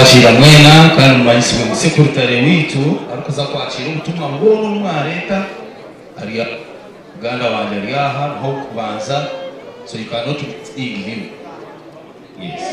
twakira mwena kandi mumanyisiwe umusekurutare witu arikuza kwakira ubutumwa bw'uwo n'umwa leta ariya uganda wanje ari aha aho kubanza so you cannot eat him yes.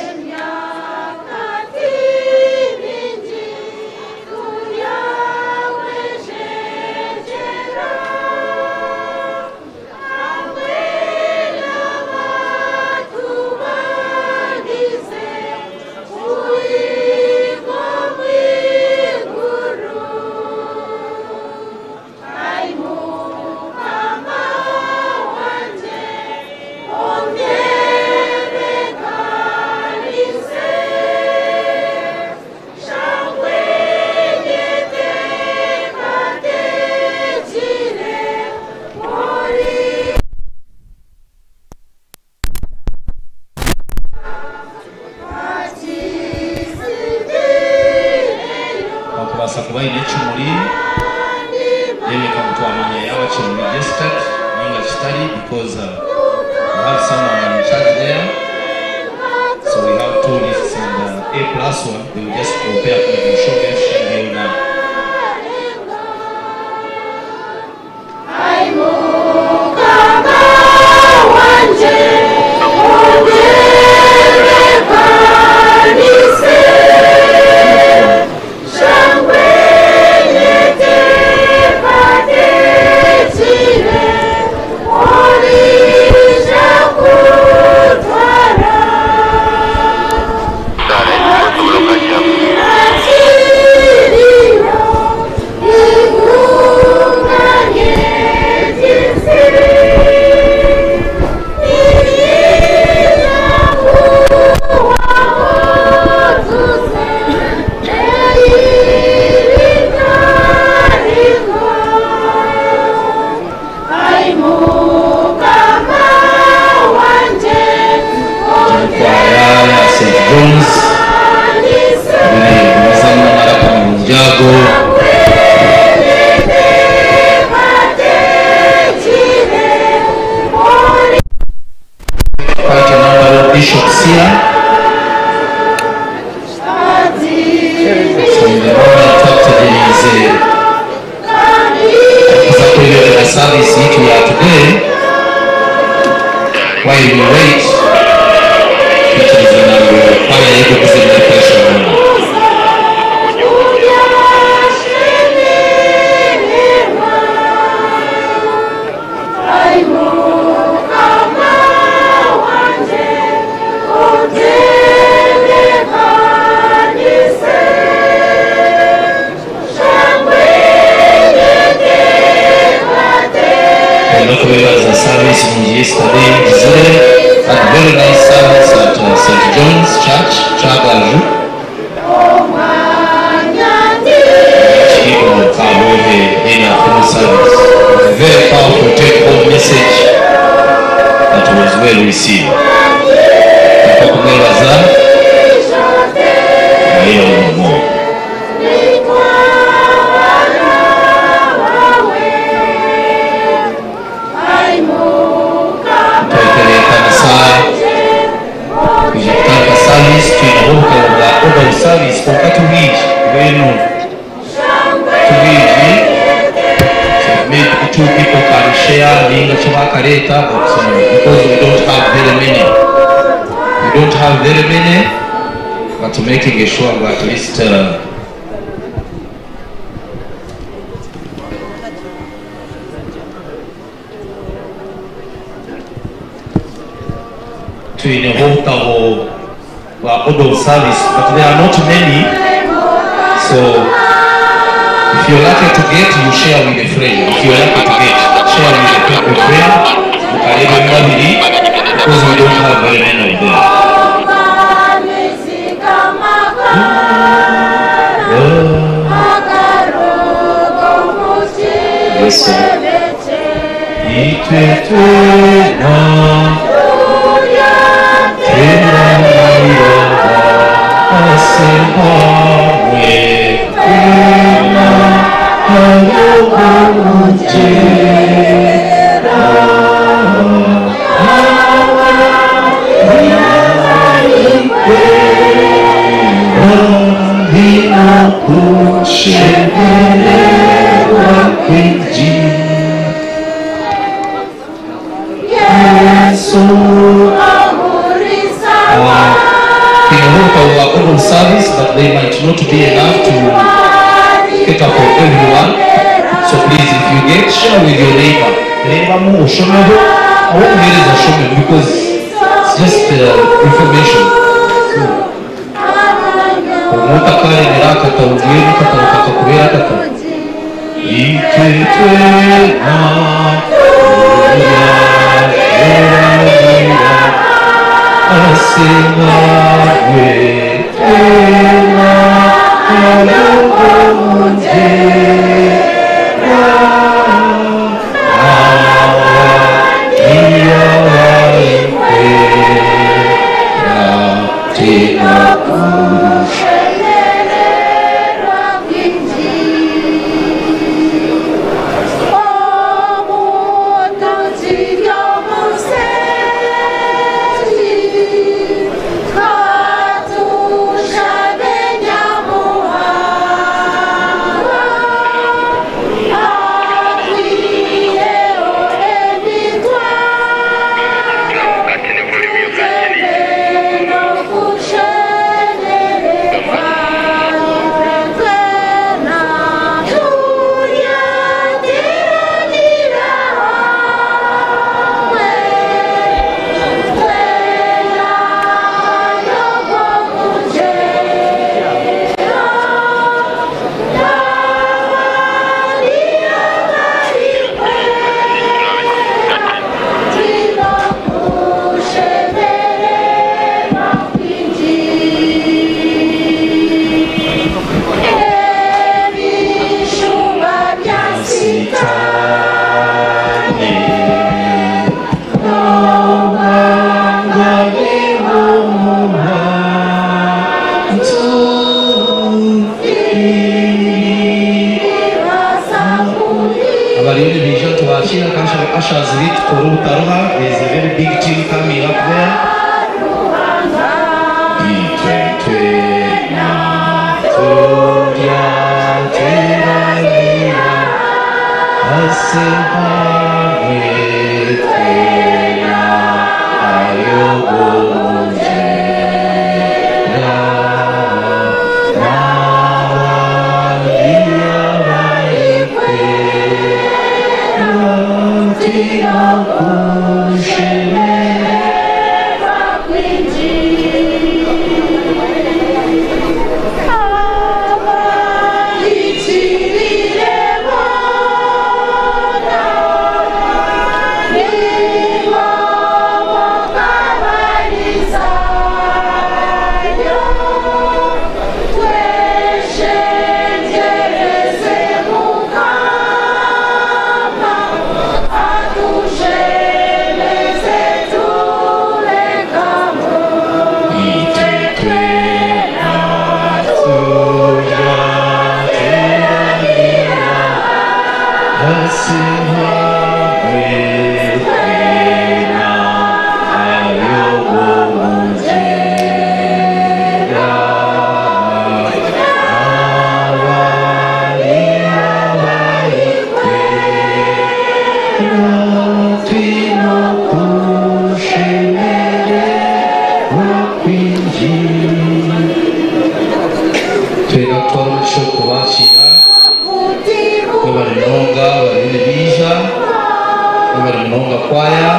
kwaya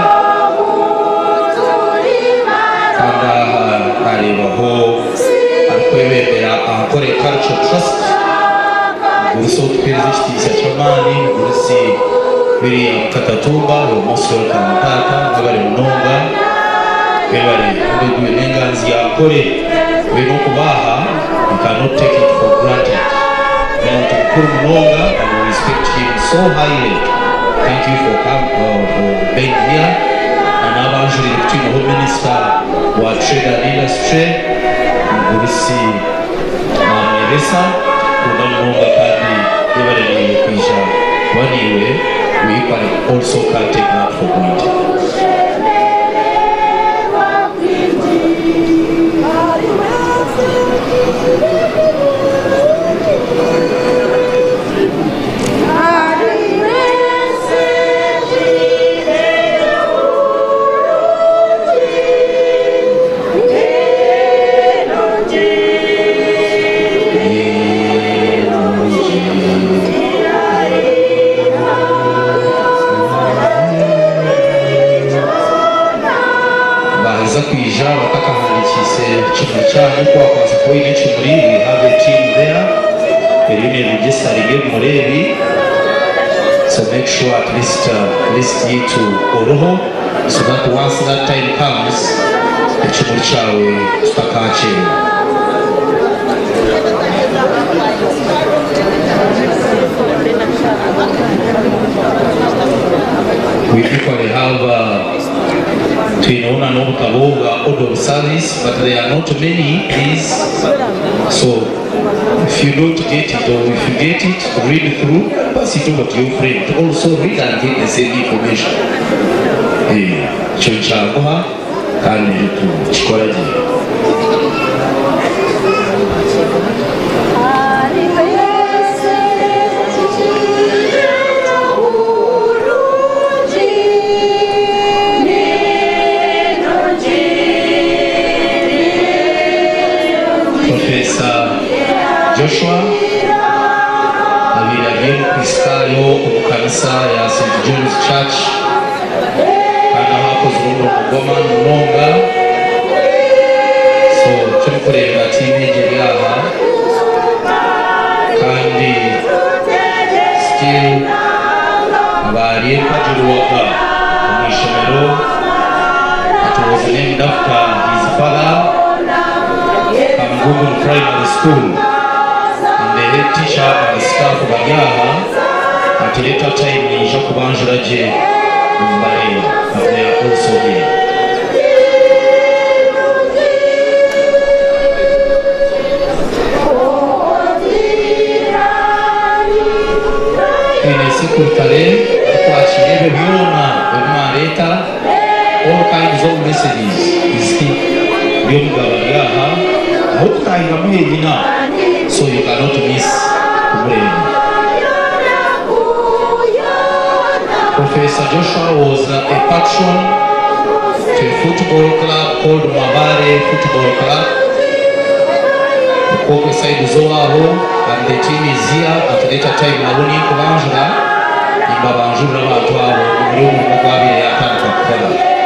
kandi aha harebaho arikwebembera ahakore culture trust. Ubuso twezishitiza chamani ubusi biri katatumba ibumoso kamutata nk'abari munonga bebari uburenganzira akore birimo kubaha you cannot take it for granted. Umuntu mukuru munonga and respect him so highly. Thank you for, come, uh, for being here. Na n'abanjurire kutwinaho minisita wa trade and industry mugurusi mwamweresa kunda munonga kandi yebarereye kwija waniwe we equally also can't take that for granted sarriko konsequoi Nechimuri, we have a team there. We really register again Murevi. So make sure at least uh, list ye to Oroho so that once that time comes, the Chimuri chawe. We equally have uh, tunaona n'obutabo bwa order service but there are not many these. so if you don't get it or if you get it read through pass it over to your friend. Also read and get the same information. Eh, icyo ncaguha kandi mu kanisa ya st john's church kandi aho hakozwe umugoma munonga so turi kureba teenager yaha kandi still abariye mpajiruwaga mu ishomero it was named his father Google Primary School. And the head staff bari aha Akileta time ekyokubanjula gye mubale abeerako nsobi enesikulukale tukwatire ebyo byona ebimaleeta all kinds of messages isi byomugabo byaha ahokutaayiramu yenyina so you cannot miss. Kumulema Professor Joshua was a patron to a football club called Mabare Football Club. Ukoko side zoaho and the team is here at later time naboni kubanjura imba banjura abantu abo muri umuntu gwabire yatandika gukora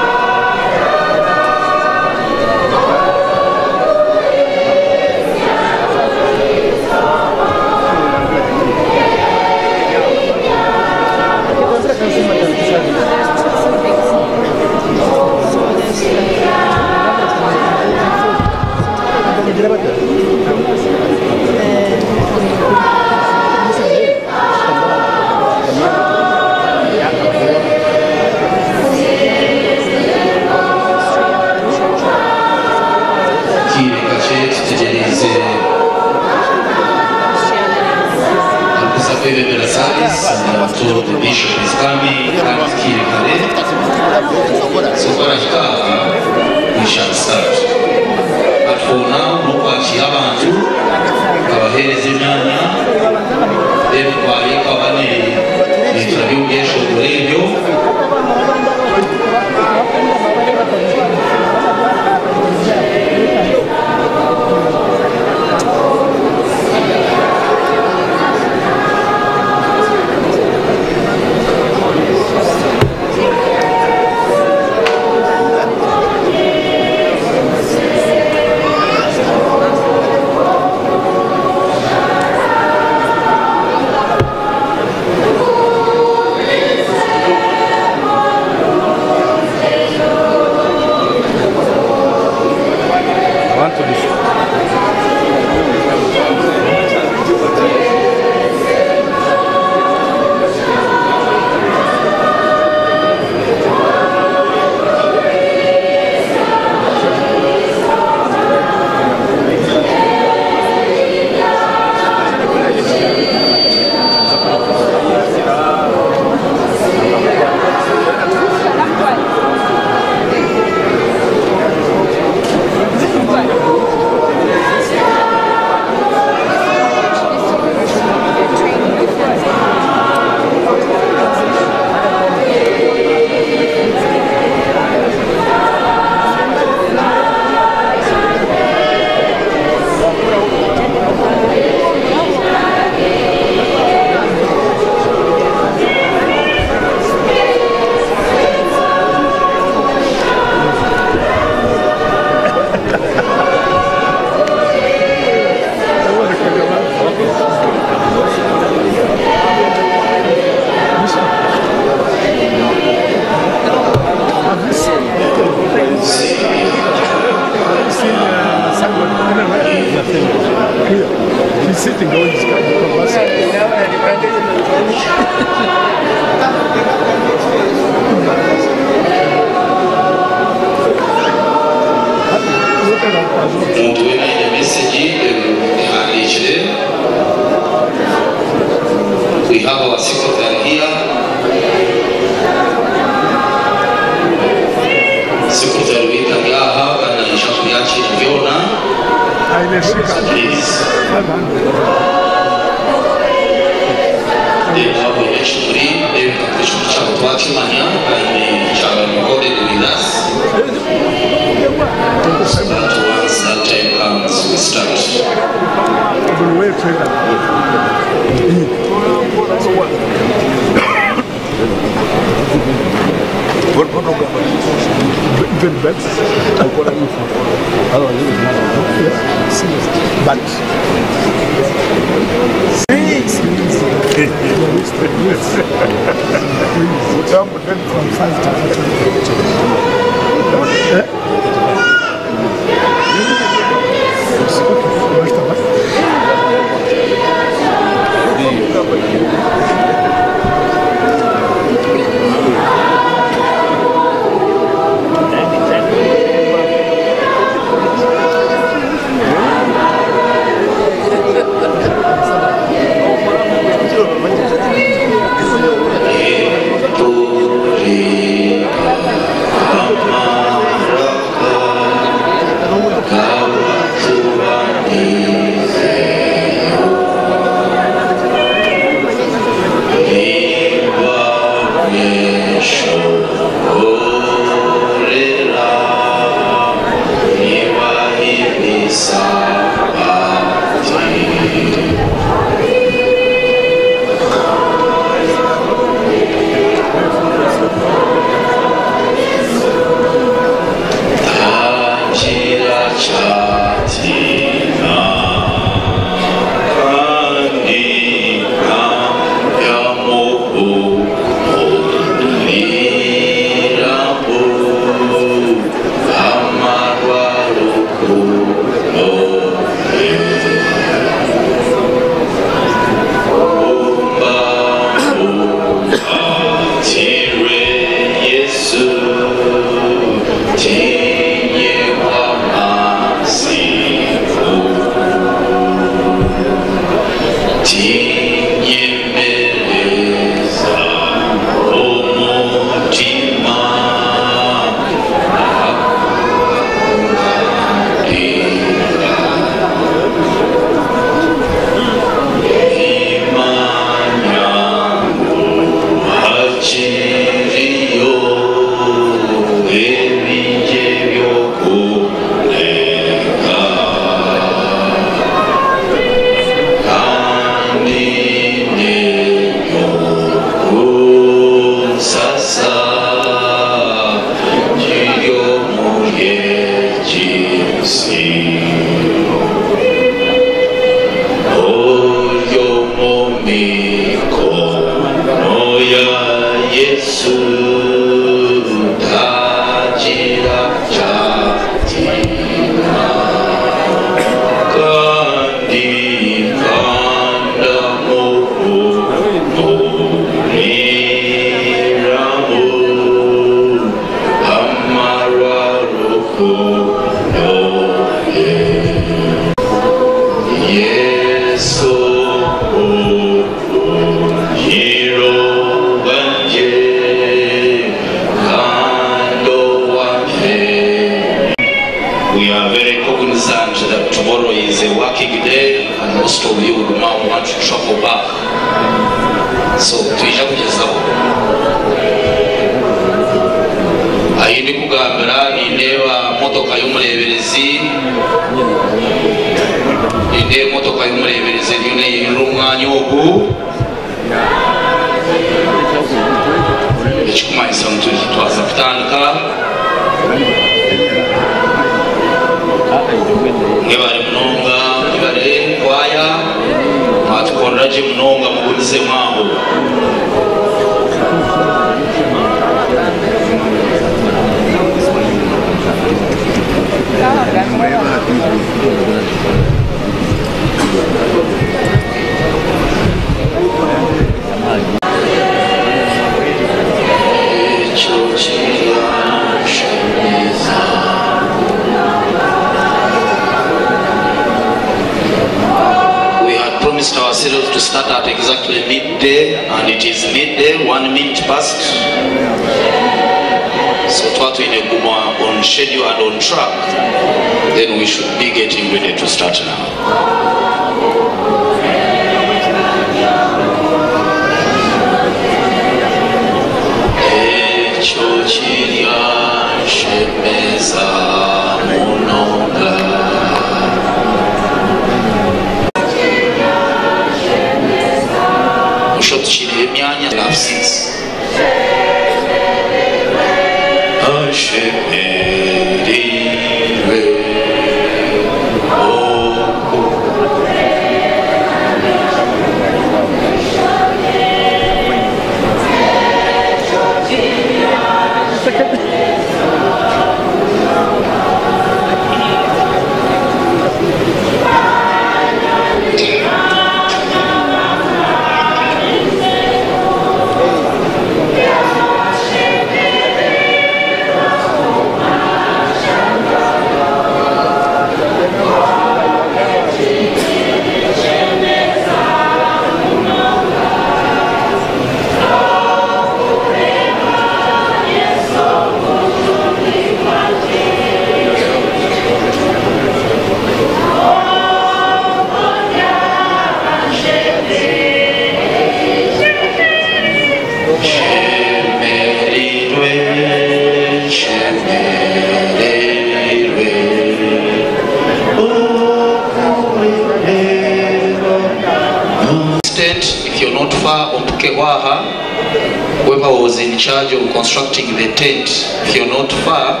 constructing the tent, if you're not far,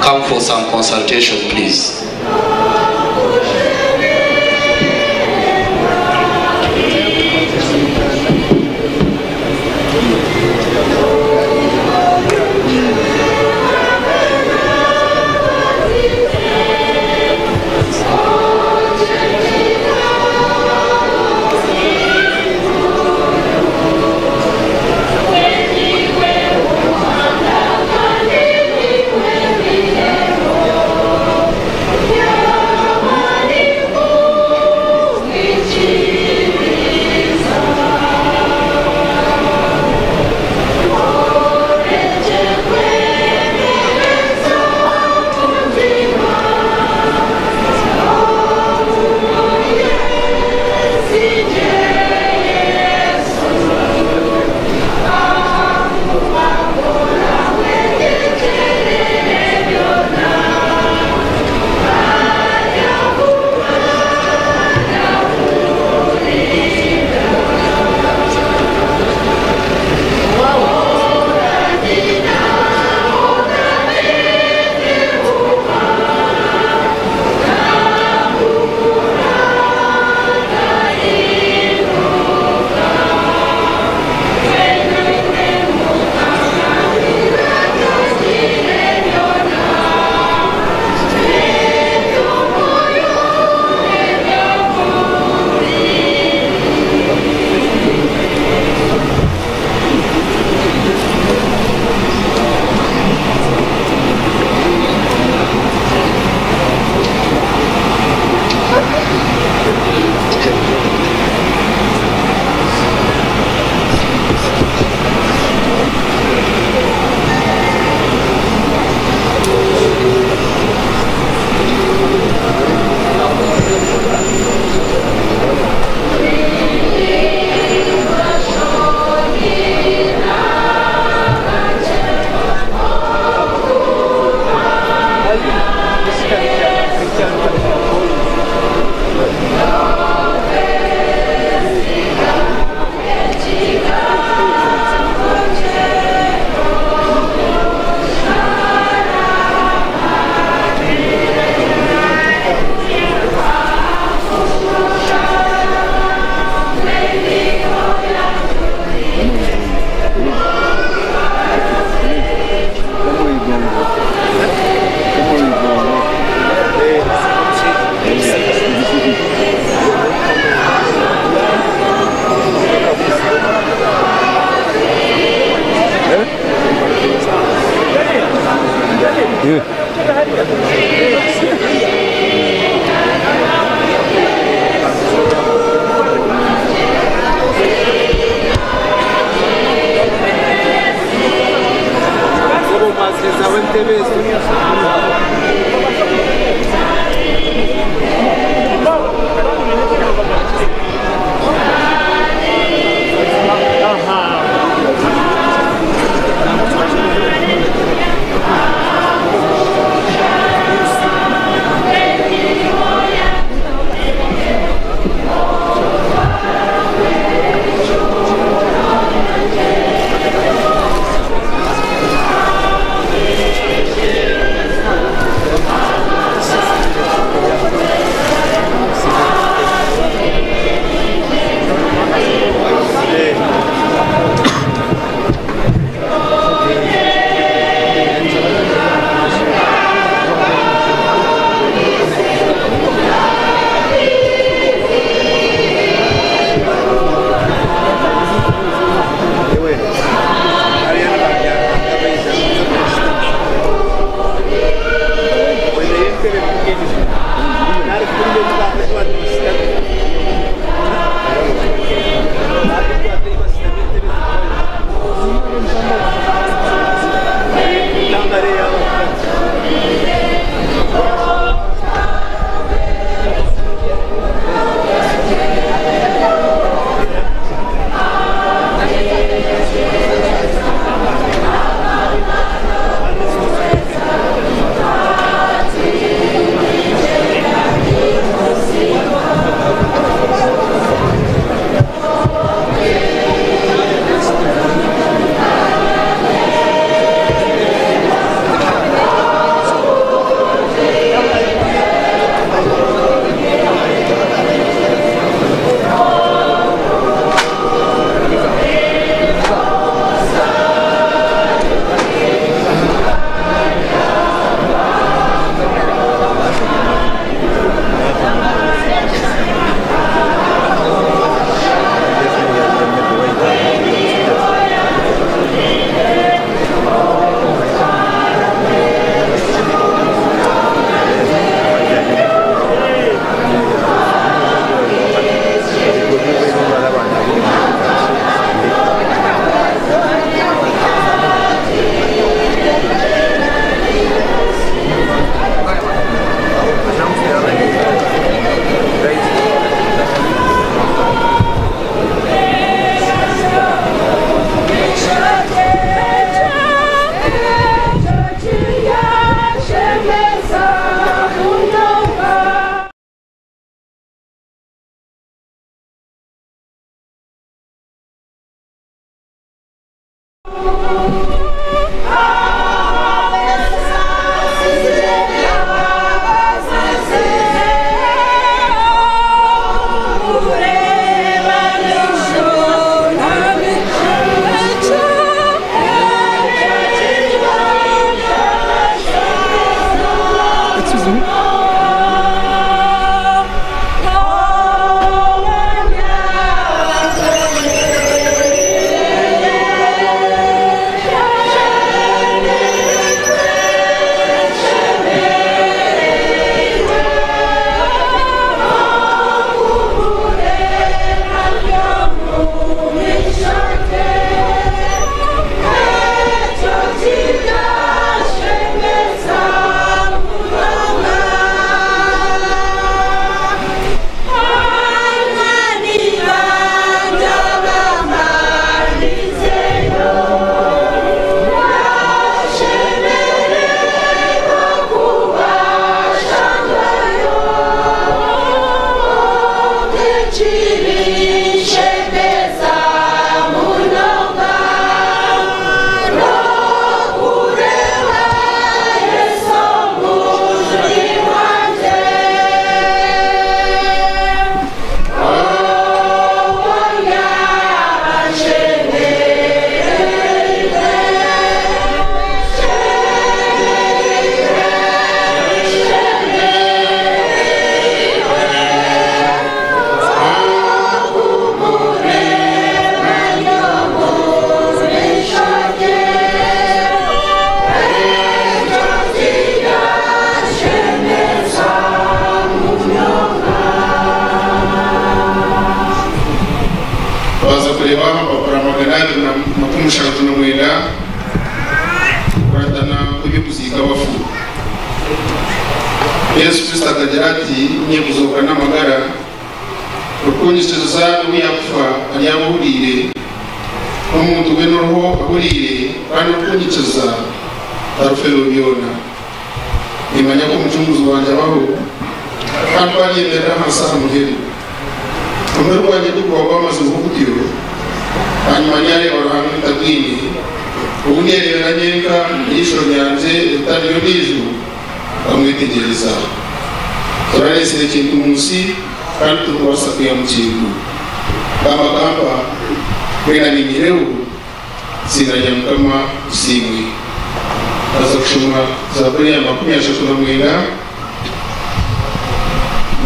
come for some consultation.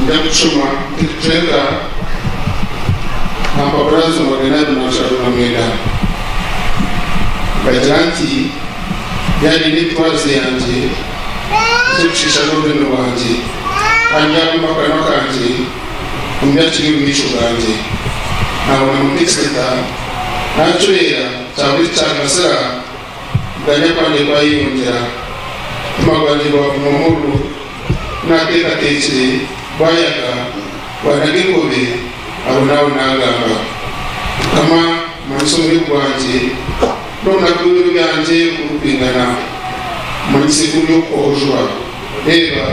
Yabchuma, Tenda, Mamba Brothers and Wagenaji Mnasharuna Mweda. Bajanti, yari n'itwaze yanjye nzicisha n'ururimi rwanjye hanyuma n'amakorano kanjye mu myaka nabona mu mixita nacurera cyangwa cyagasara bwanya kwanjye rwayiyongera umutima muru nateekateekere வாயாக்கா wanage kobe n'agamba kama mu lusomero gwange n'onaguliro byange kulupingana mu nsiku eba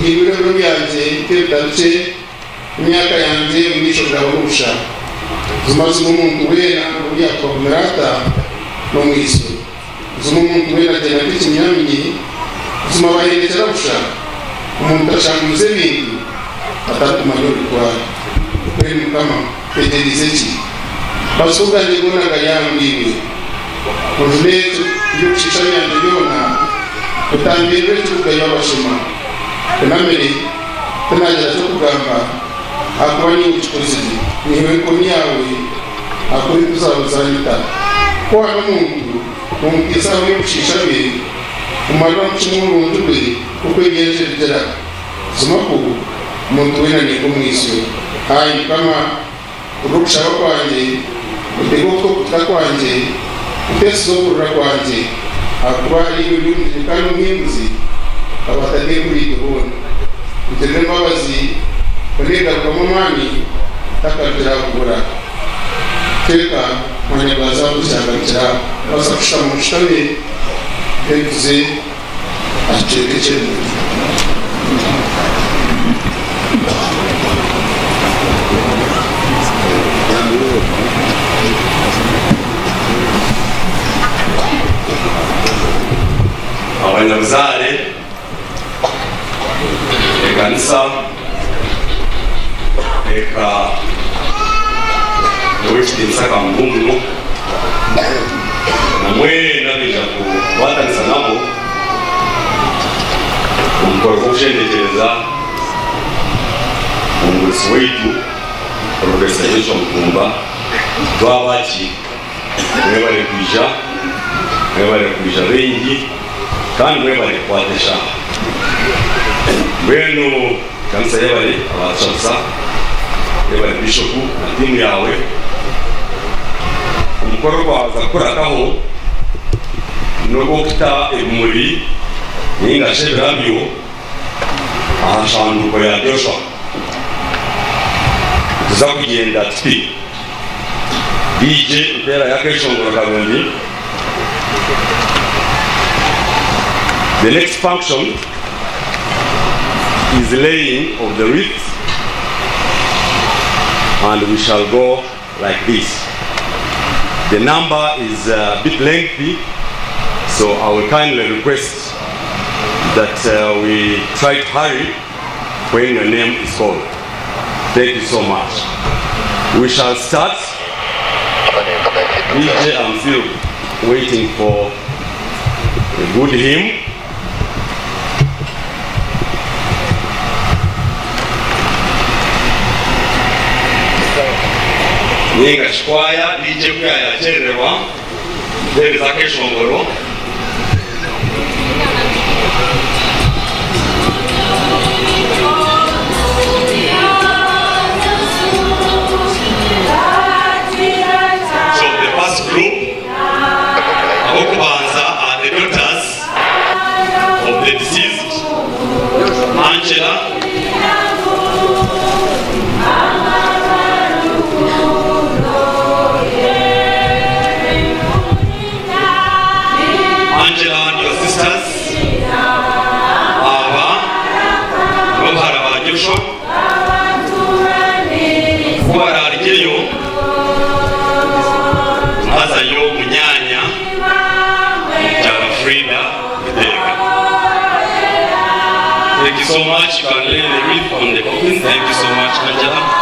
leba byanje byange tebdate emyaka yange mugisho gaburusha zimaze umuntu wena mu n'omwiso. Zima muntu wena tenate kinyamye zima mutashanguzemingi atatumanya olutwala kwe mukama tegereze ki basuuga negona nga yambinge oluna ebyokukisa byange byona tutambirira ekibugayo abasoma tenamere tenagera kyokugamba akumanyi nkikuzi niwekomi yawe akuri kusabuzanyita kwana omuntu omukisa byokukiisa bye umala omukimuulundu lwe okwegenderera zimaku muntu wenaniko omwiswe hayi mukama olwokushaba kwanje otega okutokutula kwanje okwesiza okurura kwanje akuba iwe lyumire kandi omwimbuzi abatade kuriige boona ugirire embabazi onegarukamu amaani takarugira kugura teka mwanya gwazabushangakira baza kushama omushutami egze àti ekechenu. Abana buzaale ekanisa eka owekidinisa kambunu namwe nabija ku watansa nabo omukolo gw'okushendekyereza omugulesi waitu profesa yesu mutumba twabaki bwe bali kwija bwe kwija bengi kandi bwe bali kwatisha mbwenu kanisa yebali abatsasa yebali bishopu na timu yawe. Omukolo gwaza kukurakaho nogwokita ebimuri naye ebirabyo sebirabyo ansanduko ya joshua. Tuza kugenda tuti dj mpeera yakeshongoro kalungi the next function is laying of the wreath and we shall go like this. The number is a bit lengthy so i will kindly request that uh, we try to hurry when your name is called. Thank you so much. We shall start. DJ, I'm still waiting for a good hymn. Ninga shikwaya DJ kuya yachererwa ndebe zake shongoro So Thank you so much, Angela.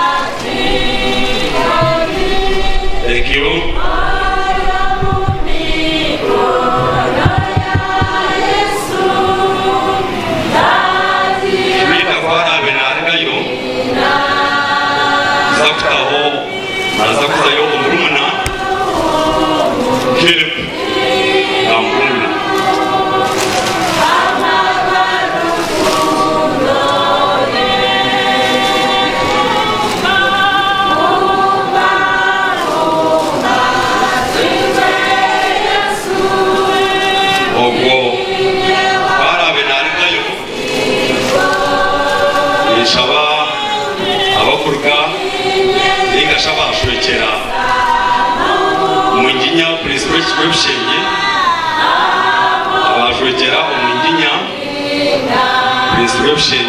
Purisipure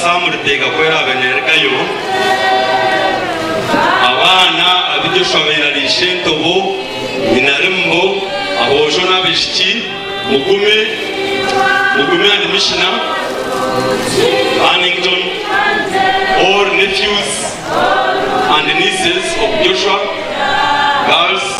family ya samu rutega kwera benerekayo abana abijoshwa beirarishe ntobo binarembo abojo n'abishiki mugume mugume and mishina Annington all nephews and nieces of Joshua, girls,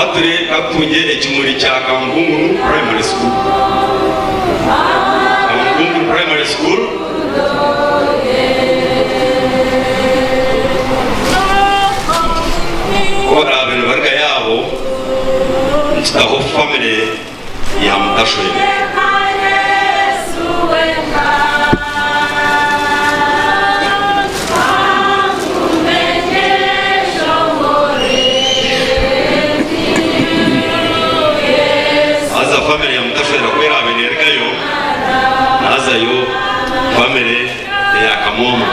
kature katunge ekimuli kya kangungunu primary school. Kangungunu primary school. Kubara abintu barga yabo nkitaho family ya mudashwere famire yamutasera kwerabene erikayo nazayo famire eyakamomo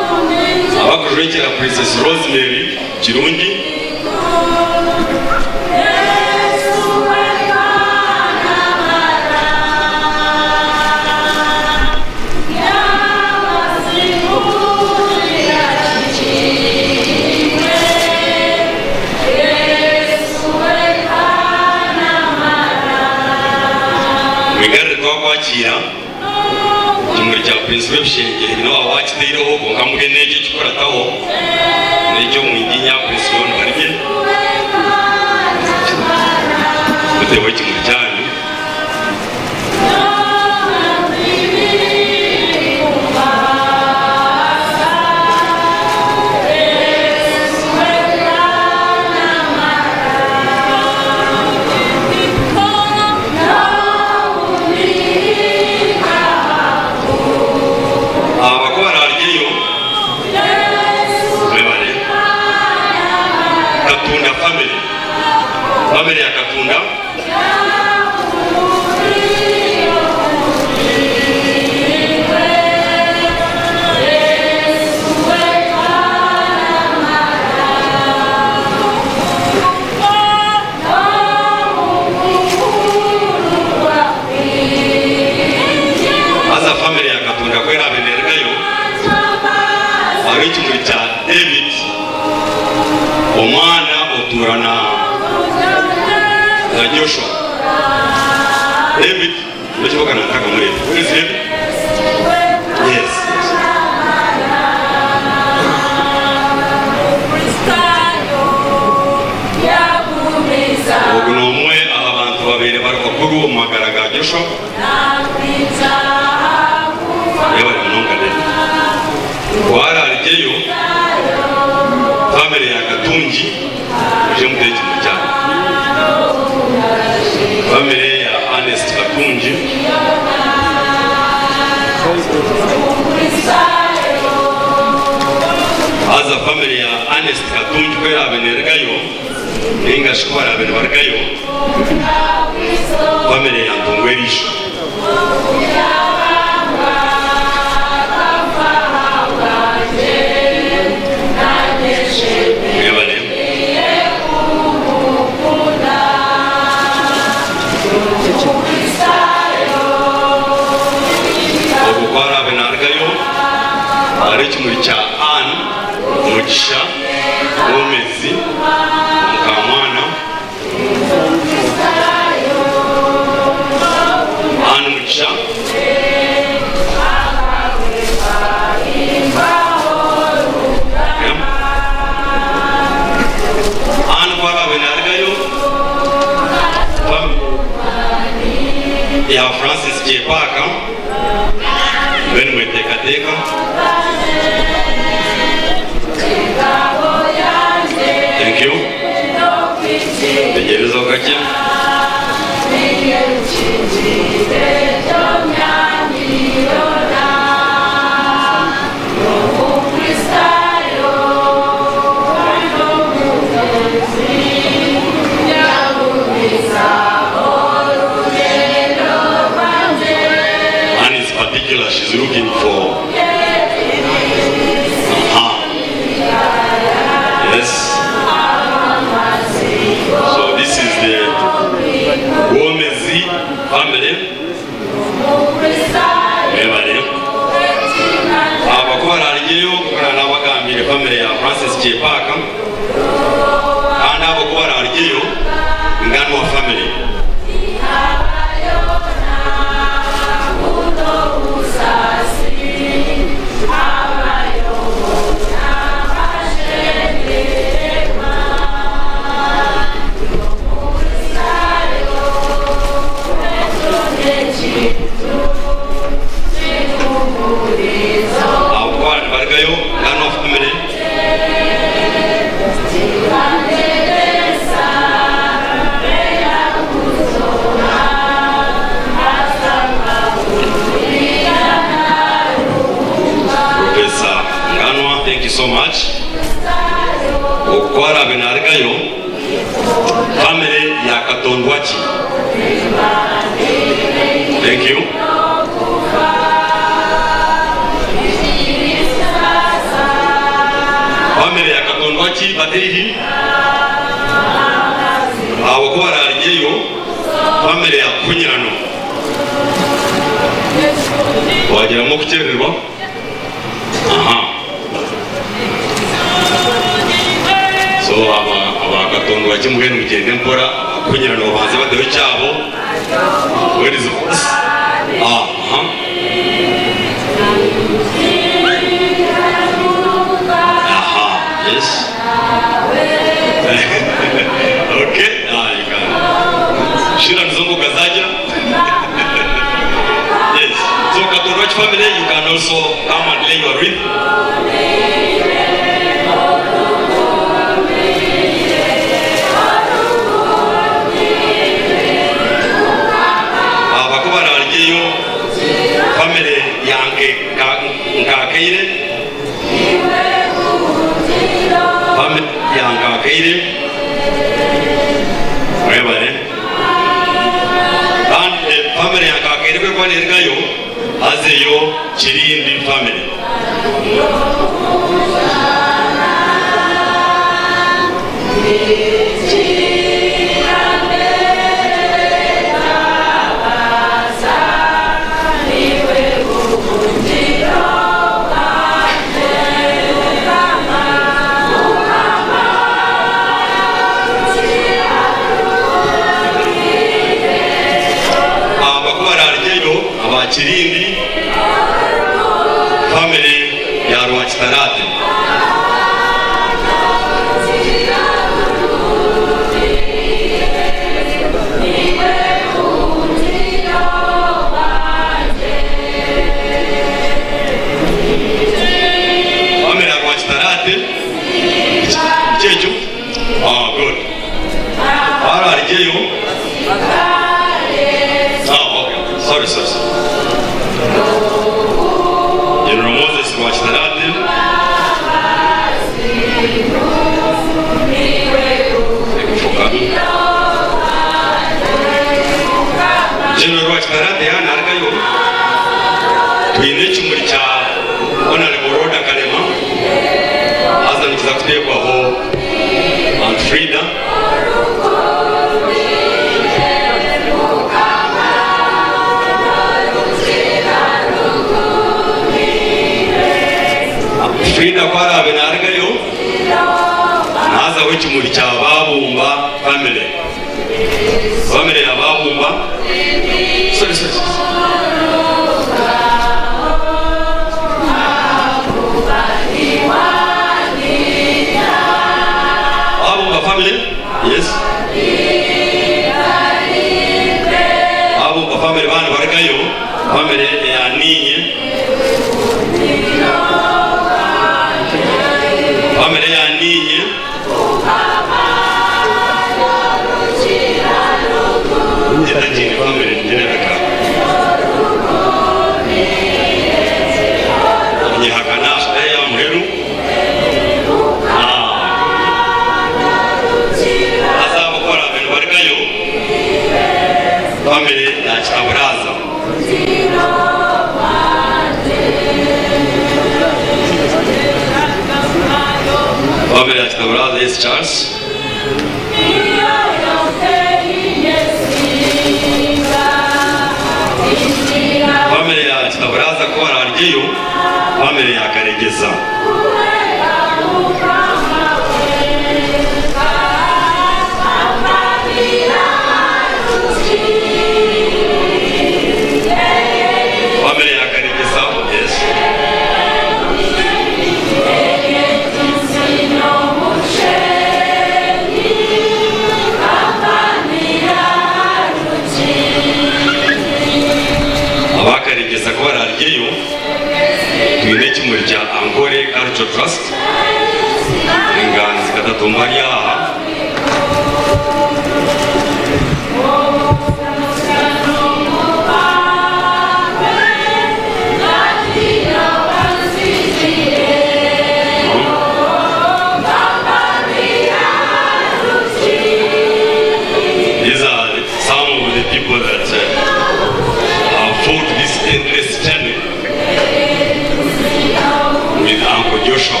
Joshua.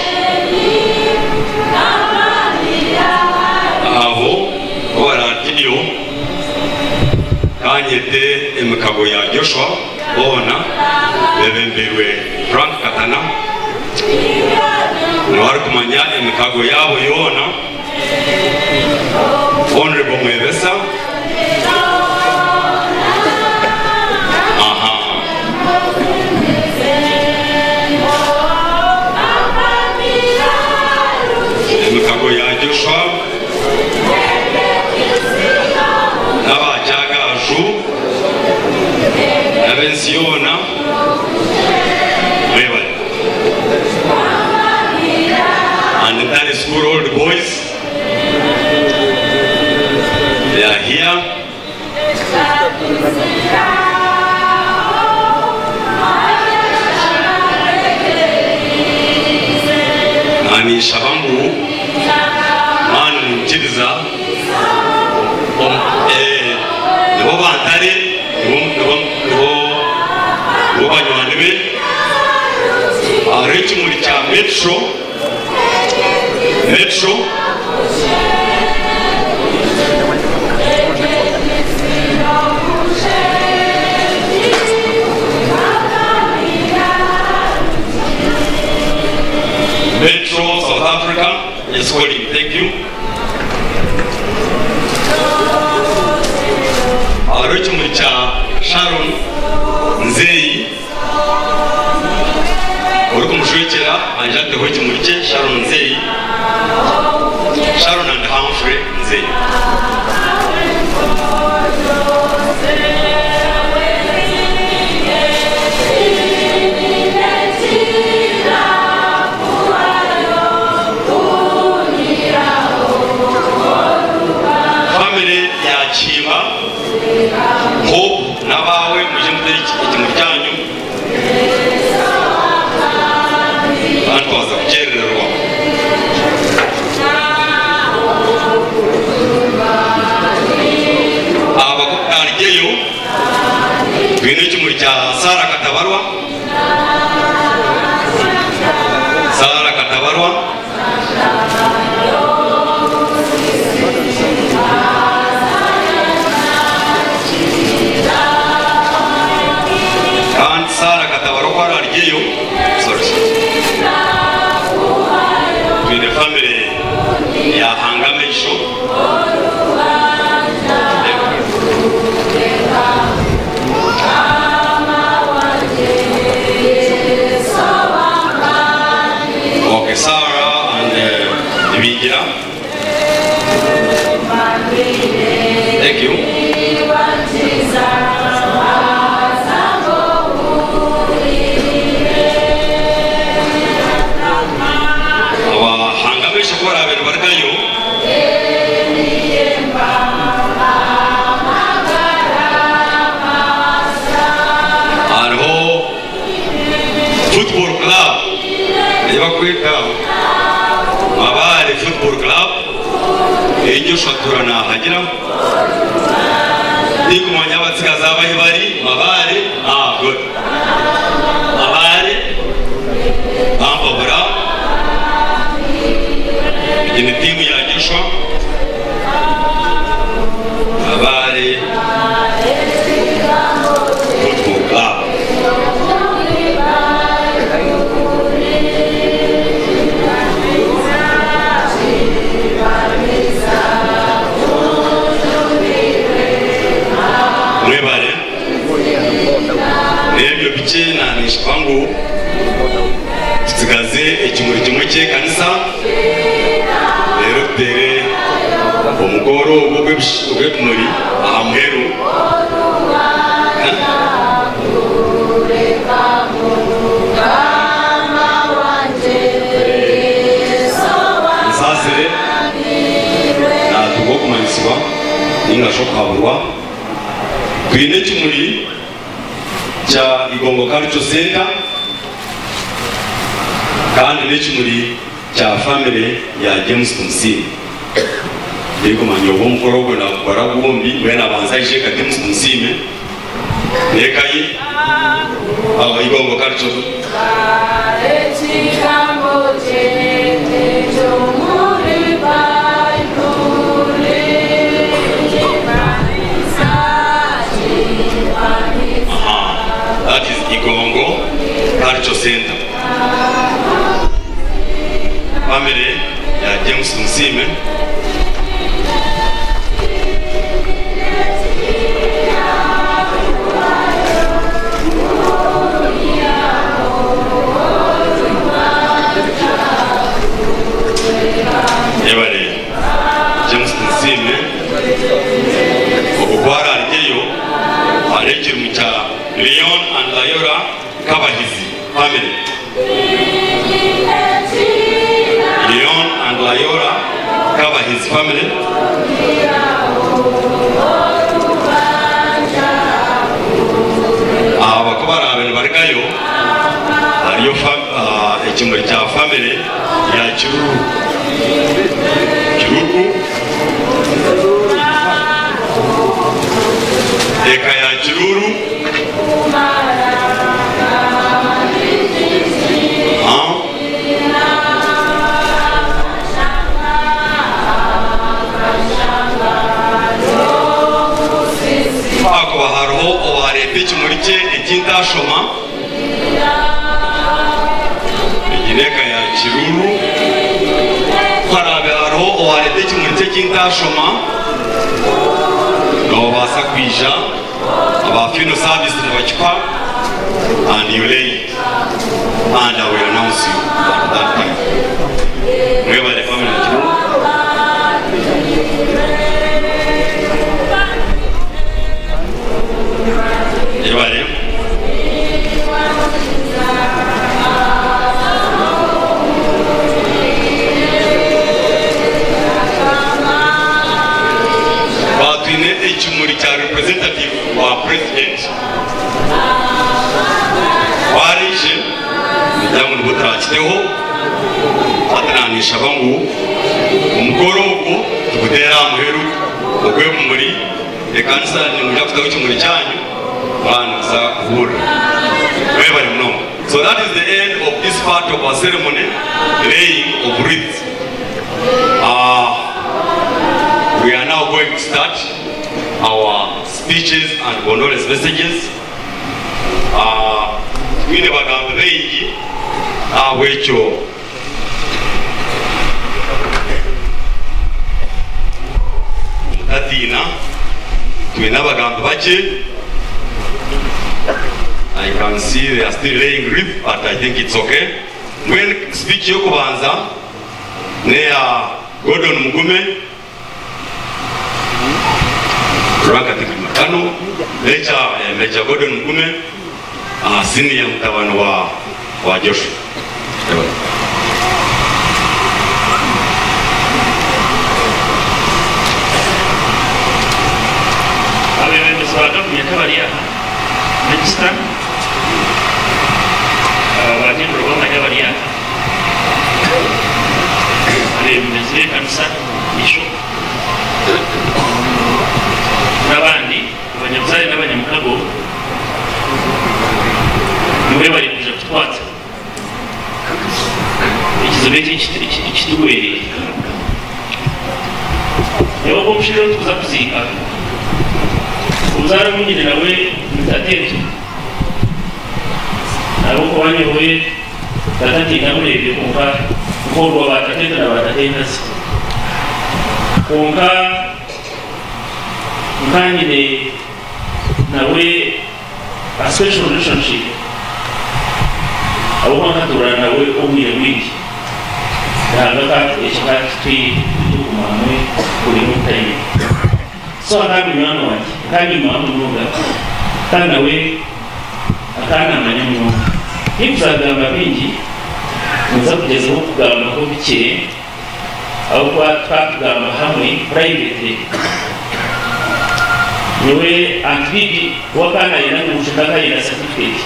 abo barantidio kanyete emikago ya joshua boona bebembeirwe frank katana. Nibarkumanya emikago yabo yoona honorable mwebesa. N'abajagaju n'abensiyona mwebale and that is good old boys. They are here. Nanisha bangu metro metro metro south africa is calling thank you. Ikimuri cya sharon nzeyi anje ateho ikimuri cye sharon nzeyi sharon and humphrey kwitaba mabare football club. Enyo shaturana hagira. Nigumanya abatsigazi abahi bari mabare ntabwo ah, mabare ntambabura iyi ni timu yagishwa mabare bike nanisha kwangu tusigaze ekimuri kimwe ky'ekanisa rero tutere omugoro ogwo gw'ebimuri aha muheru nsasire natugwo kumanyisibwa ningasho kuhaburwa twine ekimuri cha Igongo Cultural Center. Kandi n'ekimuli kya famire ya james kumusini ndikumanya oba omukolo ogwo nagukora gumbi mbwena abanza aisheeka james kumusime nekaye aho igongo kalco igongo family ya james musime. Leon ndayora Kabahizi family. Leon and Layora cover his family. Ah, barikayo ah, ah, ekimuri kya family ya kiruku ekintashoma egi n'eka ya kiruru. Harabe hariho owareeta ekimuri kye ekintashoma nobaasa kwija. Aba fino service nibakipa and you lay. And I will announce you. At that time. Mwebale family kiruru. ebale wa president warije kugira ngo batananisha bangu umukoro ubwo tugutera amuheru ogw'ebumuri ekanisa nimuja kutaho ekimuri cyanyu banza kuhura webali mnomo so that is the end of this part of our ceremony. Laying of wreaths. Uh, we are now going to start our speeches and condolence messages. Uh, twine bagambo baingi ahabwekyo mutatiina twine abagambi bake I can see they are still laying grip, but I think it's okay. When speech yokubanza neya Gordon Mugume. Rwaka Kano licha ya Meja Gordon Mgume asini ah, ya mtawano wa, wa Joshua. Abebembezi bagafunye не zajmowanie mkagów. Mówili, że w płacy. Idź zwiedzić, idź, idź tu jej. Ja obok przyjął tu za psyka. Uzarł mnie na ły, na tęczu. Na rukowanie ły, na tęczu na ły, wie kumka. Kumka, ba ta tęczu, ba ta tęczu. Kumka, kumka nie nawe a special relationship aho nkatura nawe uhuye n'iki ntabwo kakubeshya kakitwiye tukumane buri time so akaga umwana wanjye akaga impamvu umwuga kandi nawe akanamanya umwuga niba uzagamba bingi muza kugezaho kugamba ko bikeye aho twakugamba hamwe private niwe antiriki wakana ilange mushikaka ila certificate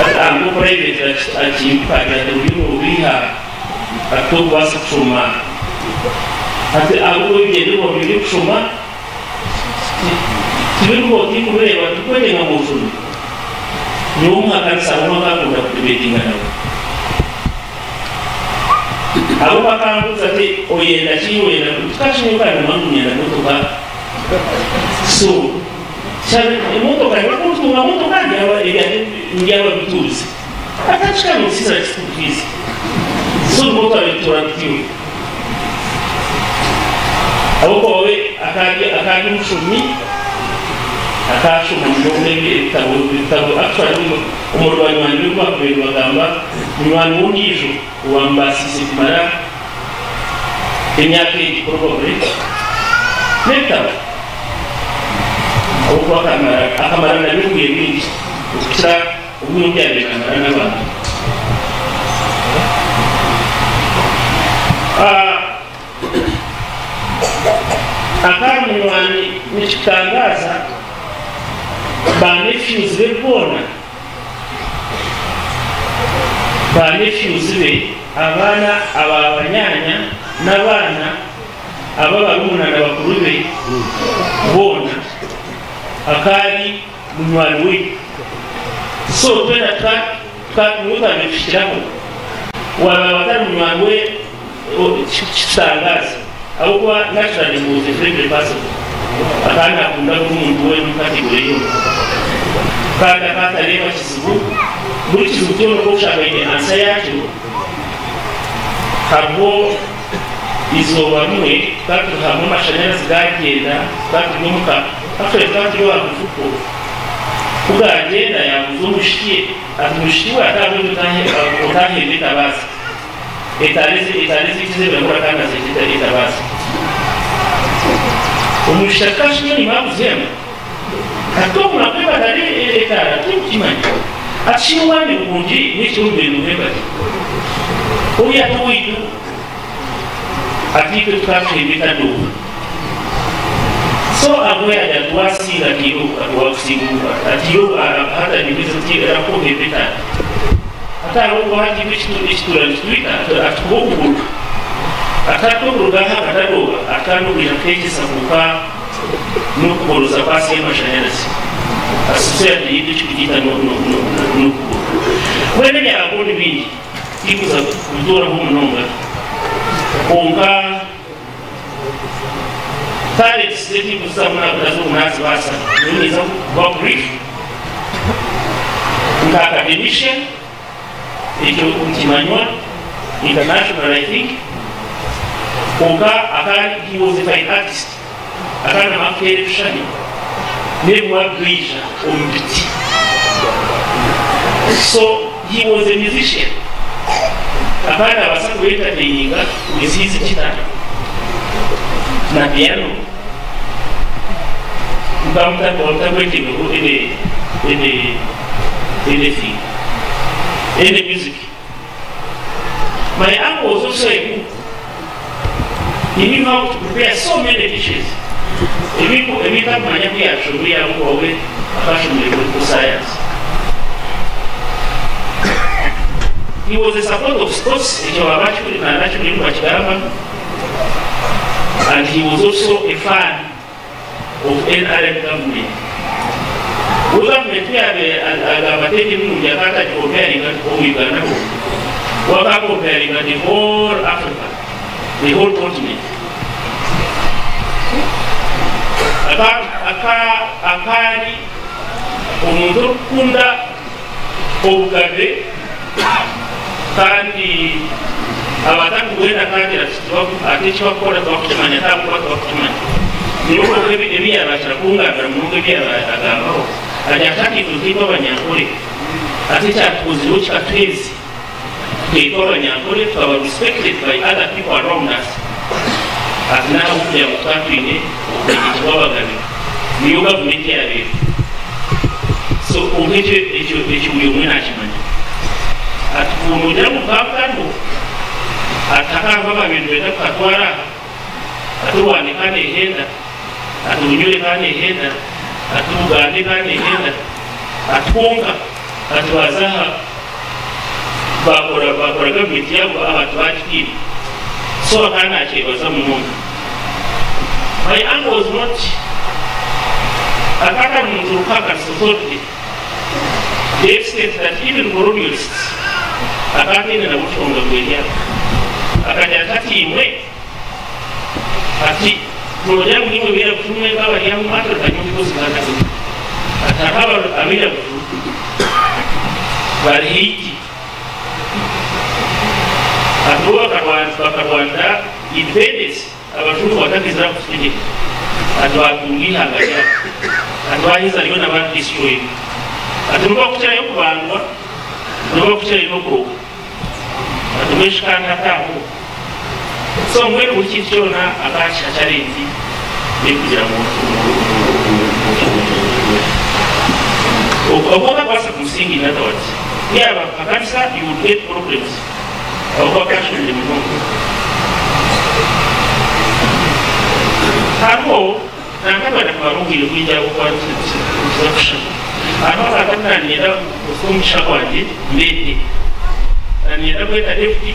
ati angu private achimpati ati ulimo uliha atokwasa kusoma. Ati akukoibyendebo bili kusoma. Tibirikotikubeeba tukwetenga musumi niwo mwakanisa uno kakunda kutebetinganawe au bakambuzate oyenda ki oyenda tukashinukana mamugenda motoka so emotoka bakutunga motoka ndyaba bituuzi atatukamusisa kitukizi so motoka biturantiwe awokowe akagi mushomi akajya umushumi akashuma umurenge ibitabo ibitabo actually wanjye bagamba umurwanyi uwambasise kumara imyaka y'igikorwa muri n'ibitabo ahubwo akamara akamara na bihuye bindi gukira ubw'umubyeyi akamara n'abantu akamunywani nikitangaza ba nephews be bona ba nephews be? Abaana abo abanyaanya n'abaana ababarumuna na bakuru be boona akaari munywani we. So twena twekabitushiraho waba abatari munywani we kitangaaza ahubwo naturally mu the friendly person. Akandi akunda n'umuntu we kandi akatareba kizibu buri kizibu cyo nuko ansa yacyo hariho izuba rimwe twatuhamwe amashanyarazi gagenda twaturimuka afite twaturiho umufuko kugagenda yavuze umushikiye ati umushikiye we utahembe italizikize bengura kana zikitari tabazi umushakashi nyoni mabuzema katomu nakweba tali etara timukimanyi atishimuwani ubungi n'ekirumbiri muhembati oyo ate oitu atiitwe tukakembeka ndowa so amwera yatuwasinga tiro atuwakusibuka atiro hata nimizo tira nakuhembekana atago waji bistu isturan tuita atkobu atatobu gaha atatobu atanobu yankeji sabuka nukuburu zapasi amashanyarazi asosiyade do twita nukuburu wene yago n'ibindi tikuza kudoraho munonga konka targets zetikuza munakudazo munazi basa noniza kuba brief nka akademisha ekyo nkimanywa international i think kwonka he was a fine artist akana makeera ebishushani nebwabwija omu so he was a musician abaana abasa kubetataininga kubiziizi kitana na piano nkamutakwetemigo ene ene ene music. My uncle was also a cook. He knew how to prepare so many dishes. Ebitamanya byashobora yamukowe akashomere ku science. He was a support of sports ekyo nimu bakigamba and he was also a fan of NRM government. uza kuleteabe abateti minnu jakata ti opearingati ko uganda ko wabako opearingati whole africa the whole continent akaali omuntu okukunda obugabe kandi abatatu bwena kagera ate kibakukola tebakukimanya takuba tebakukimanya nyokoebiyabakira kungagara mulungu ebyabagambao akanyakati tulitibwa abanyankole ate kyatubuzibu kikatwezi twitwa abanyankole tukaba respected by other people around us. Ate n'abakulira mu katwine obulagitibwabagane niyo gavumenti yabeeru so omuntu ekyo buli omwe nakimanya ati kuno ojja mukakano atakavaba bintu enda kukatwala atuwanikana ehenda atuunyulekana ehenda katugandika negenda katunga katwazaha bakora bakora gavumenti yabo abantu bakiriire so akanakyebaza munonga my angle was not akaka muntu lukaka sotodde they've said that even colonialists akagenda nabutonga gweryako akati akatimwe kati tolya buli bwe bera bufuluma ebabalyamu batolukanya omukozi nakazima ataba abera bufulu balhiji ate bakalwanda independence abatumu batakizira kutegeka atwatungihanganya atwayiza lyona badistroyed ati mubakukirayo kubandwa nobakukirayo nokuroka ati mweshikangataho so mwe kuki byona abashasha arenzi ni kugira ngo okwaba kwasa kumusingi nata wati niaba akanisa you will get problems. Aoba kashulile munongo hariho nangabana kubarungire kuija kuza kushaka hariho akakati nanienda kusomusha kwanje mbete nanienda kweta deputy.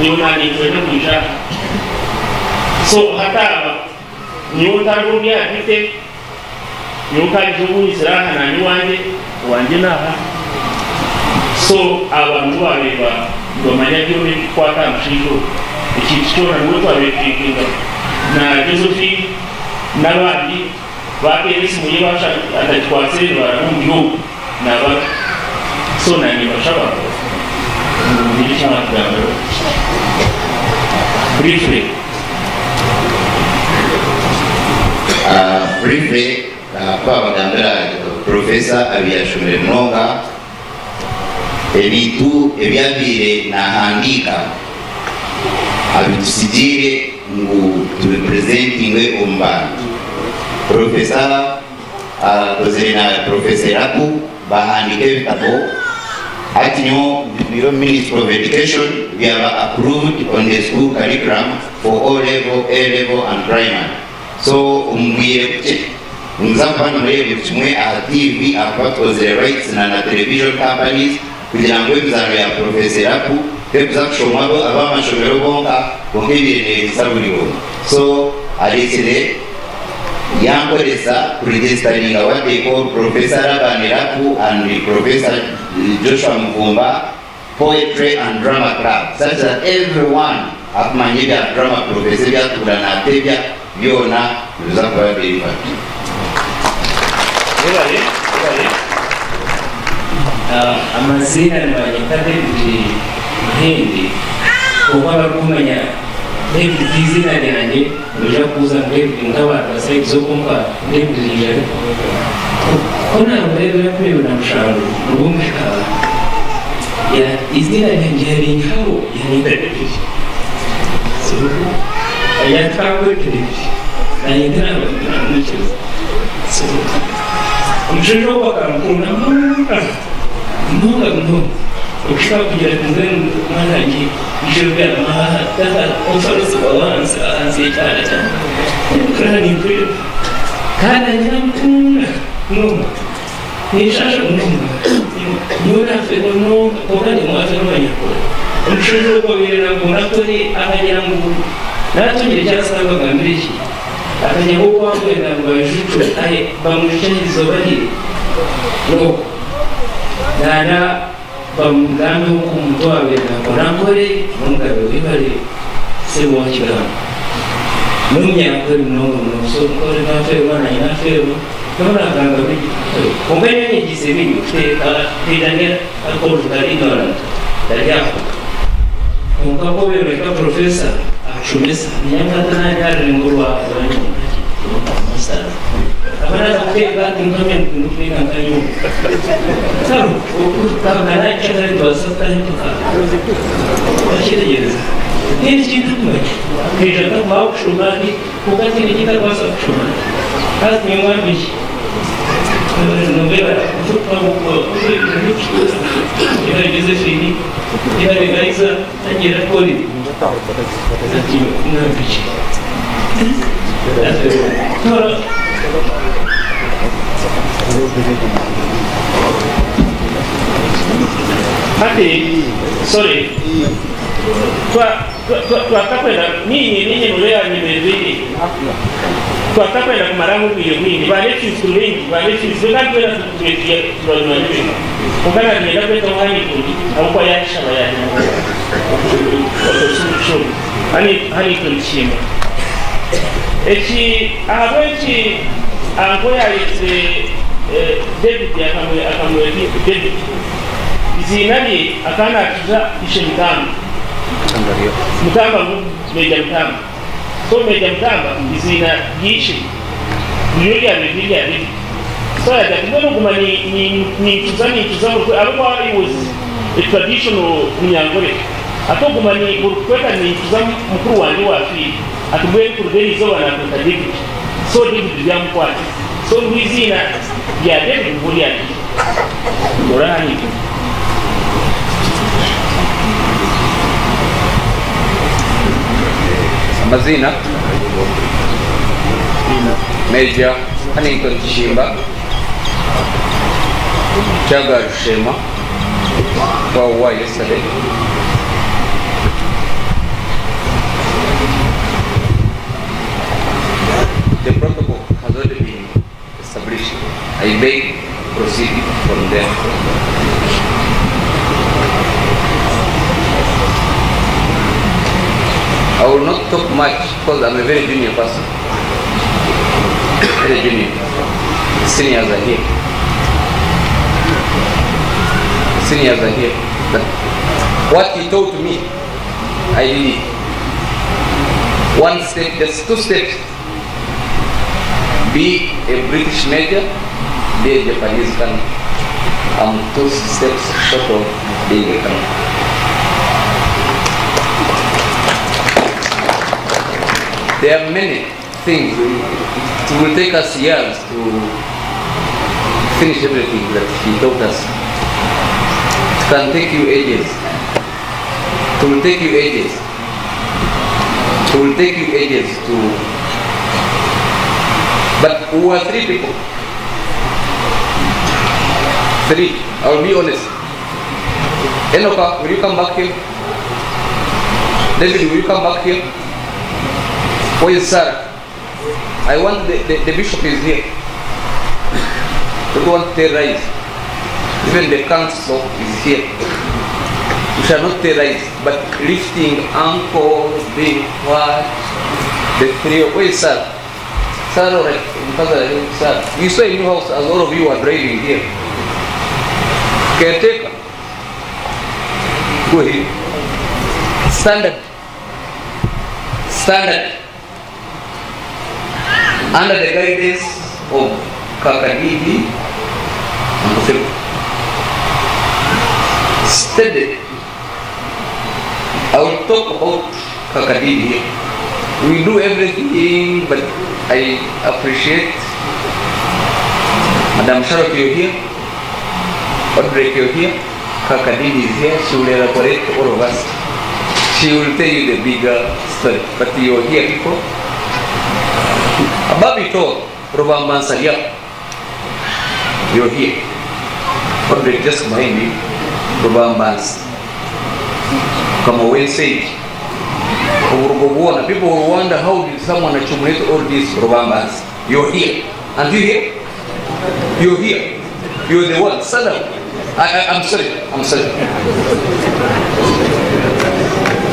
niumanyiitwena muisha so hataba niutarumya atite niukanjugunyisira aha nani wanje wanje naha. So abantu bareba bamanya byombi twatangishijwe ikintu cyona ngo twabetinga na josephine n'abandi bakenesi muye basha atatwatse baramubyo naba so nani bashaba mu gihe cy'amagambo briefly. Uh, briefly uh, twabagambira profesa abiyashomere mnonga ebintu ebyabire nahandika abitusigire ngu tubipresentinge omu bantu profesa akozere na profeseraku bahandika ebitabo nyo biro ministry of education we have approved on the school curriculum for o level a level and primary. So murebe kimwe aha tv akuba tkozere rights na na television companies kugira ngo ebizano bya profeseraku tebuza kushomwabo abamashomero bonka bonka buli omu so yankozesa kuregesitaringa bateeko profesa laban rapu and profesa joshua mkumba poetry and drama club. Such that everyone akumanya ebya drama profesa ebyatugulana ate byona biza kuba biriba uh, amazina nimanyikade muhindi kuba ndebiri izina ryanjye muja kuza ndebiri nk'abantu zo kumva ndebiri ijana ko ntabwo rero yakurebera musharo rw'umushahara izina ryanjye yari nk'aho yanyitabiriye yatangwe televiziyo nayendera abanyamukiza umshiro wakamkuna munga munga ushaka kugira ngo mbe mwanange ijoro amahaha umufaransa wawe hanze hanze cyane cyane kandi kuri kandi nyamukunda n'ubu nishasha umuntu niyo nafite n'ubu kuko ni mwaza n'abanyakuru umushuri wo kubirira ngo murakoze akagira ngo natugire cyangwa se ntabangambire iki akajya nko kwa mwenda ngo babijucu bamushikirize barire nuko nana kwa mugambe okumutwala nakonankole nomugabe webale sewakigamba munyankole munonga munosonkole nafeerwa nainafeerwa nolaganga kunganyanyigize biri tetangira akolukalinorant dalyako onkakobebeka profesa ashumesa ninyangatananyarengolwa Tamam, o tam merak ederim dolayısıyla ben tutar. Başka da yeriz. Tercih edilmiyor. Heyecandan bağlı şunlar bir, o kadar iki kadar basar şunlar. Az mimarmış. Novela, çok pamuklu, uzun yürümüş. Gider bize şeyini, gider gaysa, sen yere koy edin. Zaten yok, ne yapacak? Sonra Hati, sorry. Twakakwenda ninyi ninyi mulea nyimezini twakakwenda kumarahumire mwini vanechisu mingi vanechisu ngakwenda tulanywa nyini ungana nienda kwa uhani kundi aukwa yashava yani hani tulishima eki ahabweki ankoyalize david akamwegi david zinabye akana akiza ishe mutamba mutamba meja mutamba so meja mutamba izina yishe lyoly abibiri abiri so yaga kumene guma nintuza nintuza abo kwaiwas a traditional munyangore atogumani bulikweta ninkuza mukuru wange wafiire atubwere kurugeri izooba nakweta so david byamukwata so lwiziina bya david bulyati olwanitu amazina meja hanington kishimba kyagari shema twawuwa yesterday. The protocol has already been established i may proceed from there I will not talk much because I'm a very junior person. Very junior. Seniors are here. Seniors are here. But what he taught me, I did. One step, just two steps. Be a British major, be a Japanese colonel. I'm two steps short of being a colonel. There are many things. It will take us years to finish everything that he taught us. It can take you ages. It will take you ages. It will take you ages to. But we were three people. Three. I will be honest. Enoka, will you come back here? David, will you come back here? Oh, Where is Sarah? I want the, the, the bishop is here. We don't terrorize. Even the council is here. We shall not terrorize, but lifting ankles, being what? The three. Where oh, is Sarah? Sarah. You a new house as all of you are driving here. Caretaker. Go ahead. Standard. Standard under the guidance of Kakadidi and Muslim. Studied. I will talk about Kakadidi. We do everything, but I appreciate Madam Sharaf, you're here. Audrey, you're here. Kakadini is here. She will elaborate all of us. She will tell you the bigger story. But you're here before. Above it all, Robert Mansalia, you're here. Audrey, just behind me, Robert Mans. Kama we said, People will wonder how did someone accumulate all these Mans. You're here. And you here? You're here. You're the one. Stand. I, I, I'm sorry. I'm sorry.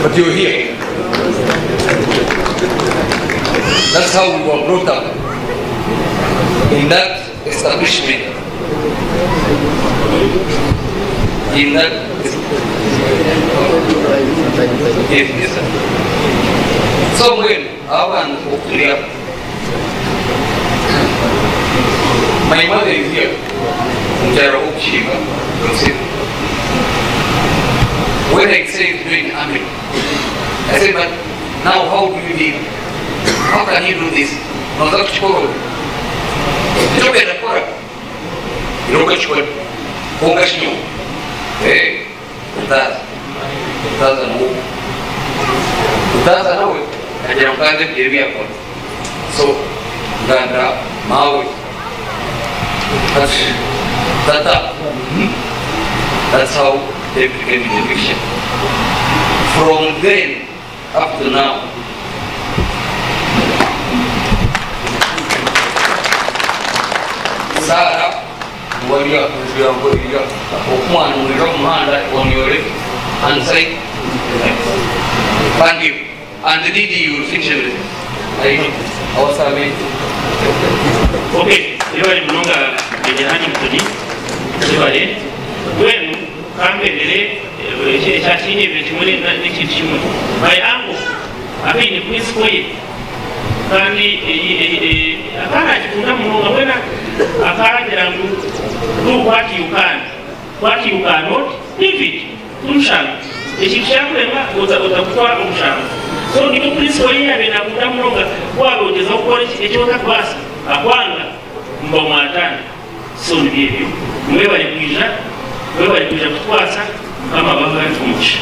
But you're here. That's how we were brought up. In that establishment. In that. Yes, yes, sir. Somewhere, abantu okulia. My mother is here. Mtara Uchiba, When I say doing Amen, I said, but now how do you live? How can you do this? Unataka kuchukua Nitoke na kura. Iruka chukua. Funga shinyo. Eh. Utaza. Utaza na huko. Utaza So, nganda, uh, mawe. That's, that's, that's how they became the mission. From then up to now, Sarah, waliya waliya okumwana mulira omuhanda onyore and say thank you and the DD you will fix everything. I also made Okay, iwe ni mnonga jehani mtuni. Sibale wenu kambelele ekyasini eh, eh, ebyo eh, kimuli nekintu kimu bayangu abaine kwesikoye kandi akaana akikunda munonga wena akagira ngu lukwakiyukaana kwakiyukaana oti ivi tumushana ekintu kyakulenga oza kutwala so ndi mukristo yeyabe nakuta mulonga gwaba okukola ekiwaka akwanga mba mwatana so ndibyebyo mwebale kwija mwebale kwija kutukwasa mukama bagatumuki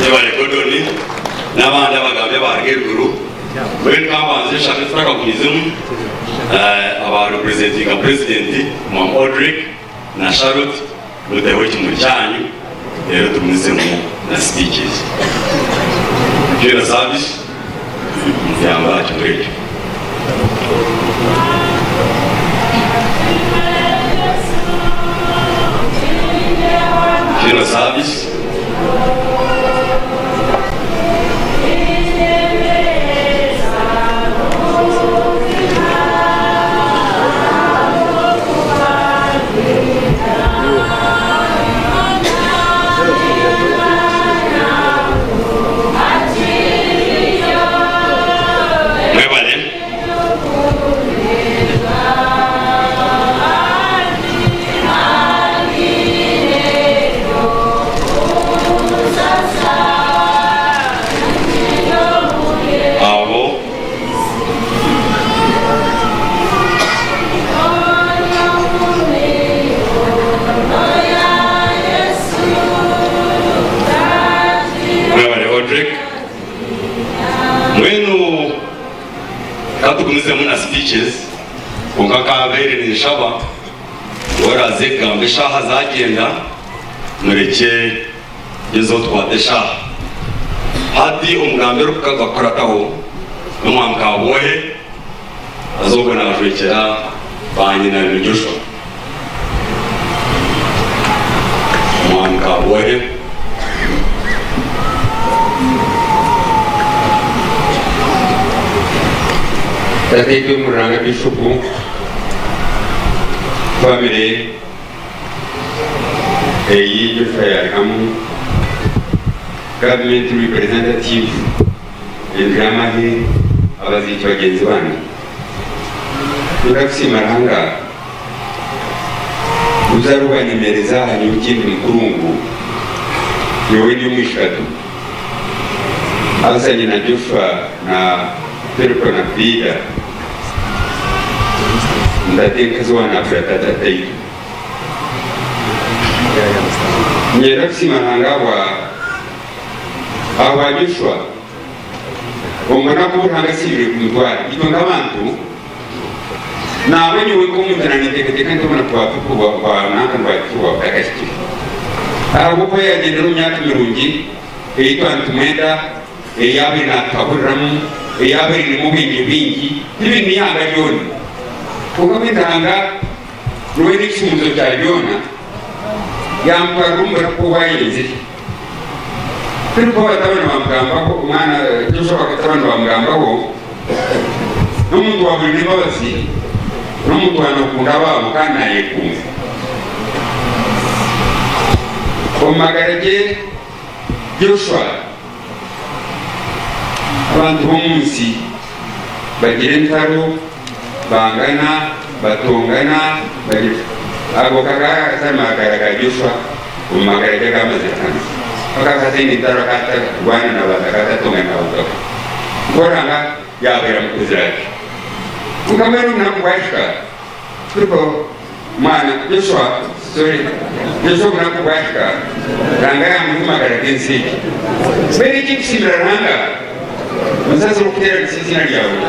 mwebale godoni n'abandi abagambe barweruguru bwenkamba nze shaka tutakagumizimu eh, abarepresentinga purezidenti mam odrick na charlotte muteho ekimuri kyanyu rero tumuzimu na speeches. Dear service, they are about to Tira Dear konka aba weraza ekugamba eshaaha zagenda mureke ezo twate eshaaha hati omugambo erikukaga kukurataho nomwamukabwohe azogo najwekera banyina nijoshua omwamukabwohe tatete omuranga bishuku family eh, Eid Fayakam, government representative eh, in Ramahi abazitwa bagenzi banyu ndakusiima arahanga uzarubanyemereza hanyuma ukindi mkurungu yowe niyo mwishatu abazanye na joshua na peruto na frida ndateeka zuwa nafeata tataitu ngenda bwa abwa joshua omwana kubuthanga sibire kumutwala ito ngabantu naabonyiwe komutananiteekateeka ntobona kubakubanaka yagendera omyaka mirungi eitwantumwenda eyaba inakahuriramu eyaba irimu bingi bingi ibintu yanga byona okuwitanga lwera ekisuubizo kya byona yamukagumbira kukubayinzi filipowa tabani bamugambako omwana joshua tabani bamugambako n'omuntu wabuli nembabazi n'omuntu wanokunda baabo kandi nayekunze omu magara ge joshua abantu b'omunsi bagire entaro bangana batongana ako kakaka kasama karakajishwa umakaite kama zetano akakasa initaro kata gwana na batakakatonga na utoka nkoranga yabera mukuziraki mukamweru mnakugwashika kuliko mwana joshua sorry. Joshua mnakugwashika ranga ya muhima karakinsiki beri ichi kusimbira ranga musasi mukutera kisisina lyawuna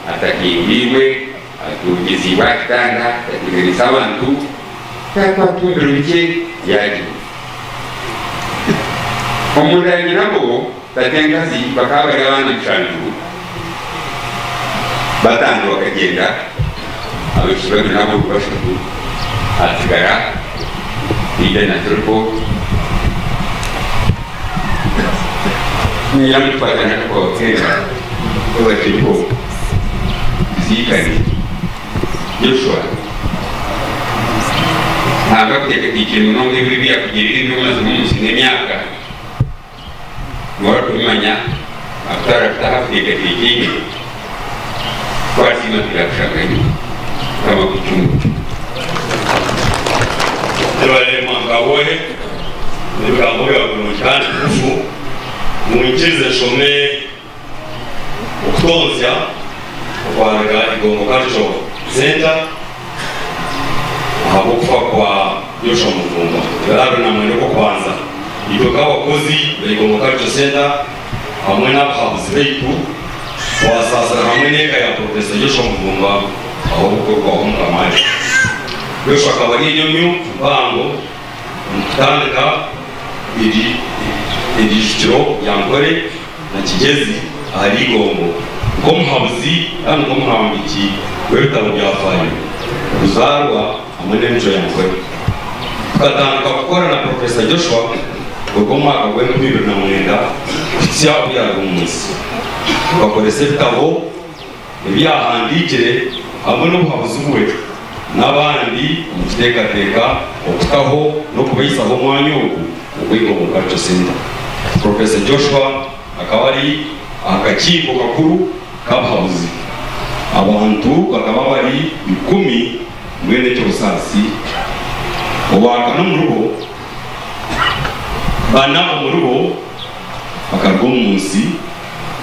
atakiingiwe atugiziwaki tana ategeresa abantu kakwatundira bike byaliwo yaani. tatengazi nabo batengazi bakabali abaana musanju bakagenda abakibabiri nabolu basatu asigara ija nakiriko niramutwatanakakwatsenda ewakiriko sikari joshua. Ntabwo akutegeka ikintu n'umwe bibi yakugirira ibyo umaze umunsi n'imyaka muhora kubimanya afutari afite hakutegeka ikindi twasima turakushakanye kama kuchungu. Tebale mwanga wohe ebigambo byabaguru cyane kufu munkize shome okutonzya okwalaga igongo cultural zenda ahabwokufa kwa yosha omuvumba na namwenda okwokubanza itwe nk'abakozi ba igongo cultural center hamwe n'abahabuzi baitu twasasira hamwe n'eka ya profesa yosha omuvumba ahabw'okukorwaho omukamaje yosha akaba ari enyomyo mpango. Omukutandika eri erihikiro yankore na kigezi ahari igombo komhawuzi kandi komhawundikiye webutanu byafaye uzarwa amane n'icyo yakora tugatanduka gukora na porofesa joshua ubwo mu mwaka wa bibiri na mwenda cyangwa byaga umunsi bakoresha ibitabo ibyahandikire hamwe n'ubuhabuzi bwe n'abandi mu kitekateka okukaho no kubayisaho umwanya ubu ubwigo mu gace senta porofesa joshua akaba ari akakigo gakuru kabuhawuzi abantu bakaba bari ikumi mwene cy'obusasi obwakana murugo bana omurugo bakaruga omunsi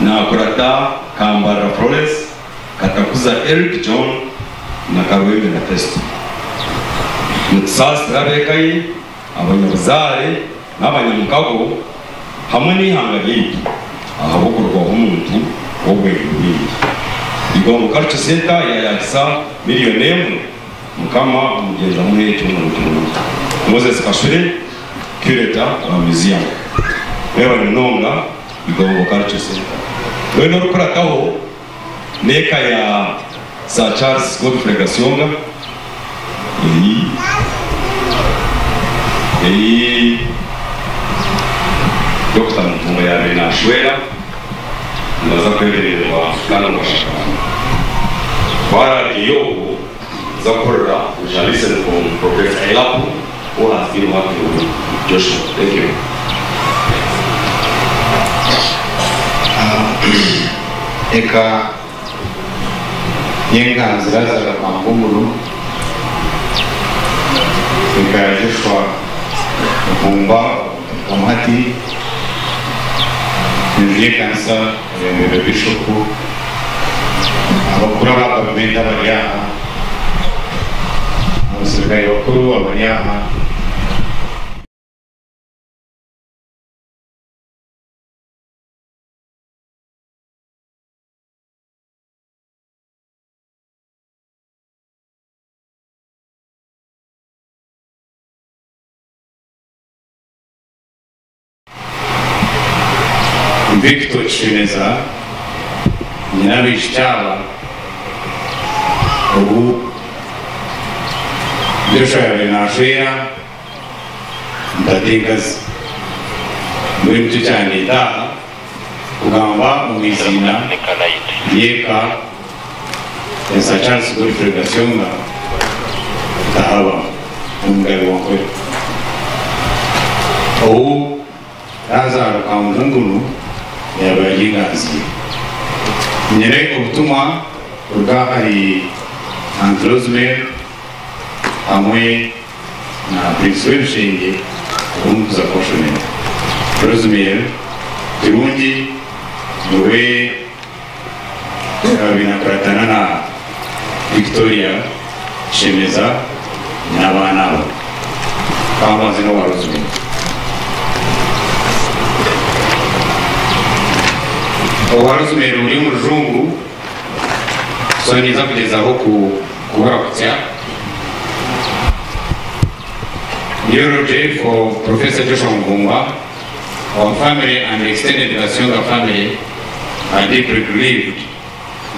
nakurata kambara flores katakuza eric john na karwemera testo mutusasira bekaye abanyabuzaare n'abanyamukago hamwe n'ihanga ryaitu ahabw'okurwaho umuntu obwera emirundi igwa mu culture center yayakisa miliyoni emu mukama omugyenza muri ekyo mulungi moses kashure curata wa museum. Weebali iko igombo culture center. Wena orukorakaho n'eka ya sa charles godfrey gasyonga eyi. Eyi. Dr mutungo yabena ashwera na zakare wa kana mashakan bara da yau zakurra journalism from Elapu who has been Joshua. Thank you. Ah, eka yenganzira zarakwangumbulu eka joshua vumba omuhati ನ್ಯೂಟ್ಲಿಕಾನ್ಸ ಬಿಷಪ್ಪು ವಕ್ರರ ಭಗವೇಂದ್ರ ವರ್ಯಾಹ Shri ವಕ್ರು ವರ್ಯಾಹ vytočené za nenavišťáva obu države našeja, da tigas bwintu cyane da gamba, mu mizina yeka esa chance kuri federation nga tahaba umugabe wakoye obu razaro kwa muzungunu yabayiganziye nyere ubutumwa bwahariye androzmere hamwe na perezida w'urushinge umutuza koshomeri rozmere kirungi niwe binakoratana na victoria shemeza n'abana bo kamuzi n'uwa rozmere uwarozwe uri mu rujungu so niza kugezaho ku kubarakutsa Eulogy for Professor Joshua Mugumba, our family and extended Gasionga family are deeply grieved,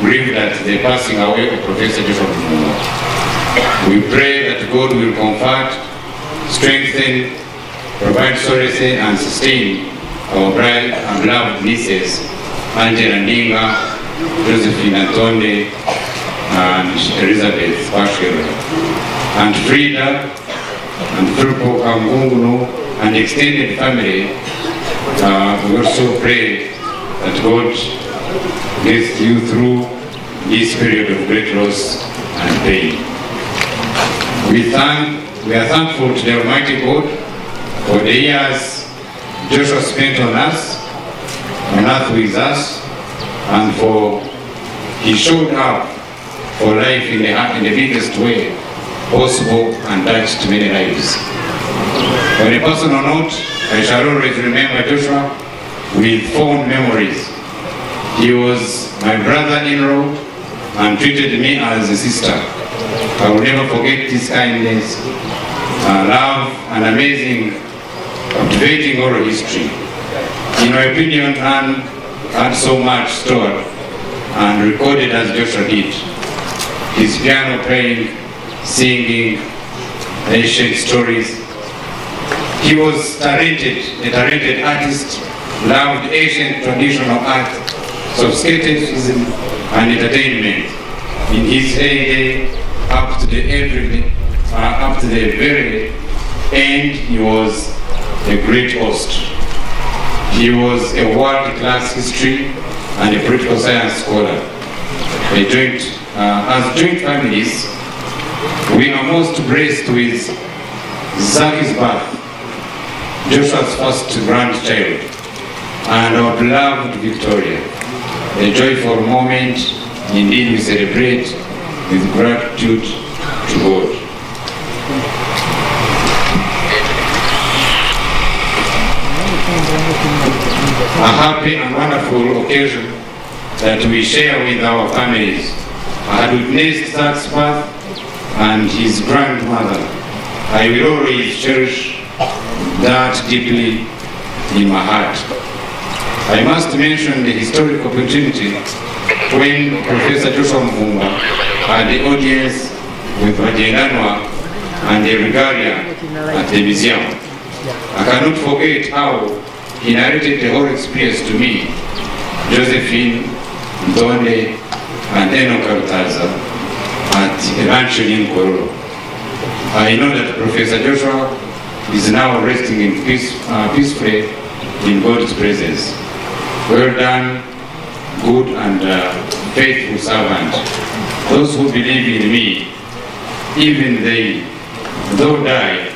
grieved at the passing away of Professor Joshua Mugumba. We pray that God will comfort, strengthen, provide solace and sustain our bride and loved nieces, Angela Ndinga, Josephine Ntonde, and Elizabeth Bashir, and Freda, and Firpo Kamugungunu, and extended family. Uh, we also pray that God gets you through this period of great loss and pain. We thank, we are thankful to the Almighty God for the years Joshua spent on us, earth with us, and for he showed up for life in the, in the biggest way possible and touched many lives. On a personal note, I shall always remember Joshua with fond memories. He was my brother-in-law and treated me as a sister. I will never forget his kindness, uh, love, and amazing, captivating oral history. In my opinion, had so much stored and recorded as Joshua did. His piano playing, singing ancient stories. He was talented, a talented artist, loved ancient traditional art, sophisticated and entertainment. In his heyday, up to the every, uh, up to the very end, he was a great host. He was a world-class history and a political science scholar. A joint, uh, as joint families, we are most blessed with Zaki's birth, Joshua's first grandchild, and our beloved Victoria. A joyful moment, indeed we celebrate with gratitude to God. A happy and wonderful occasion that we share with our families. I had witnessed Zach's birth and his grandmother. I will always cherish that deeply in my heart. I must mention the historic opportunity when Professor Joshua Mvumba had the audience with Vajendanwa and the regalia at the museum. I cannot forget how he narrated the whole experience to me, Josephine, Ndonde, and Enoch Karutaza at eventually in Kororo. I know that Professor Joshua is now resting in peace, uh, peacefully in God's presence. Well done, good and uh, faithful servant. Those who believe in me, even they, though die,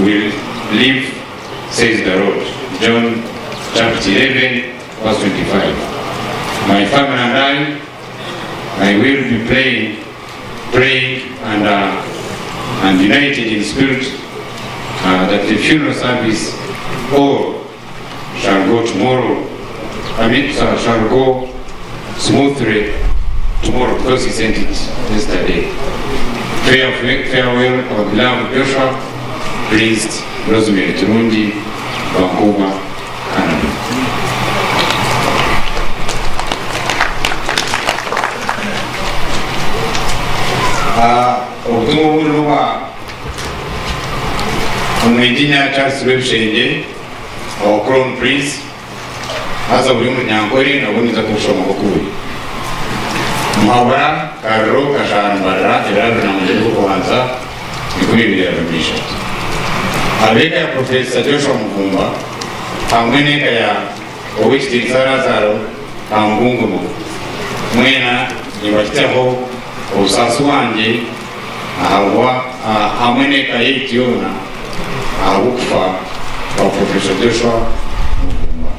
will live, says the Lord. John chapter 11, verse 25. My family and I, I will be praying, praying and, uh, and united in spirit uh, that the funeral service all shall go tomorrow. I mean, uh, shall go smoothly tomorrow because he sent it yesterday. Farewell, farewell our beloved Joshua, priest Rosemary Turundi, wakubwa kanuni. obutumwa obuli bwa charles webshenge owa crown prince. Haza buli munyankore naboniza kubushomoka kubi muhabura kariro kashanbarira eraro namugeri gokubanza nikuri bibiri abamisha a ya profesa joshua mvumba hamwe neka ya owestiri sarazaro kangungumu mwena nibasiteho obusaasi bwange hamwe ah, neka yeitiona ahabw'okufa wa profesa joshua mvumba.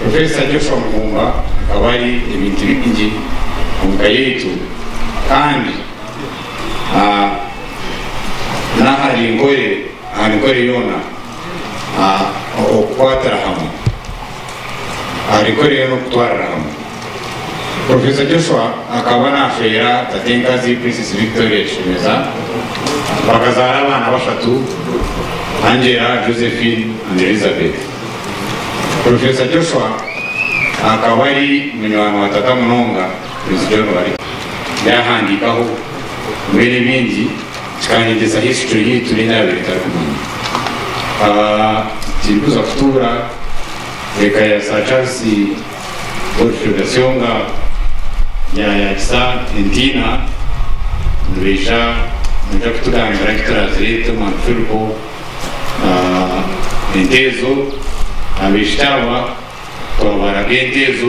Profesa joshua mvumba akaba ari ebintu bingi omuka yeitu kandi ah, nahari ngoye ahari nkore yoona ah, okukwatira hamwe ahari nkore yoona okutwarira hamwe profesa joshua akaba nafeera tatenkazi princess victoria kishemeza bakazaara abaana bashatu angela josephine and elizabeth. Profesa joshua akaba ari munywani wa tata munonga john wari yahandikaho mbere bingi tukanyegeza history hii turi nayo bitaro tulikuza ah, kutura reka ya saa chansi dorfe gasyonga nyaya kisa entina ndurisha nja kutugangira kiturazireete mwana filipo entezo ah, abishitaba twabaraga entezo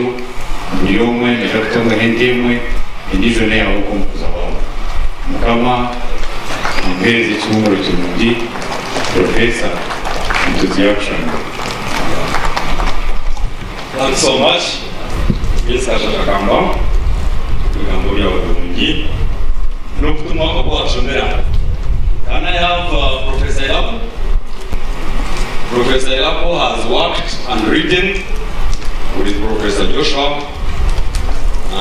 buri omwe naja kutongaho ente emwe endiijo neyawe omukuza mukama Thank you so much. Yes, Kashakakamba. Bigambo byawe birungi. N'obutumwa obwashomera. Can I have uh, Professor Yapo? Professor Yapo has worked and written with Professor Joshua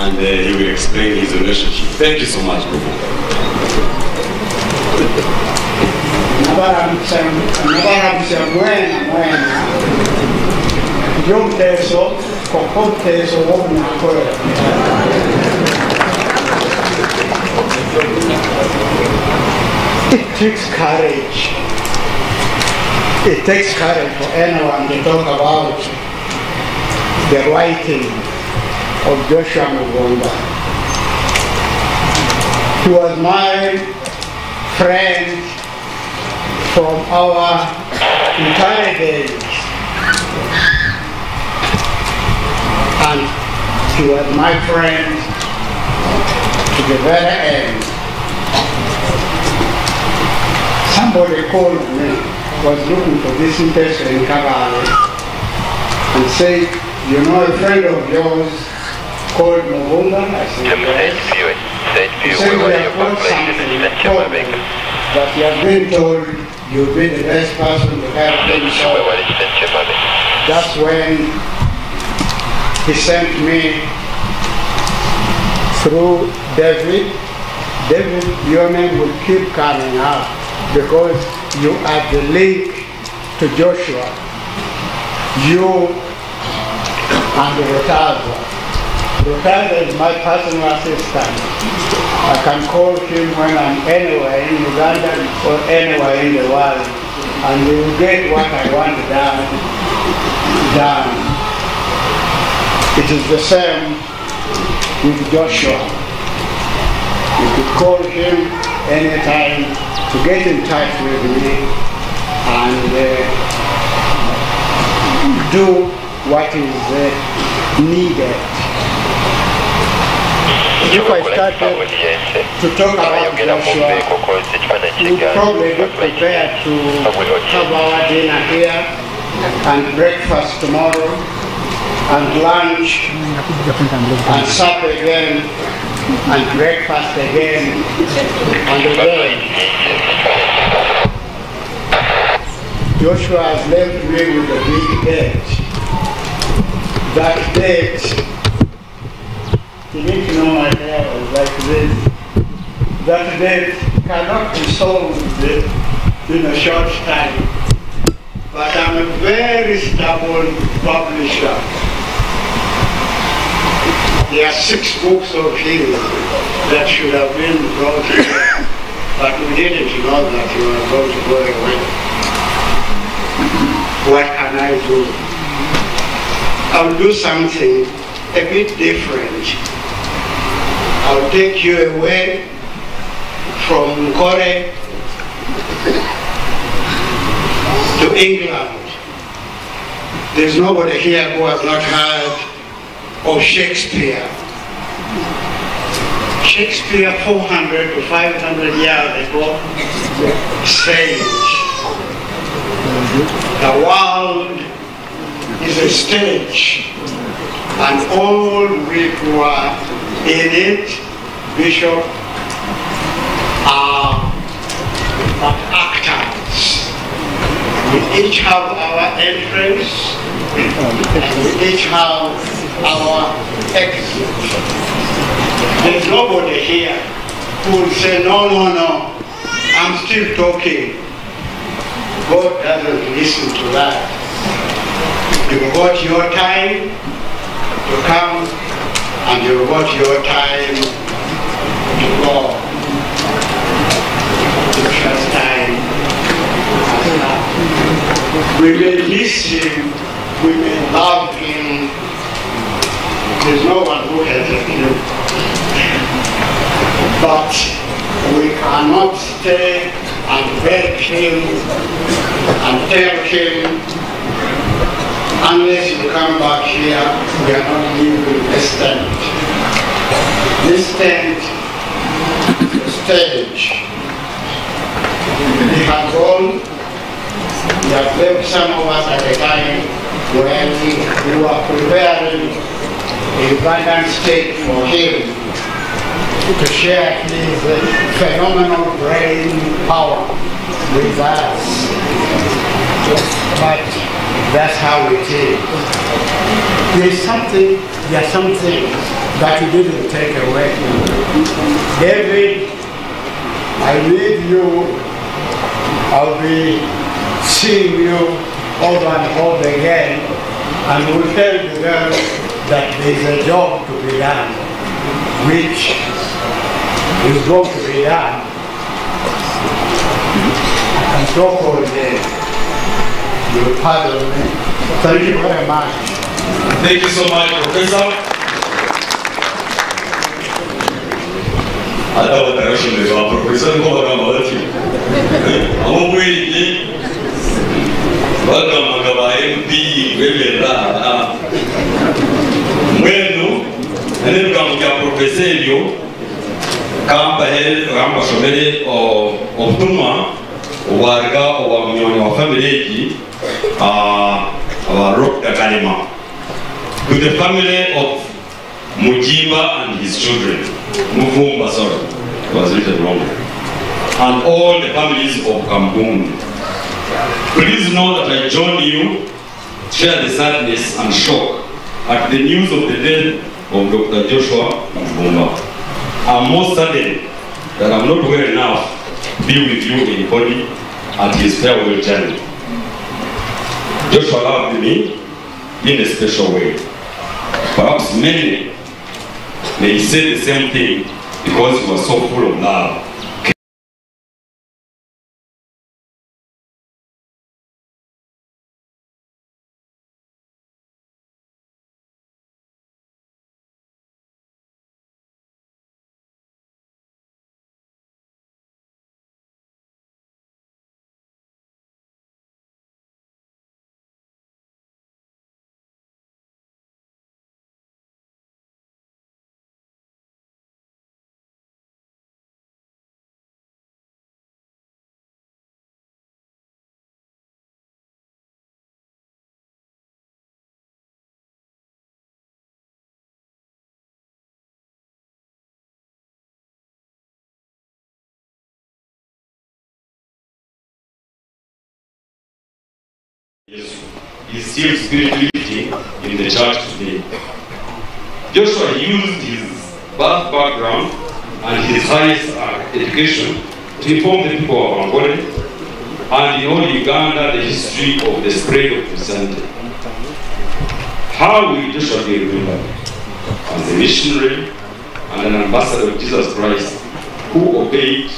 and uh, he will explain his relationship. Thank you so much, Professor. It takes courage. It takes courage for anyone to talk about the writing of Joshua Muvumba. He was my friend from our entire days. And he was my friend to the very end. Somebody called me, was looking for this person in Kabale, and said, you know a friend of yours called Mobunga? I said, yes. He said, we have got something that you have been told you'll be the best person to help them solve. That's when he sent me through David. David, your name will keep coming up because you are the link to Joshua. You and Rotaza. Rotaza is my personal assistant. I can call him when I'm anywhere in Uganda or anywhere in the world, and he will get what I want done. done. It is the same with Joshua. You could call him anytime to get in touch with me and uh, do what is uh, needed. If I started to talk about Joshua, we probably be prepared to have our dinner here and breakfast tomorrow and lunch and supper again and breakfast again and again. Joshua has left me with a big debt. That debt you need to know my hair was like this. That debt cannot be solved in a short time. But I'm a very stubborn publisher. There are six books of his that should have been brought here, but we didn't know that you were going to go away. What can I do? I'll do something a bit different. I'll take you away from Kore to England. There's nobody here who has not heard of Shakespeare. Shakespeare 400 to 500 years ago, stage. The world is a stage, and all we who are in it, Bishop, are but actors. We each have our entrance, and we each have our exit. There's nobody here who will say, no, no, no, I'm still talking. God doesn't listen to that. You've got your time to come, and you've got your time to go. Precious time. We may miss him, we may love him. There's no one who has a clue. But we cannot stay and beg him and tell him unless you come back here, we are not leaving this tent. This tent, the stage, we have left some of us at a time when we were preparing a abundant state for him to share his uh, phenomenal brain power with us. But that's how it is. There's something, there are some things that you didn't take away. David, I need you. I'll be seeing you over and over again, and will tell the girl that there's a job to be done, which is going to be done. And so forth there. You your title. Thank you very much. Thank you so much, Professor. hata watarashimeza waprofesa niko bagamba batyo ab'obwenge bagambaga ba mp bweberara mbwenu n'ebigambo bya profesa ebyo kambashomere obutumwa obwarga obwa mnyonyo wa family egi aba Dr. Kalema to the family of Mujiba and his children. Muvumba sorry. It was written wrong. And all the families of Kambun please know that I join you share the sadness and shock at the news of the death of Dr. Joshua Muvumba I'm most certain that I'm not well enough to be with you in body at his farewell journey. Joshua loved me in a special way. Perhaps many may say the same thing because he was so full of love. Is still spirituality in the church today. Joshua used his birth background and his highest education to inform the people of Ankole and in all Uganda the history of the spread of Christianity. How will Joshua be remembered? As a missionary and an ambassador of Jesus Christ who obeyed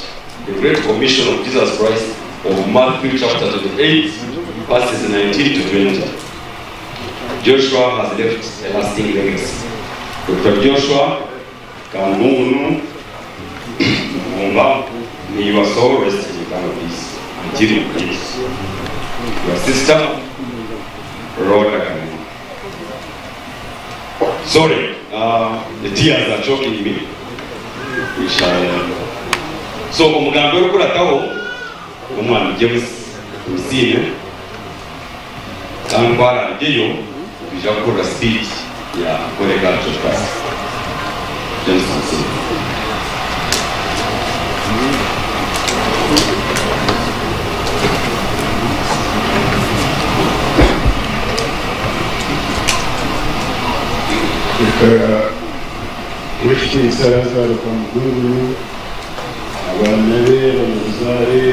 the great commission of Jesus Christ of Matthew chapter 28 verses 19 to 20. Joshua has left a lasting legacy. Dr. Joshua Kamunu Mumba, may your soul rest in eternal peace until you please. Your sister, Rhoda Kamunu. Sorry, uh, the tears are choking me. We shall so umugambi wo James, we james musine nankwana ngeyo nja kukola speech ya kuelekea chochote James wifite isaraza rukamukuru abantu be abanyabuzare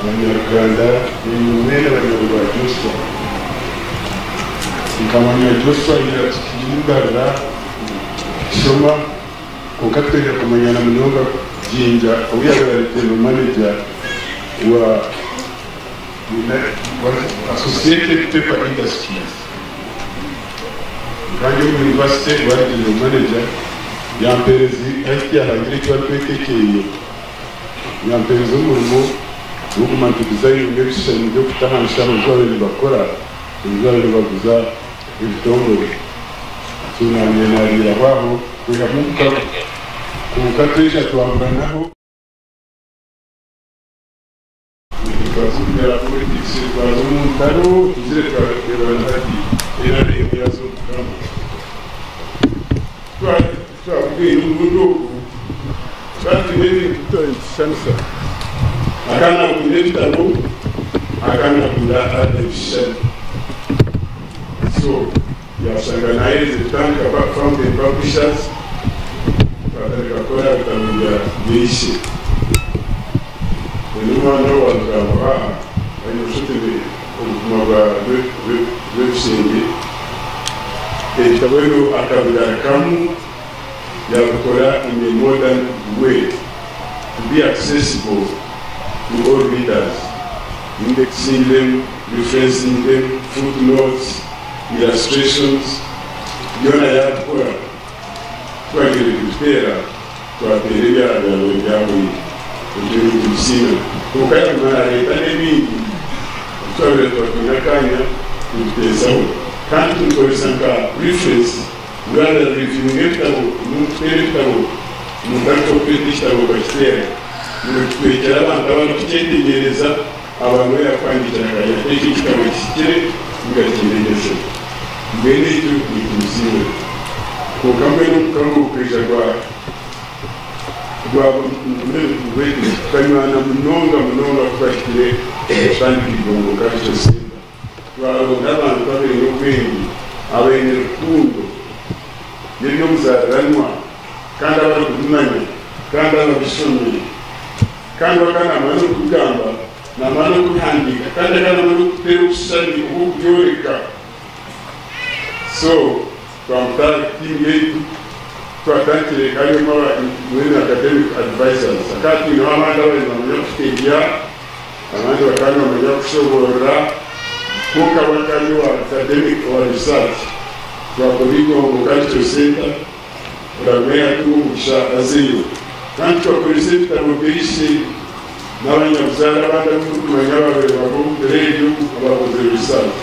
abanyarwanda ni mwe n'abanyarwanda byose nkamenya joswa yira kikiyungarira shoma kukategera kumenya na munyonga jinja uyagara rugendo manager wa associated paper industries. Kandi mu university bari rugendo manager yampereza hafi yahangira ikibazo twekekeye yampereza umurimo wo kumanza design w'ibishushanyo byo kutahanisha abazabiri bakora ibizabiri baguza ebitongole tunamyenabira kwabo kwegamuka kukatesha twambura nabo twazumbira akanakunda ibitabo akanakunda adabishana kugura adebisheni so yasanga naye zitanga from the publishers bakora ibitabo bya byinshi uyu mwana wazaba aha ari inshuti ubuzima bwa webushingi ibitabo rero akabigarukamo yakora in a modern way to be accessible to all readers, indexing them, referencing them, footnotes, illustrations niliona yakuwa kwani nilikupera kwaperega vyalovyabwi kutiri kumsina ukaya kumaretane mingi twavetwakunakanya kutesawo kandi tulikolesanga reference ngala review ngebitabo mutupere bitabo mundakitokupeta ekitabo bakiteera nikutuleetera abantu abatukyetegereza abangwe yakwangikiraganya ekyo ekitabo kikire nga mbere y'icyo kuko mbere n'ukukanguka rwa rwaba muri kanywana munonga munonga kufatire kandi kigongo kabyo simba twaba n'abantu babiri ubwenge abene rukundo yari no muzaranwa kandi abarikudumanya kandi ababisomeye kandi akanamara no kugamba namara no kuhandika kandi akanamara no gutera ubushami ubwo so twamutara timu yetu twatangire karimo mwene academic advisors akati naho abandi abandi bamenya kutegera abandi bakandi bamenya gushobora kuko wa academic wa research twakora igongo culture center uramenya tumugisha aziyo kandi twakoresha ibitabo byinshi n'abanyabuzara abandi kumenya babiri abakoze research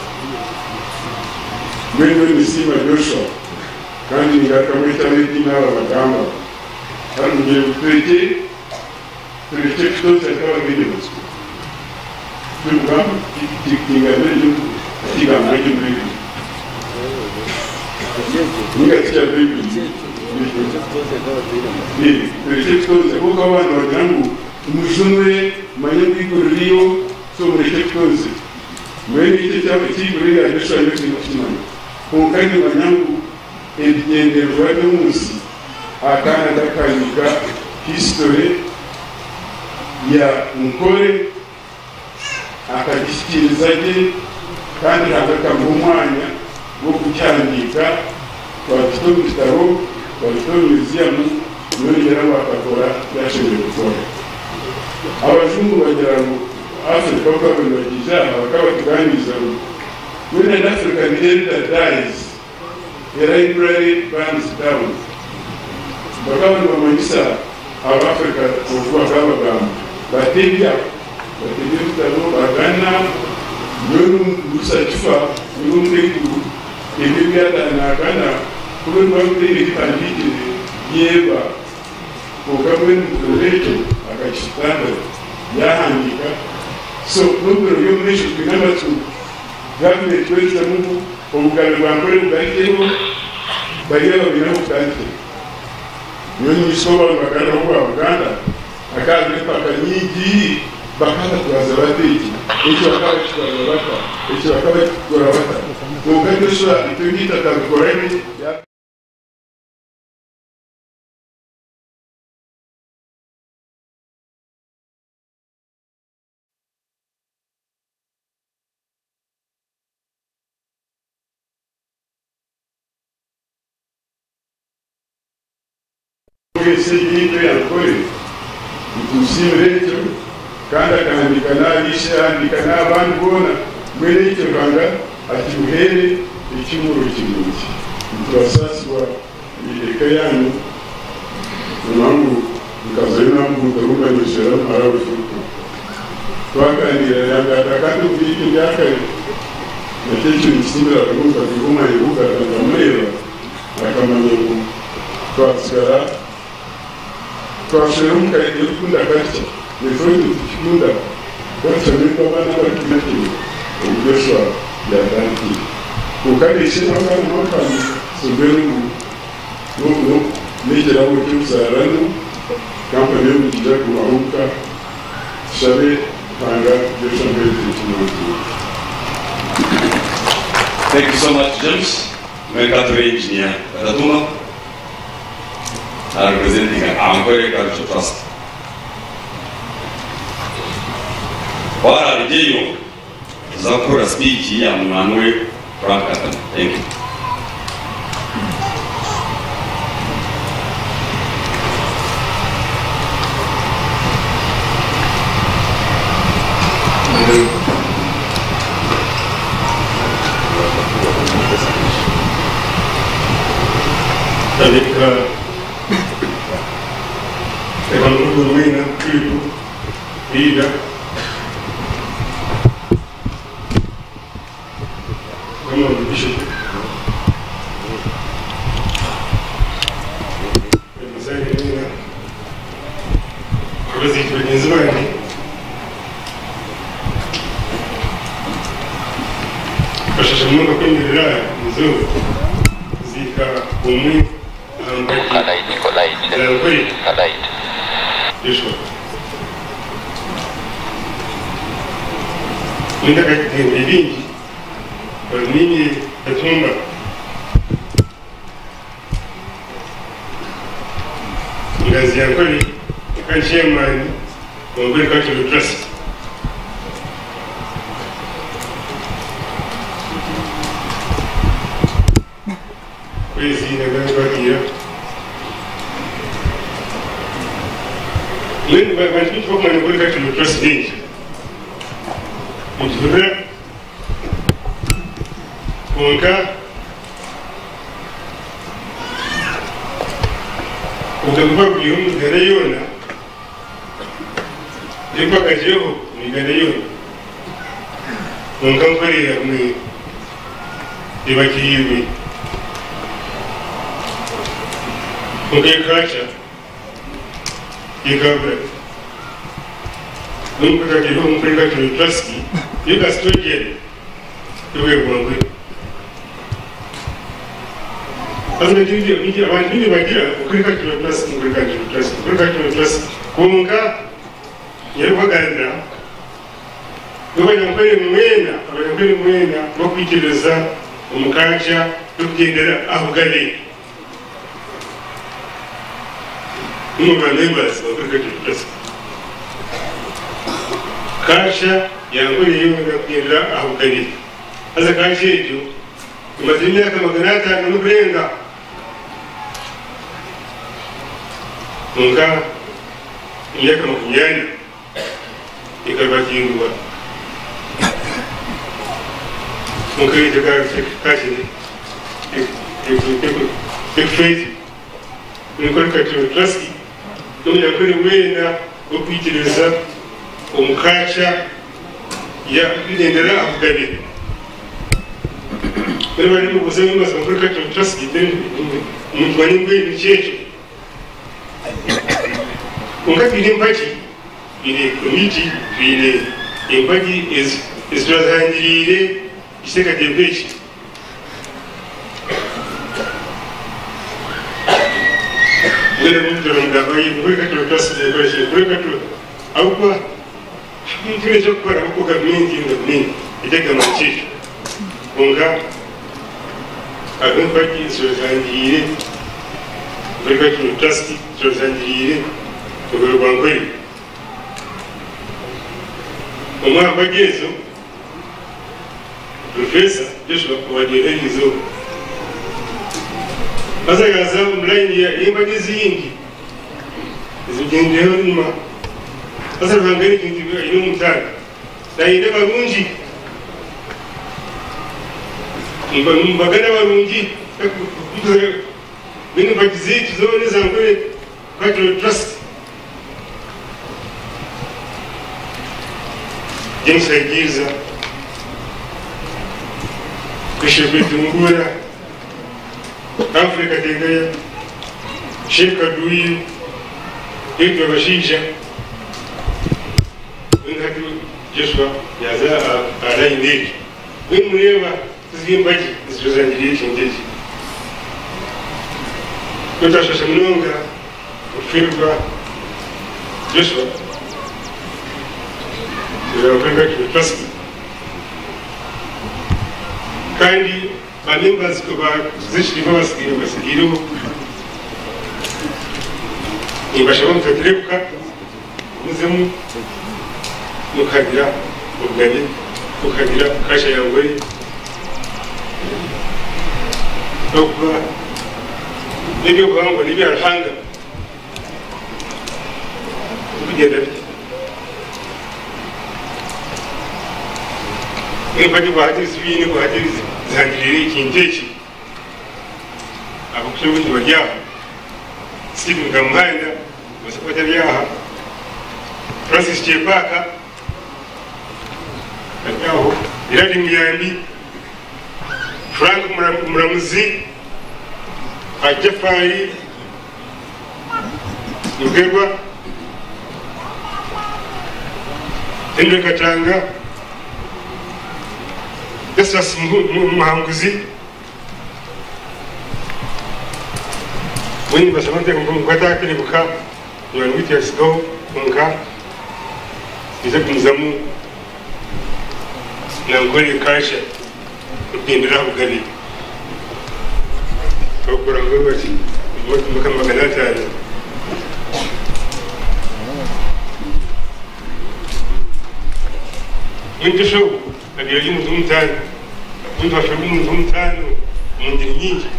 mwene misima gyosho kandi ngakamwitane ry'intara bagamba kandi urugero tureke tureke tutose akaba binyubatswe tuvuga ingano ry'igambo ry'umwene ningakijya kuri bibiri tureke tutose kuko abana bagira ngo umushumwe manye bwigururiyo so mureke tutose mwene icyo cyaba kigurira gishushanyo cy'imana kunkaini banyangu ebigendererwa by'omunsi akaana takanyuka hisitore ya nkore akagishikiriza gye kandi hagakamuha omwanya gw'okukyandiika twabita omu bitabo twabita omu muziyamu nonera bakakora byashoboye gukora. Abajungu bagira ngu afurika bakabonibagije aha bakabatuganiza ngu when an african elder dies. The library burns down. Bakabona bamanyisa abafurika okuba kabagamba batebya batebya ebitabo bagana nolusakifa nolumegulu ebyo byatanagana kubera babitebe bitandikire yeba ukamwe n'umukoresho akakitandatu yahandika so n'ubwo ryo muri byavuga ekiweesa muno obugalo bwankole bugatteko bali abo bina bugatte nyonyisa oba baganda bwa buganda akaza empaka nyingi bakaba kitwaza bata eki ekyo bakaba kitwaza bata ekyo bakaba kitwala bata ogatosula etonyita tabikolani yesigitwe alukore ekyo kandi akahandika n'abishe ahandika n'abandi boona mbwene icyo rwanda akimuhere icyumuro kirungi nturasasibwa imireka yanyu impamvu mukaza n'abantu mutarunganishira twaganira yagata kandi kuri icyo byakare nacyo kintu kimera akagufa kiguma mureba akamenya ngo twasigara kafin ka yi kun da kanci ne so yi cikin da wacce ne ko ba na barki na ke ogesuwa ya danki ko kada shi an kan maka su gani mu nono ne ke da mutum tsaranu kamfanin mu jiya kuma Thank you so much, James. Mercado Engineer da turma. are presenting Amkwere Trust. Kwa rejeo za kura speech ya Mwanwe Frank Thank you. Rumwena kwibu kwiga muhanguzi mwini basamante nkata kelebuka nolwiti yasigaho nka ize kumuzamu nangoli kasha kupindira kugali okura ngobati maka magana atanu mun ta shau a biyar yi mutum tani zidashobora umutekano mu ngeri nyinshi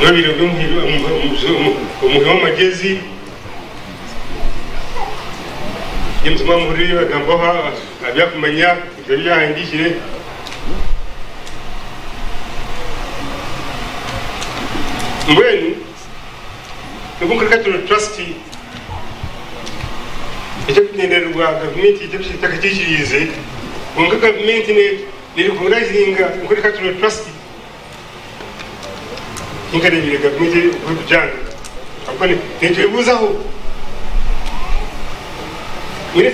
n'abiro byo umuhi w'amagezi yinzuma muhurire bagamba aho abyakumenya ibyo byahangikire mbwenu nubwo kuri katoro trusty icyo kugendera rwa gavumenti icyo tutakakishirize gavumenti riri kurahinga kuri katoro tarasiti inganibire gavumenti uri kujyana ahubwo ntituyibuzaho muri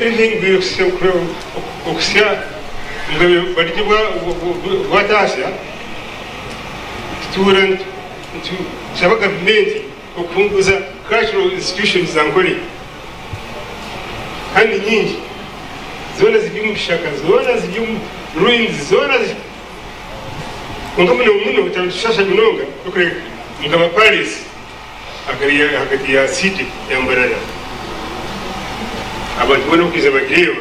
bwatasya tutura nsaba gavumenti okunguza cultural institutions za kandi nyinshi zona z'iby'umushaka zibona z'iby'umuruyenzi zibona mugabo ni umuntu utarushasha minonga dukore mugabo paris hagati ya hagati ya city ya mbarara. Abantu bona kwiza bagireba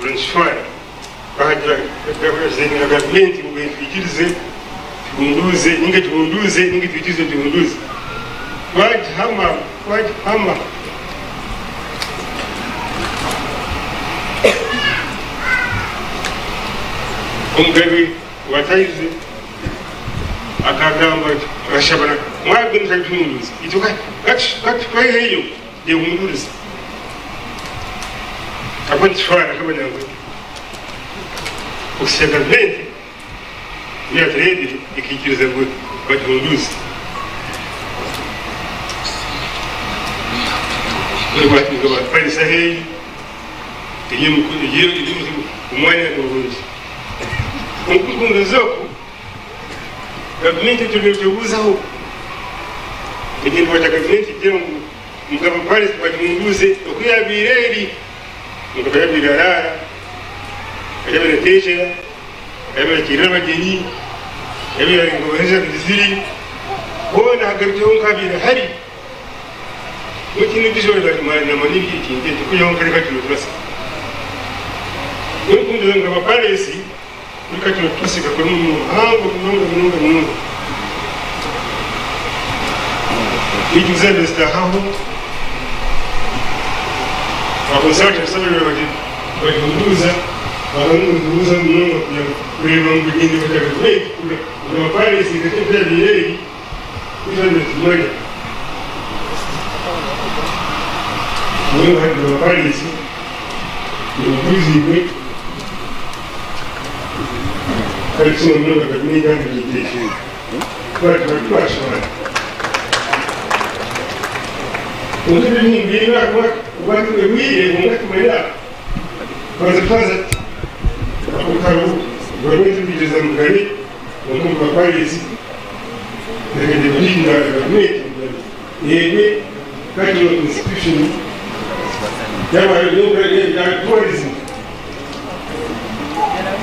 uranshwara bahagira gavurajeni gavumenti ngo yitwikirize tunduze ninge tunduze ninge tugunduze tunduze waje hama waje hama umugani watayize akagamba urashobora mwabwe mutabyumvise icyo katweheyo yehumurize akora ishobora k'abanyarwanda ukuseka vente niyatredi ikikiriza ngo batumvise Farisaheyi, iyo umwanya urungi Mkurugenzi gavumenti tulioteguza ho ekintuwata gavumenti jengu mugabo kwali batunguze okweyabira eri mugabo yabira alaala yabira tekera yabira kirira bagenyi yabira ngobanisa miziri bona hagaruteho nkabira hari mukinu bisore batamaranamanibi ekintu ekikuyaho nkali katilo turasa urikumbiza ngabapalesi Nunca kino kisika kuli mu muhango munonga munonga munonga ijuze ndezitahaho abakozi bacu bisobanura bati bari kuduza barangurunguruza munonga kugira kureba mu bugendo bakabikora kure kugira baparesi ndetse byabireri kugira tumanya niyo hari abaparesi ni ubwizigwe кольцо много под деньгами людей. Пачвай, пачвай. Muhtemelen bilinler var, var ümiyle bulmak mela. Kazıkazık, Abukaru, Görmedi bir cezam gari, onun paparyesi, Demedi bilinler görmek, Yedi, Kaçıyor institusyonu, Yamalı, Yamalı, Yamalı, Yamalı, Yamalı,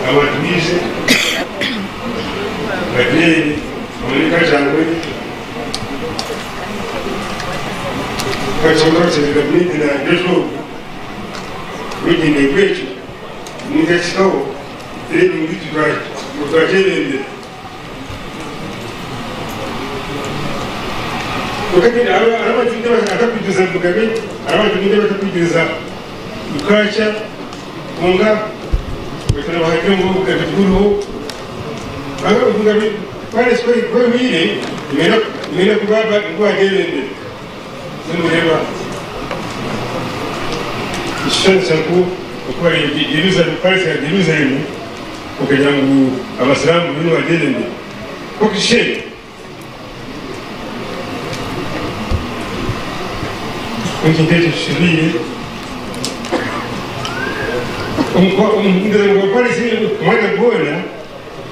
Yamalı, Yamalı, aqui, América Jangui, Personal Secretary de la Greco, Wiki Negrechi, Nigestau, ele me disse para proteger ele. Porque a arma a Deus está pedindo para mim, a arma de Deus a pedindo para mim. O cara, o cara, o cara, o cara, o cara, o cara, o cara, pale siku ile imeenda kubaba kwa gelende ndio kishani changu kwa Jerusalem pale ya Jerusalem kwa jangu abasalamu ni wa gelende kwa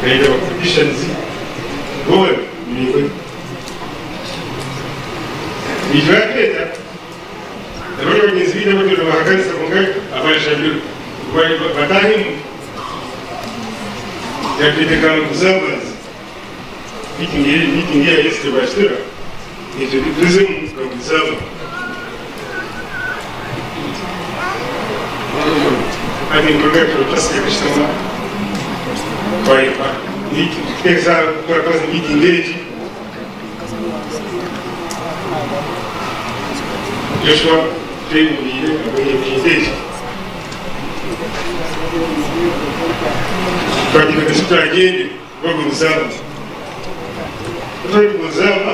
create efficiency goal meaningful. Nijiweke da wani wani zai da wani da mahakansa kun kai a fashin duk wani batahin ya fi da kan observers bikin ya yi suke ba shi da ya ce duk rizin ga observer I mean, we're going to just get this waaye nit exemple pour représenter nit yi léegi le choix day mu nii rek ba yéen kii léegi. Kwa tunajitahidi kwa mzama kwa mzama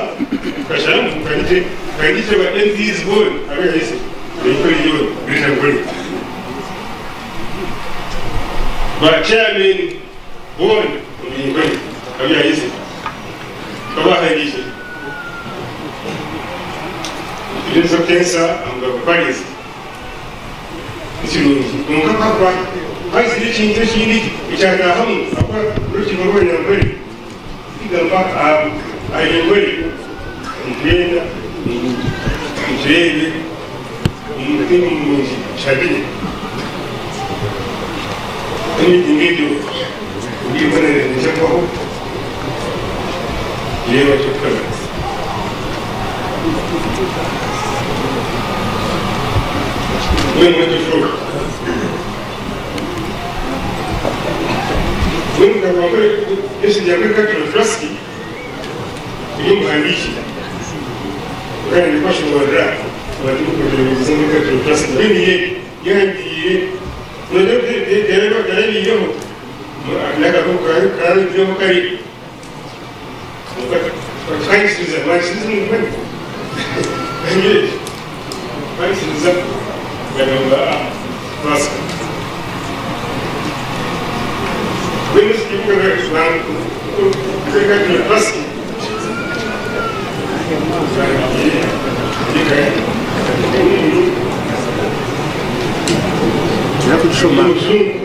kwa shamba mkanite kanite wa enzi is born aweka hizi ndipo hiyo bila ngoli bachani woman omi não ẹbí isso, sè bàbá ahẹ́ yìí sè ìdí nsọ kẹ́nsá àwọn bàbá yìí sè nti lóni wọn kọ́ pápá báyìí sè létí nítorí sí ní ìjàngá hàn àpá lótì mọ́kọ́ ìyá mbẹ́rẹ́ ìgbàmbá àyè mbẹ́rẹ́ ntúyẹ́nà ntúyẹ́nà ntúyẹ́nà ntúyẹ́nà ṣàbíyẹ ẹni ìdíngé dùn. జీవన నిజంబహు జీవ చిత్రం Вымка воды, если я выкатил фраски, им обидно. Когда не пошел вода, воду, которую я выкатил фраски, вы мне, я не ей. Но я не ей, для какого краю, краю идем Кариб. Вот так, марксизм, марксизм не понимает. Марксизм, да, нас. Вынесли как как не краски. Я тут шумно.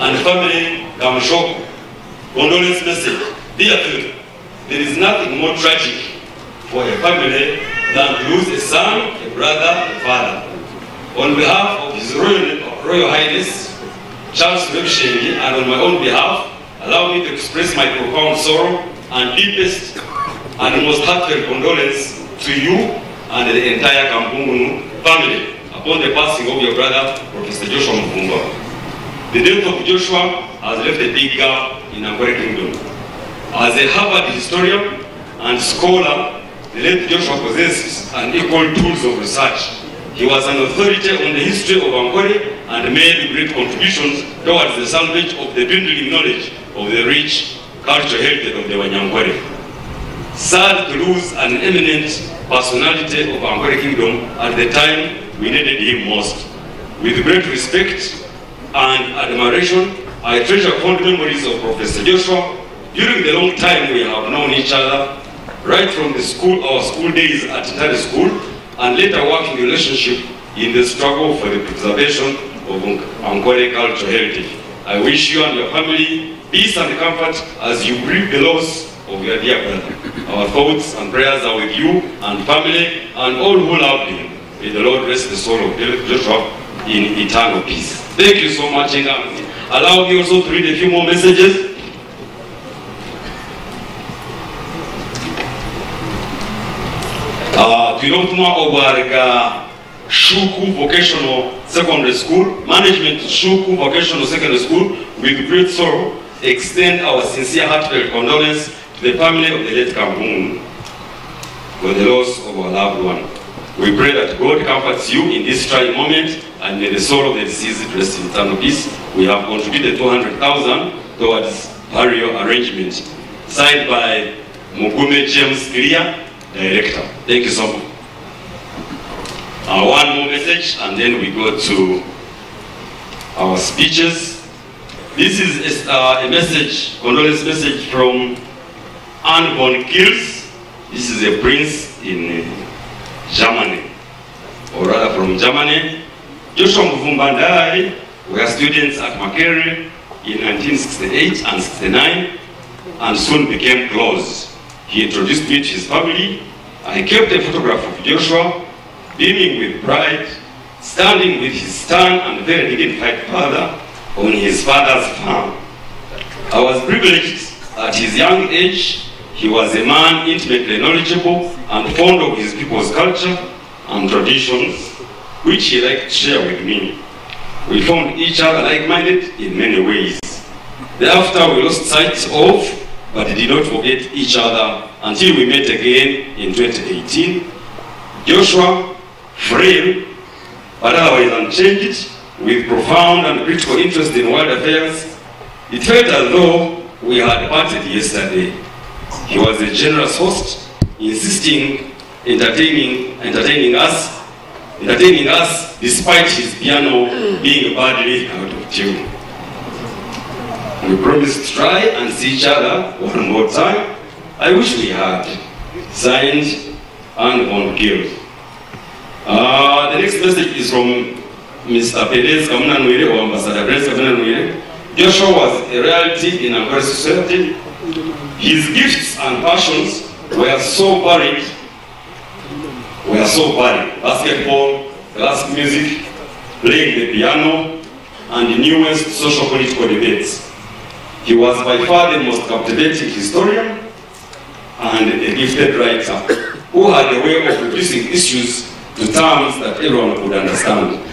and family Kamushoko condolence message dear philip there is nothing more tragic for a family than to lose a son a brother a father. On behalf of his royal, royal highness charles Rwebishengye and on my own behalf allow me to express my profound sorrow and deepest and most heartfelt condolence to you and the entire Kamugungunu family upon the passing of your brother, Professor Joshua Muvumba. The death of Joshua has left a big gap in Ankole Kingdom. As a Harvard historian and scholar, the late Joshua possessed unequal tools of research. He was an authority on the history of Ankole and made great contributions towards the salvage of the dwindling knowledge of the rich cultural heritage of the Wanyangore. Sad to lose an eminent personality of Angore Kingdom at the time we needed him most. With great respect and admiration, I treasure fond memories of Professor Joshua during the long time we have known each other, right from the school, our school days at Tari School, and later working relationship in the struggle for the preservation of Angore cultural heritage. I wish you and your family peace and comfort as you grieve the loss of your dear brother. Our thoughts and prayers are with you and family and all who love him. May the Lord rest the soul of Joshua in eternal peace. Thank you so much, Inga. Allow me also to read a few more messages. Uh, tuliotuma obwarga Shuku Vocational Secondary School, Management Shuku Vocational Secondary School, with great sorrow, extend our sincere heartfelt condolence to the family of the late Kampung for the loss of our loved one. We pray that God comforts you in this trying moment and may the soul of the deceased rest in eternal peace. We have contributed 200,000 towards burial arrangement. Signed by Mugume James Clear, Director. Thank you so much. Uh, one more message and then we go to our speeches. This is a, a message, condolence message from Anne von Kils. This is a prince in uh, Germany, or rather from Germany. Joshua Mvumba and I were students at Makerere in 1968 and 69 and soon became close. He introduced me to his family. I kept a photograph of Joshua, beaming with pride, standing with his stern and very dignified father on his father's farm. I was privileged at his young age. He was a man intimately knowledgeable and fond of his people's culture and traditions, which he liked to share with me. We found each other like-minded in many ways. Thereafter, we lost sight of, but did not forget each other until we met again in 2018. Joshua, frail, but otherwise unchanged, with profound and critical interest in world affairs, it felt as though we had parted yesterday. He was a generous host, insisting, entertaining, entertaining us, entertaining us despite his piano being badly out of tune. We promised to try and see each other one more time. I wish we had. Signed, and von Gill. Uh, the next message is from Mr. Perez Kamunanwire or Ambassador Perez Kamunanwire. Joshua was a reality in our society. His gifts and passions were so varied, were so varied. Basketball, classic music, playing the piano, and nuanced social political debates. He was by far the most captivating historian and a gifted writer who had a way of reducing issues to terms that everyone could understand.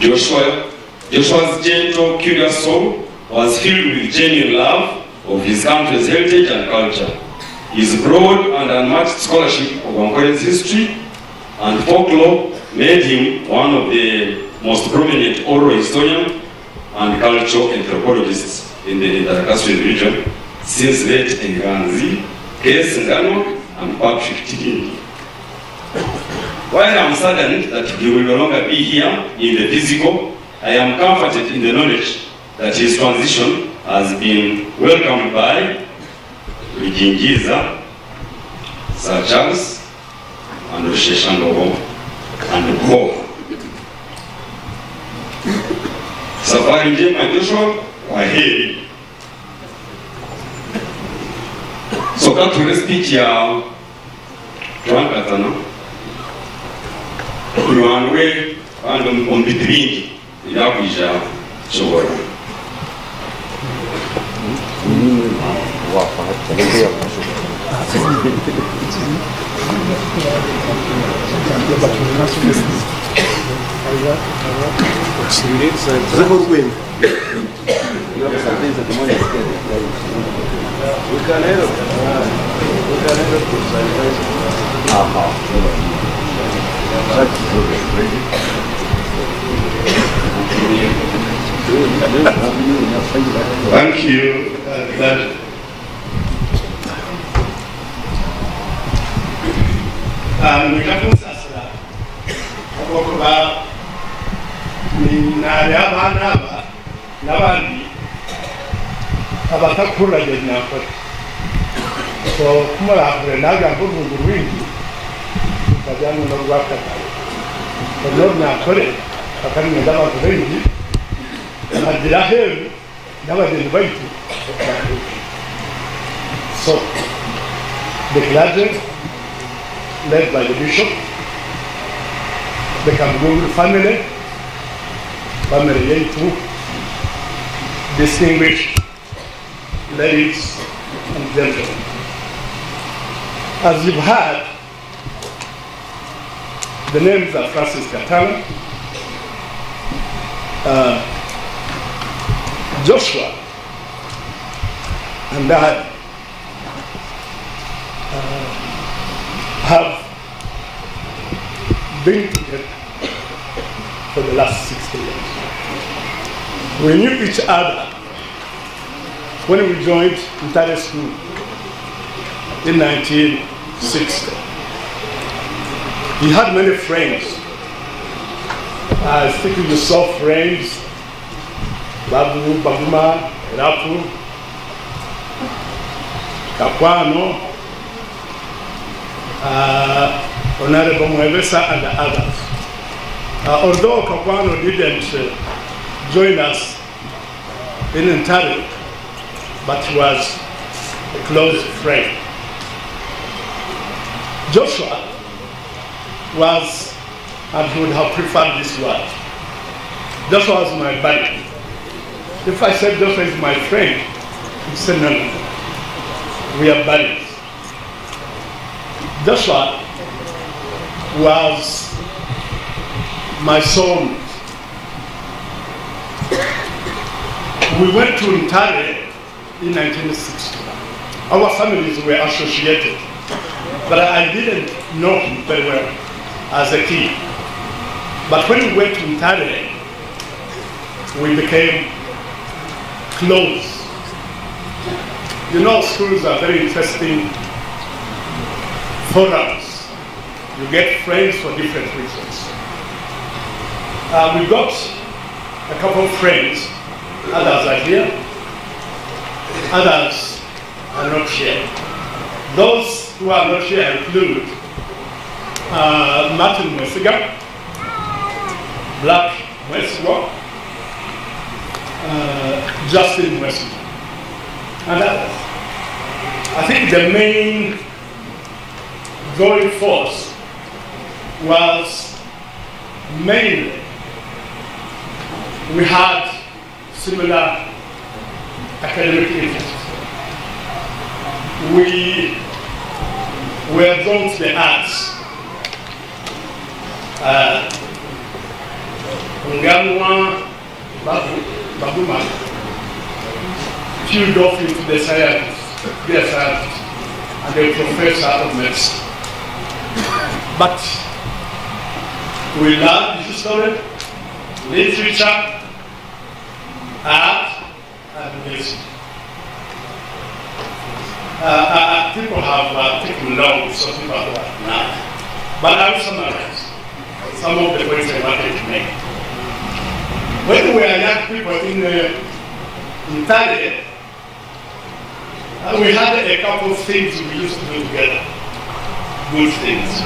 Joshua, Joshua's gentle, curious soul was filled with genuine love of his country's heritage and culture. His broad and unmatched scholarship of Angolan's history and folklore made him one of the most prominent oral historian and cultural anthropologists in the Intercastrian region since late Nganzi, Case Ngano, and Patrick Tigini. While I'm saddened that he will no longer be here in the physical, I am comforted in the knowledge that his transition has been welcomed by Rugingiza, Sir Charles, and Rusheshandogo, and Go. Safari njema Joshua, kwaheri. soka ture speech ya kunywanwe kandi omu bintu bingi ebyakwija shobora zako urwenya Aha. Ah. Thank you. Uh, that ndikakusasira okuba ninaali abaana aba n'abandi abatakurage nakora so kumulambure nagamba heru n'abagenzi baitu so the clergy led by the bishop the Kamugungunu family family yaitu distinguished ladies and gentlemen. As you've heard the names are Francis Katana uh, Joshua and I uh, have been together for the last 60 years. We knew each other when we joined Ntare School in 1960. He had many friends. I think you saw friends, Babu, Baguma, Rapu, Kakwano, uh, Honorable Mwevesa and others. Uh, although Kakwano didn't uh, join us in Ntare, but he was a close friend. Joshua was, and he would have preferred this word, Joshua was my buddy. If I said Joshua is my friend, he'd say no, no. We are buddies. Joshua was my son. We went to Ntare in 1960. Our families were associated, but I didn't know him very well as a kid. But when we went to Ntare, we became close. You know, schools are very interesting forums. You get friends for different reasons. Uh, we got a couple of friends, others are here, others are not here. Those who are not here include uh, Martin Mwesiga, Black Mwesiga, uh, Justin Mwesiga, and others. I think the main going force was mainly we had similar academic interests. We were drawn to the arts. Uh, Babu, Baguma filled off into the science, a scientist, and a professor of medicine. But we learned history, literature, art, and medicine. Uh, uh, people have uh, taken notes, so people have not. But I will summarize some of the points I wanted to make. When we were young people in, uh, in uh, we had a couple of things we used to do together. Good things.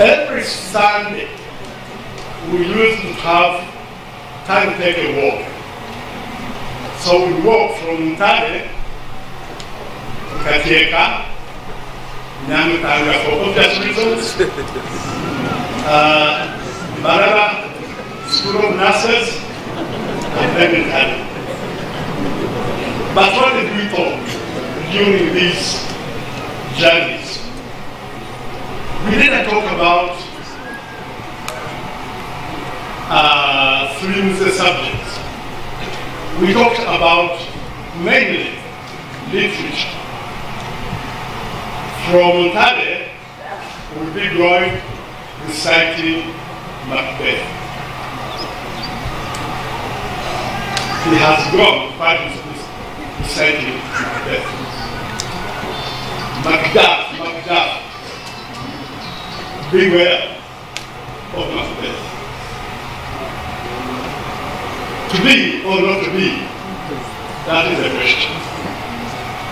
Every Sunday, we used to have time to take a walk. So we walk from Italy to Katieka, Obvious reasons. of Nurses, and. But what did we talk during these journeys? We didn't talk about uh, flimsy subjects. We talked about mainly literature. From Ntare, we'll be going reciting Macbeth. He has gone quite reciting Macbeth. Macduff, Macduff, beware of Macbeth. To be or not to be, that is the question.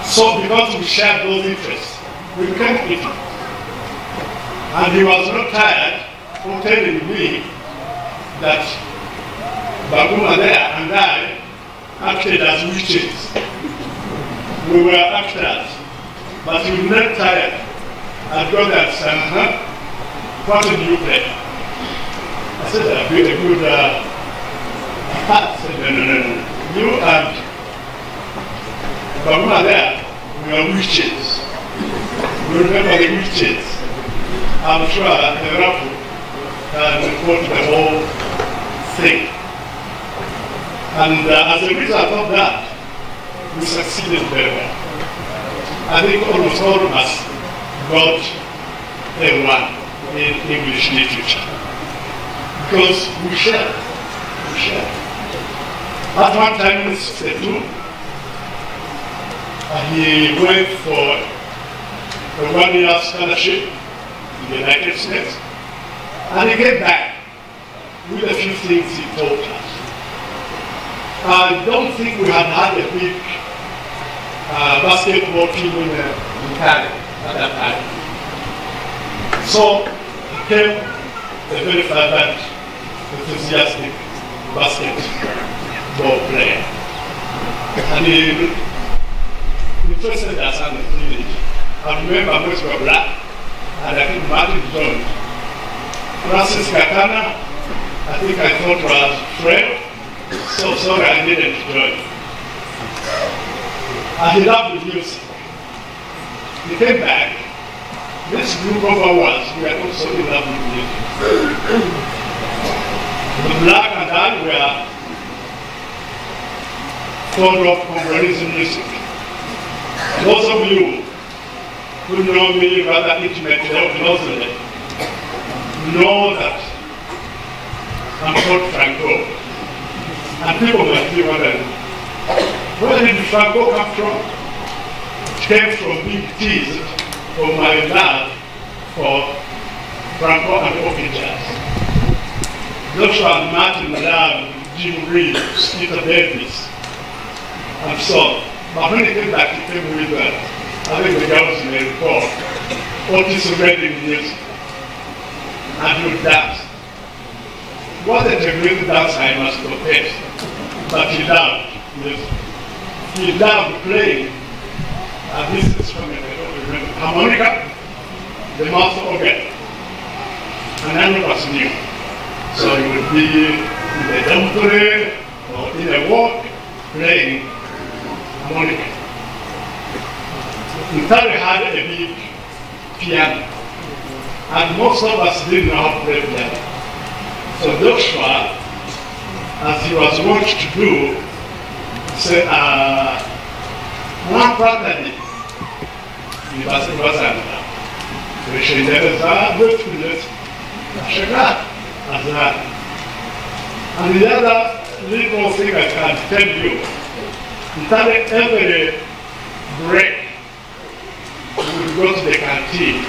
So because we share those interests, we became people. And he was not tired of telling me that Baguma there and I acted as witches. We were actors, but we were not tired. I got that, uh-huh. What did you play? I said, I played a good uh, I said, no, no, no, no. You and Baguma there, we are witches. Remember the witches. I'm sure the raffle can quote the whole thing. And uh, as a result of that, we succeeded very well. I think almost all of us got a one in English literature. Because we share. We share. At one time in 62, uh, he went for a one-year scholarship in the United States, and he came back with a few things he told us. I don't think we had had a big uh, basketball team in, uh, in Cali at that time. So he became a very fervent, enthusiastic basketball player. And he interested us in the village. I remember most were black, and I think Martin joined. Francis Katana, I think I thought was Fred, so sorry I didn't join. And he loved the music. He came back. This group of ours, we are also in love with music. the black and I were fond of Congolese music. Those of you who know me rather intimately or know that and fought Franco. And people must be wondering, where did Franco come from? Came from big teas for my love for Franco and officers. Joshua Martin Lamb, Jim Reeves, Peter Davis, and so on. But when it came back, it came with uh, I think the the report, Otis Redding music, and you dance. Wasn't a great dancer, I must confess, but he loved music. He loved playing, and this instrument, I don't remember, harmonica, the master organ, and none of us knew. So he would be in a dormitory or in a walk playing harmonica. We had a big piano, and most of us didn't know how to play piano. So Joshua, as he was watched to do, said, uh, one Saturday, he was he was at Rishindeleza, Butfilet, Shaka, as that. And the other little thing I can tell you, he started every break, we would go to the canteen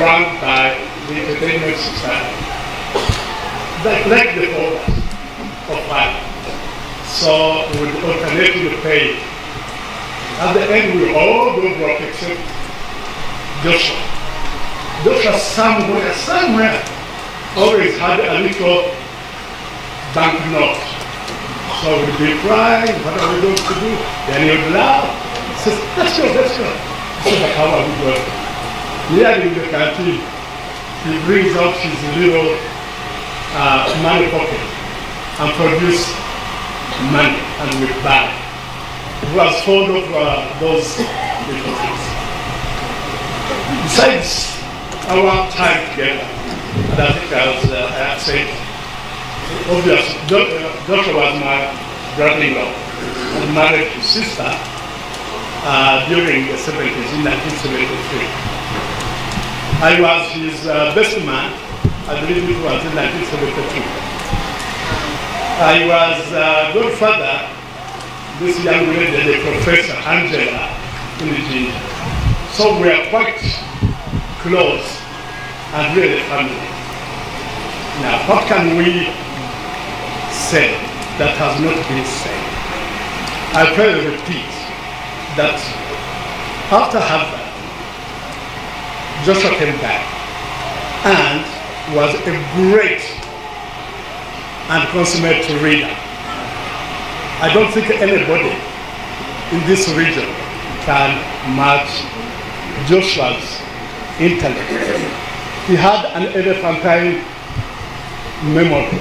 run by the entertainment society. Like, like the others of that. So we would alternately pay. At the end, we all go broke except Joshua. Joshua somewhere, somewhere, always had a little banknote. So we'd be crying, what are we going to do? Then he would laugh. Says, let's go, let's go. Are we going? Near in the canteen, he brings out his little uh, money pocket and produce money and we buy. He was fond of uh, those little things. Besides our time together, and I think as uh, I have said, obviously, uh, was my brother-in-law and married his sister uh, during the 70s, in 1973. I was his uh, best man, I believe it was in 1972. I was uh, godfather, this young lady, the professor Angela in Virginia. So we are quite close and really family. Now, what can we say that has not been said? I pray repeat that after Harvard, Joshua came back and was a great and consummate reader. I don't think anybody in this region can match Joshua's intellect. He had an elephantine memory.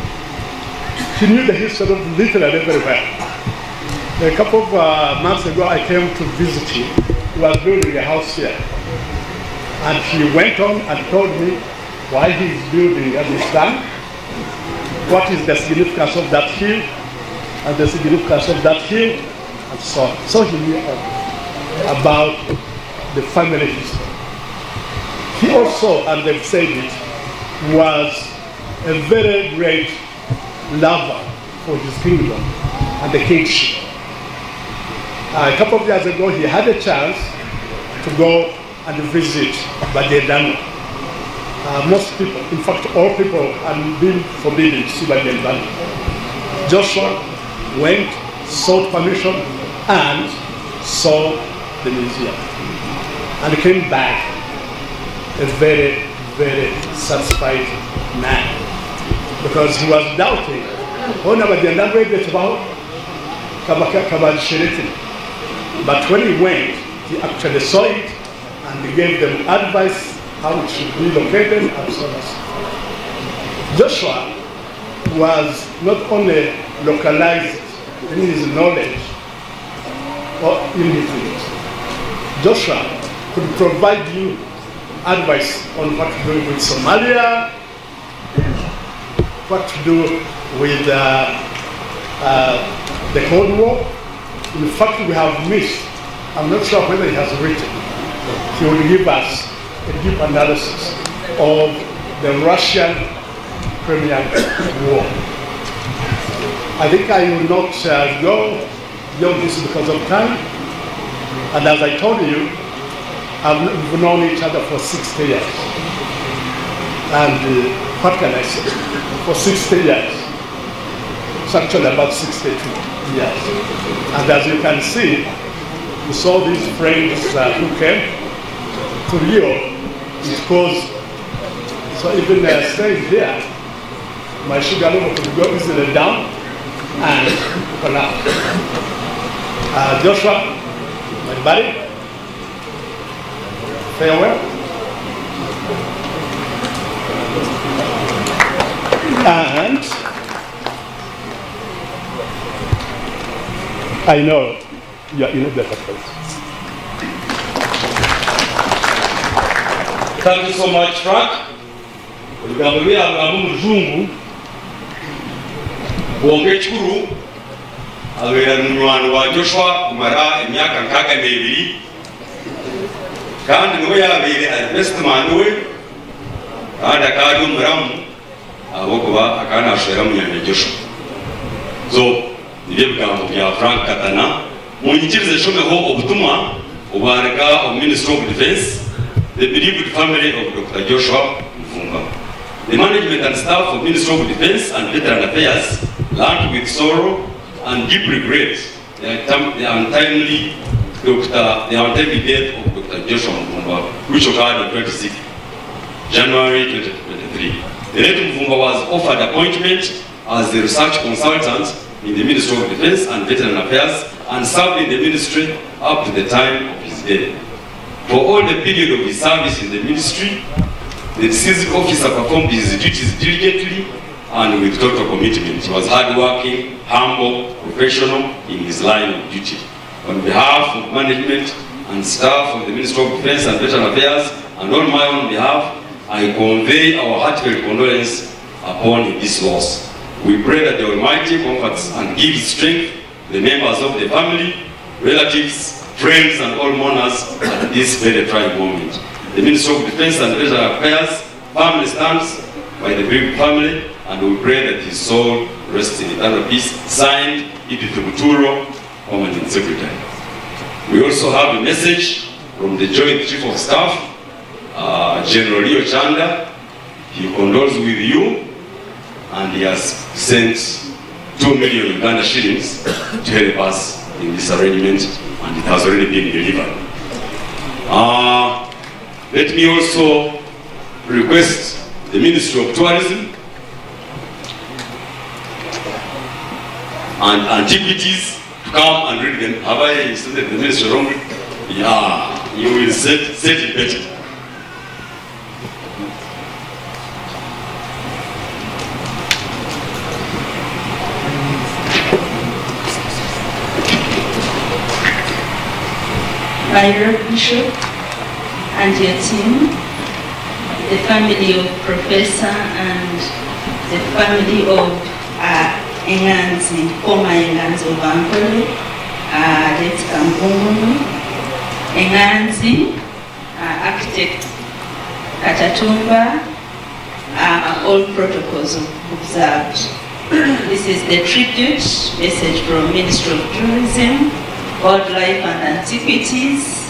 He knew the history of literally very well. A couple of uh, months ago, I came to visit him. He was building a house here. And he went on and told me why he is building at this time, what is the significance of that hill, and the significance of that hill, and so on. So he knew about the family history. He also, and they've said it, was a very great lover for his kingdom and the kingship. Uh, a couple of years ago, he had a chance to go and visit Bagyendanwa. Uh, most people, in fact, all people are being forbidden to see Bagyendanwa. Joshua went, sought permission, and saw the museum, and came back a very, very satisfied man because he was doubting. Oh, no, but the number get about But when he went, he actually saw it and he gave them advice how it should be located and so on. Joshua was not only localized in his knowledge or in his things. Joshua could provide you advice on what to do with Somalia, what to do with uh, uh, the Cold War. In fact, we have missed, I'm not sure whether he has written, he will give us a deep analysis of the Russian Crimean War. I think I will not uh, go beyond this because of time. And as I told you, I've we've known each other for 60 years. And uh, what can I say? For 60 years. It's actually about 62 years. And as you can see, we saw these friends uh, who came to Rio because, so even uh, staying here, my sugar level could go easily down and up. Uh, Joshua, my buddy, farewell. And ainalo inaja katika Yesu. Thank you so much Frank. Uligambulia amagambo muzungu wonge kikuru abera munywano wa joshua kumara emyaka nkaaga n'ebiri kandi niwe yabeire investman we kandi akaali omuramu ahabwokuba akanashwera munyanja joshua. So nibyo bigambo bya frank katana munyikirize nshomeho ubutumwa ubarega omu ministry of defense the bereaved family of dr joshua mvumba the management and staff of ministry of defense and veteran affairs learned with sorrow and deep regret the untimely Dr. the untimely death of Dr. Joshua Mvumba, which occurred on 26 January 2023. The late Mvumba was offered appointment as the research consultant in the Ministry of Defense and Veteran Affairs and served in the ministry up to the time of his death. For all the period of his service in the ministry, the deceased officer performed his duties diligently and with total commitment. He was hardworking, humble, professional in his line of duty. On behalf of management and staff of the Ministry of Defense and Veteran Affairs, and on my own behalf, I convey our heartfelt condolence upon this loss. We pray that the Almighty comforts and gives strength the members of the family, relatives, friends, and all mourners at this very trying moment. The Ministry of Defense and Regional Affairs family stands by the big family, and we pray that his soul rests in eternal peace. Signed, Edith Muturo, Commanding Secretary. We also have a message from the Joint Chief of Staff, uh, General Leo Chanda. He condoles with you, and he has sent 2 million Uganda shillings to help us in this arrangement, and it has already been delivered. Uh, let me also request the Ministry of Tourism and Antiquities to come and read them. Have I stated the Ministry wrong? Yeah, you will set, set it better. Lord Bishop and your team, the family of Professor and the family of uh, Enganzi, former Enganzi of Ankole, uh, Let's Kambungu, Enganzi, uh, architect Katatumba, uh, all protocols observed. this is the tribute message from Ministry of Tourism, Wildlife and Antiquities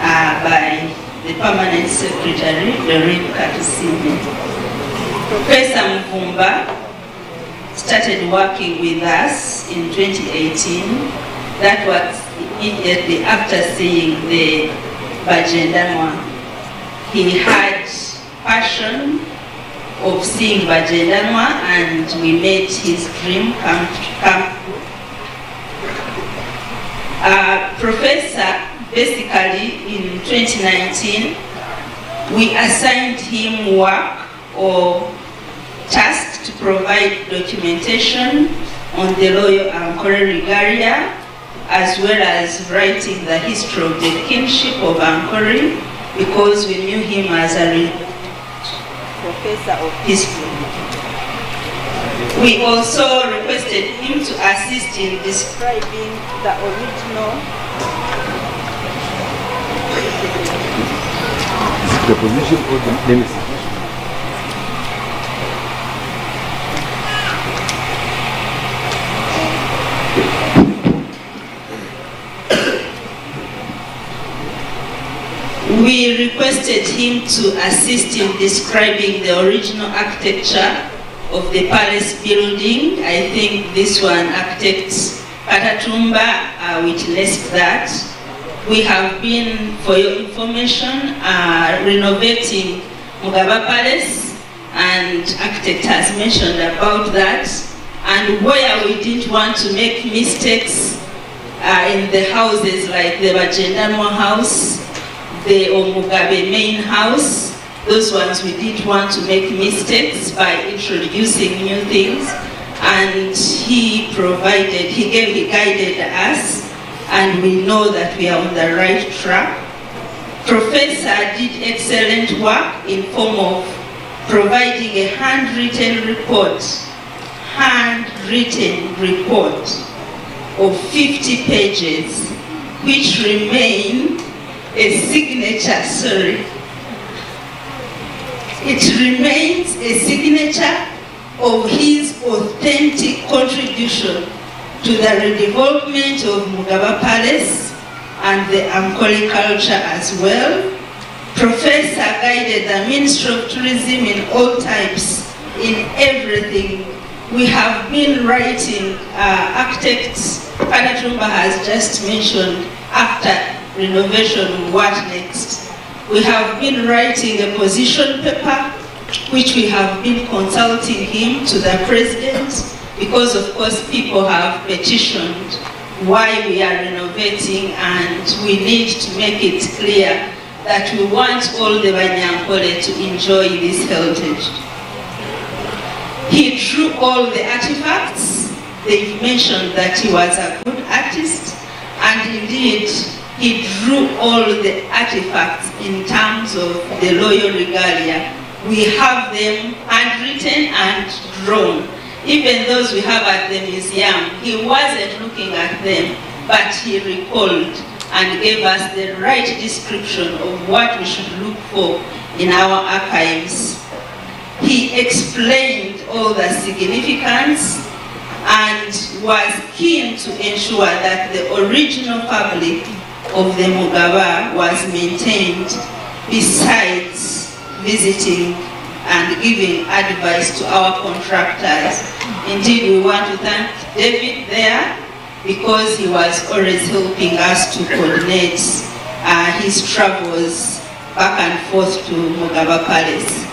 uh, by the Permanent Secretary, Doreen Katusiime. Professor Muvumba started working with us in 2018. That was immediately after seeing the Bagyendanwa. He had passion of seeing Bagyendanwa and we made his dream come, come uh, professor, basically in 2019, we assigned him work or task to provide documentation on the Royal Ankole Regalia, as well as writing the history of the kingship of Ankole, because we knew him as a professor of history. We also requested him to assist in describing the original the position or the nemesis. We requested him to assist in describing the original architecture of the palace building. I think this one, architect Katatumba, uh, witnessed that. We have been, for your information, uh, renovating Mugaba Palace, and architect has mentioned about that. And where we didn't want to make mistakes uh, in the houses like the Bagyendanwa house, the Omugabe main house, those ones we did want to make mistakes by introducing new things. And he provided, he gave, he guided us, and we know that we are on the right track. Professor did excellent work in form of providing a handwritten report, handwritten report of 50 pages, which remain a signature, sorry. It remains a signature of his authentic contribution to the redevelopment of Mugaba Palace and the Ankole culture as well. Professor guided the Ministry of Tourism in all types, in everything. We have been writing, uh, architects, Katatumba has just mentioned, after renovation, what next? We have been writing a position paper, which we have been consulting him to the president, because of course people have petitioned why we are renovating and we need to make it clear that we want all the Banyankole to enjoy this heritage. He drew all the artifacts. They've mentioned that he was a good artist and indeed he drew all the artifacts in terms of the royal regalia. We have them handwritten and drawn. Even those we have at the museum, he wasn't looking at them, but he recalled and gave us the right description of what we should look for in our archives. He explained all the significance and was keen to ensure that the original fabric of the Mugaba was maintained besides visiting and giving advice to our contractors. Indeed, we want to thank David there because he was always helping us to coordinate uh, his travels back and forth to Mugaba Palace.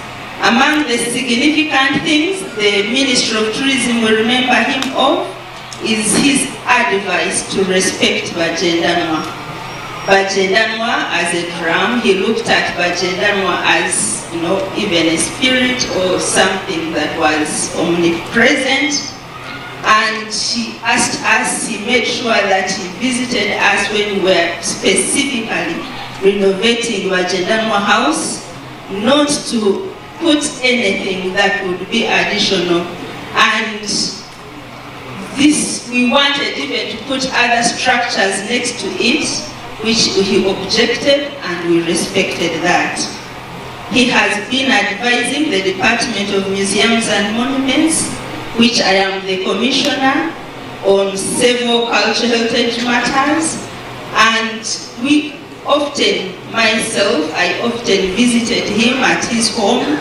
Among the significant things the Ministry of Tourism will remember him of is his advice to respect Bagyendanwa. Bagyendanwa as a drum, he looked at Bagyendanwa as, you know, even a spirit or something that was omnipresent. And he asked us, he made sure that he visited us when we were specifically renovating Bagyendanwa house, not to put anything that would be additional. And this, we wanted even to put other structures next to it, which he objected and we respected that. He has been advising the Department of Museums and Monuments, which I am the commissioner, on several cultural heritage matters. And we often, myself, I often visited him at his home.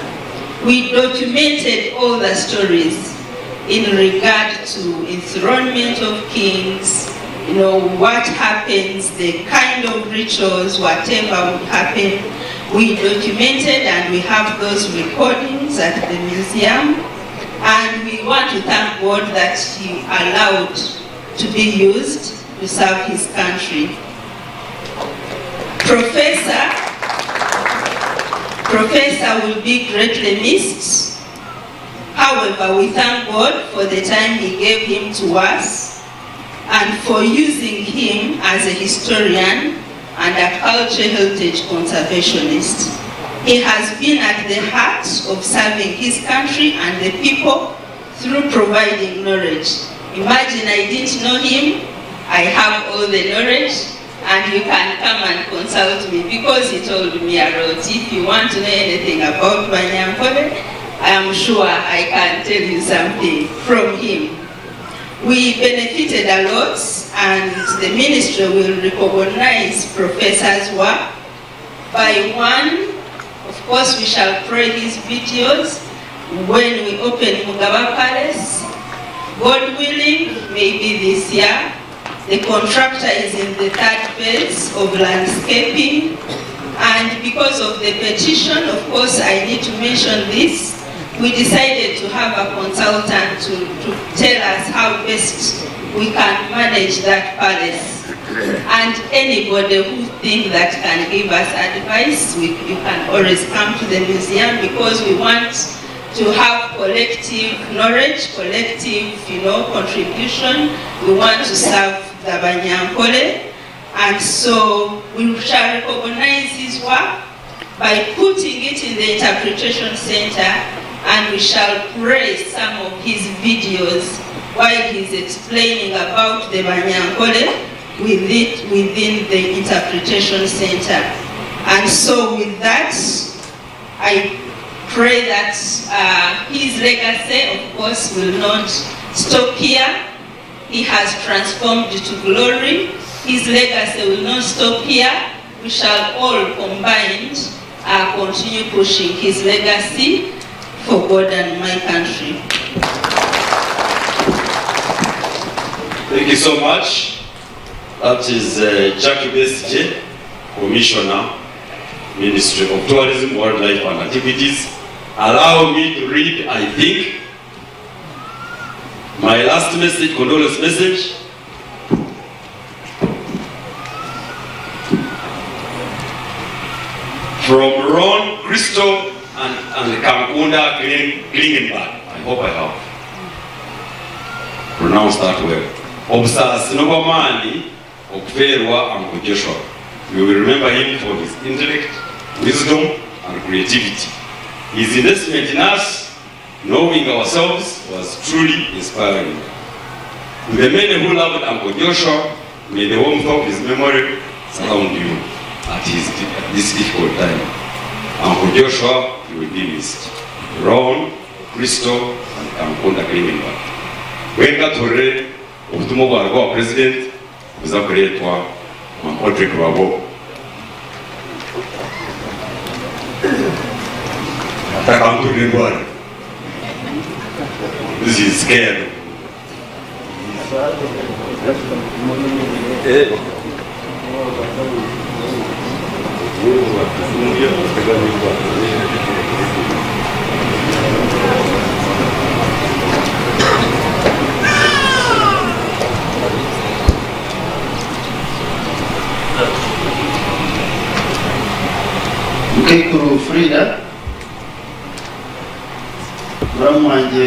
We documented all the stories in regard to enthronement of kings, you know, what happens, the kind of rituals, whatever would happen. We documented and we have those recordings at the museum. And we want to thank God that he allowed to be used to serve his country. Professor, Professor will be greatly missed. However, we thank God for the time he gave him to us and for using him as a historian and a cultural heritage conservationist. He has been at the heart of serving his country and the people through providing knowledge. Imagine I didn't know him, I have all the knowledge, and you can come and consult me because he told me a lot. If you want to know anything about my Banyankole, I am sure I can tell you something from him. We benefited a lot and the ministry will recognize professors' work by one. Of course, we shall play his videos when we open Mugaba Palace. God willing, maybe this year. The contractor is in the third phase of landscaping. And because of the petition, of course, I need to mention this. We decided to have a consultant to, to tell us how best we can manage that palace. And anybody who thinks that can give us advice, we, you can always come to the museum because we want to have collective knowledge, collective, you know, contribution. We want to serve the Banyankole. And so we shall recognize his work by putting it in the interpretation center and we shall praise some of his videos while he's explaining about the Banyankole with it within the interpretation center. And so with that, I pray that uh, his legacy, of course, will not stop here. He has transformed to glory. His legacy will not stop here. We shall all combined uh, continue pushing his legacy for God and my country. Thank you so much. That is uh, Jackie Besije, Commissioner, Ministry of Tourism, Wildlife and Activities. Allow me to read, I think, my last message, condolence message. From Ron, Christo, and, and Klingenberg. I hope I have pronounced that well. Obsas Novamani Okferwa and Joshua. We will remember him for his intellect, wisdom, and creativity. His investment in us, knowing ourselves, was truly inspiring. To the men who loved Uncle Joshua, may the warmth of his memory surround you at, his, at this difficult time. Uncle Joshua, redeemist. Roho Kristo akamukunda Kalimba wenga torere ubutumwa bwa rwa president buza kuretwa kwa Patrick Babo. Atakamutunda ngwara this is scary. Eh. Mukecuru frida. Muramu wanjye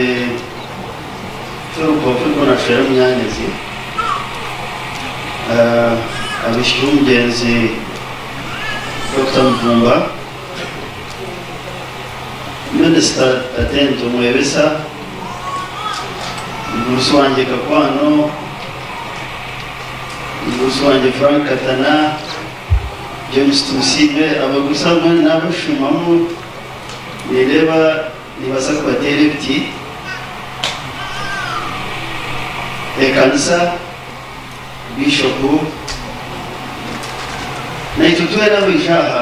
ferukofu rwo nashera munyanyezi abishyira umugenzi dr mvumba. Minisita atento mwebesa. Umurusi wanjye gakwano umurusi wanjye frank katana. James tusibe abagusa mwe n'abashumamu nireba nibaza ko batera ibiti ekanisa bishopu naitutwe n'abijaha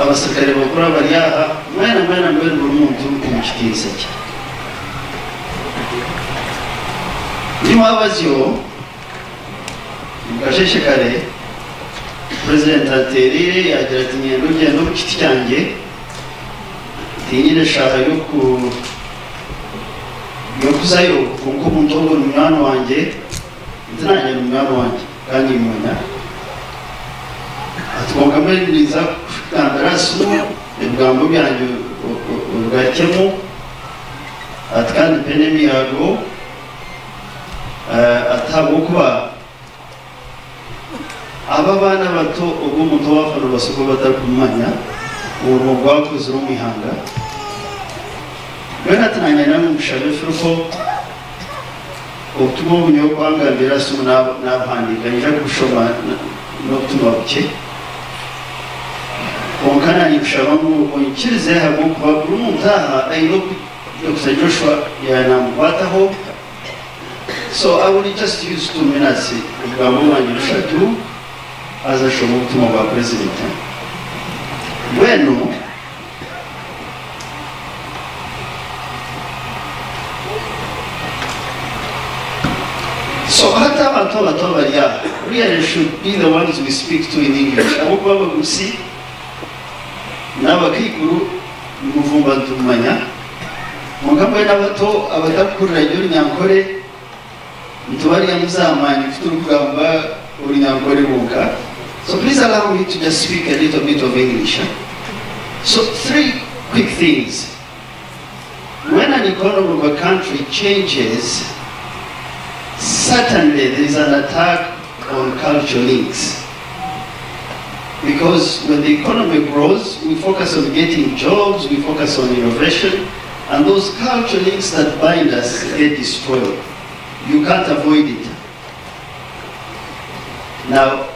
abasirikare bakuru bari aha mwena mwena mbere buri muntu mu kitiisa cye. Niwabazyo mukasheshekare perezida aterire yagira ati ngendo ngendo ku giti cyanjye tinyine shaka yo ku yo kuzayo kuko umuntu wo ni umwana wanjye ntinanye ni umwana wanjye. Kandi imwenya atwokamiriza kandarasi ibigambo byanjye bwakemu ati kandi pene miyago atabwo kuba aba bana bato ubwo umuntu wafana basoko batakumanya uwo bwakoze urumwihanga bwana tunanya namwe musharifu ko obutuma obunye okwangambira simu nabuhandika nja kubushoma n'obutuma buke. Kwonka nandibushabamu onkirize hamwe kuba buri omuntu aha aine okuza joshua yanamukwataho so i will just use two minutes okugambo wange bushatu azashoma ubutumwa bwa perezida bwenu So hata abantu abato bari aha really should be the ones we speak to in English. Abo kuba bagusi n'abakikuru muvumba tumanya mugambe n'abato abatakurira ibyo nyankore ntubariya muzamanya ufite urugamba uri nyankore buka so please allow me to just speak a little bit of English so three quick things when an economy of a country changes certainly there is an attack on cultural links. Because when the economy grows, we focus on getting jobs, we focus on innovation, and those cultural links that bind us get destroyed. You can't avoid it. Now,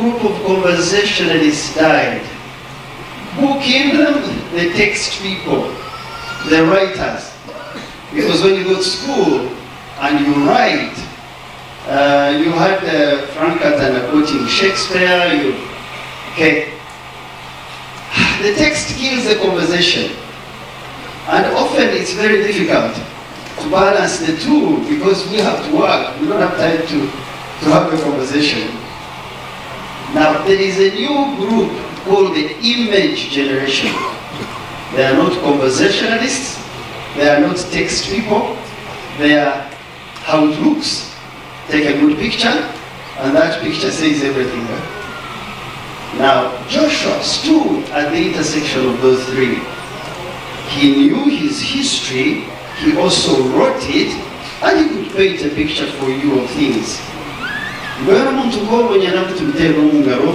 group of conversationalists died who killed them the text people the writers because when you go to school and you write uh, you had uh, Frank Katana quoting Shakespeare. You, okay. The text kills the conversation. And often it's very difficult to balance the two because we have to work. We don't have time to, to have a conversation. Now, there is a new group called the image generation. They are not conversationalists. They are not text people. They are how it looks take a good picture, and that picture says everything. Now, Joshua stood at the intersection of those three. He knew his history, he also wrote it, and he could paint a picture for you of things. rero umuntu ubonye nabwo tubiterwa mu ngabo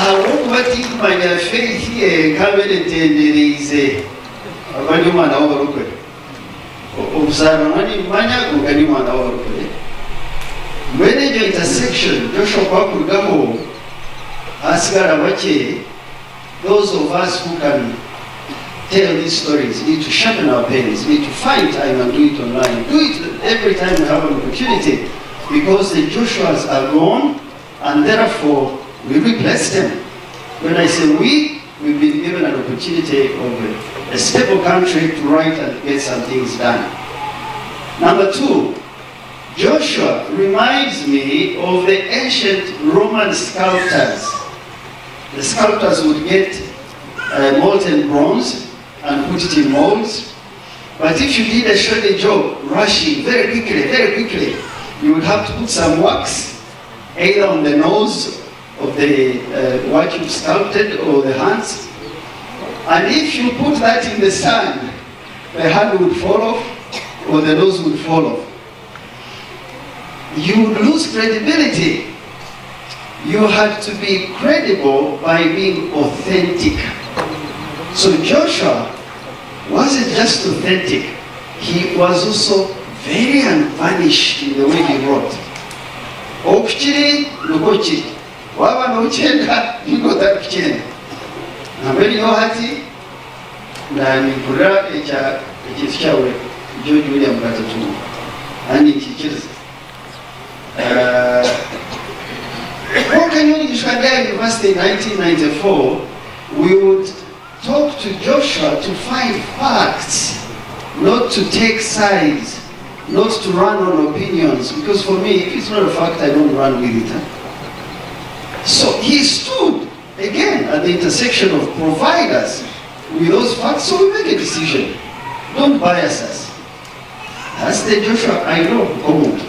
ahubwo kuba atimanya ferikiye kabere tendereze abandi umwana w'abarokore. Ubuzaranwa n'imanya ugana umwana w'abarokore. Mwene iryo intersection dushobora kuhakurwaho hasigara bake those of us who can tell these stories need to sharpen our pens need to find time and do it online do it every time we have an opportunity because the joshuas are gone and therefore we replace them when i say we we've been given an opportunity of a, a stable country to write and get some things done. Number two, Joshua reminds me of the ancient Roman sculptors. The sculptors would get uh, molten bronze and put it in molds. But if you did a shoddy job, rushing very quickly, very quickly, you would have to put some wax either on the nose of the uh, what you've sculpted or the hands. And if you put that in the sand, the hand would fall off or the nose would fall off. You would lose credibility. You had to be credible by being authentic. So Joshua wasn't just authentic, he was also very unvarnished in the way he wrote. Okukiri nukokiri waba nokyenda ningota kukyenda nambere niho hati nanigura ekintu kyawe george william gatatu andi nkikiriza Broken Unishkaga uh, University in 1994, we would talk to Joshua to find facts, not to take sides, not to run on opinions, because for me, if it's not a fact, I don't run with it. huh? So he stood again at the intersection of providers with those facts, so we make a decision. Don't bias us. That's the Joshua I know, Omuntu.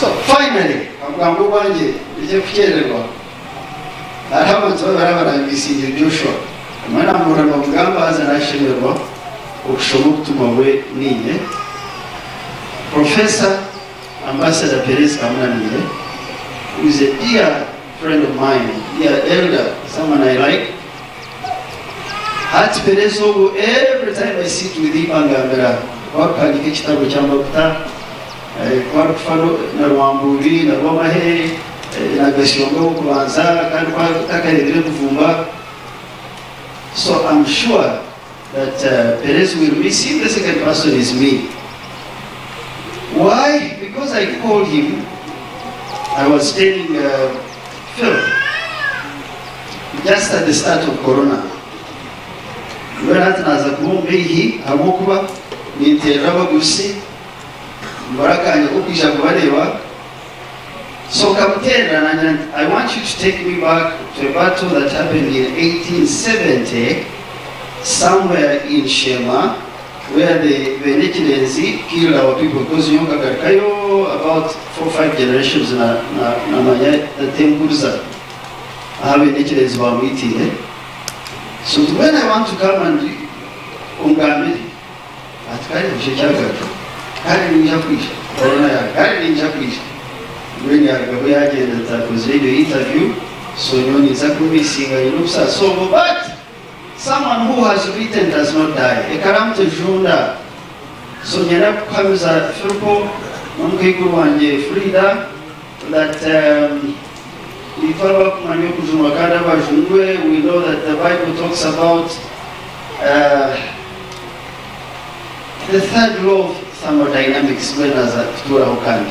So finally, abwangu bwanjye ijye joshua profesa Ambassador Perez Kamunanwire, who is a dear friend of mine, dear elder, someone I like. Hati Perez Ogu, every time I sit with him angambira, wakandika ekitabo kyamakuta, eh, kwari kufano na Rwamburi, na Rwamahere, kandi Muvumba. So I'm sure that uh, Perez will miss him. The second person is me. Why? Because I called him. I was telling uh, Phil, just at the start of Corona, kubera naza kumumbehi habwokuba ninterera abagusi mbarakanya ko kwija kubareba so nanya i want you to take me back to a battle that happened in 1870 somewhere in shema where the Venezuelans killed our people because you know Kakarkayo about four five generations na na na temples are Venezuelans were meeting eh? so when I want to come and ungambi atkari mshichaga kari ninja kwisha corona ya kari ninja kwisha when ya gabo yagenda takoze iyo interview so nyoni za kumisinga yinusa so but someone who has written does not die ekaramute junda so nyina kukabiza filipo n'umuhiguru wanjye frida that um, before bakumanya okujunwa kandi abajundwe we know that the bible talks about uh, the third law of thermodynamics bwenaza kuturaho kandi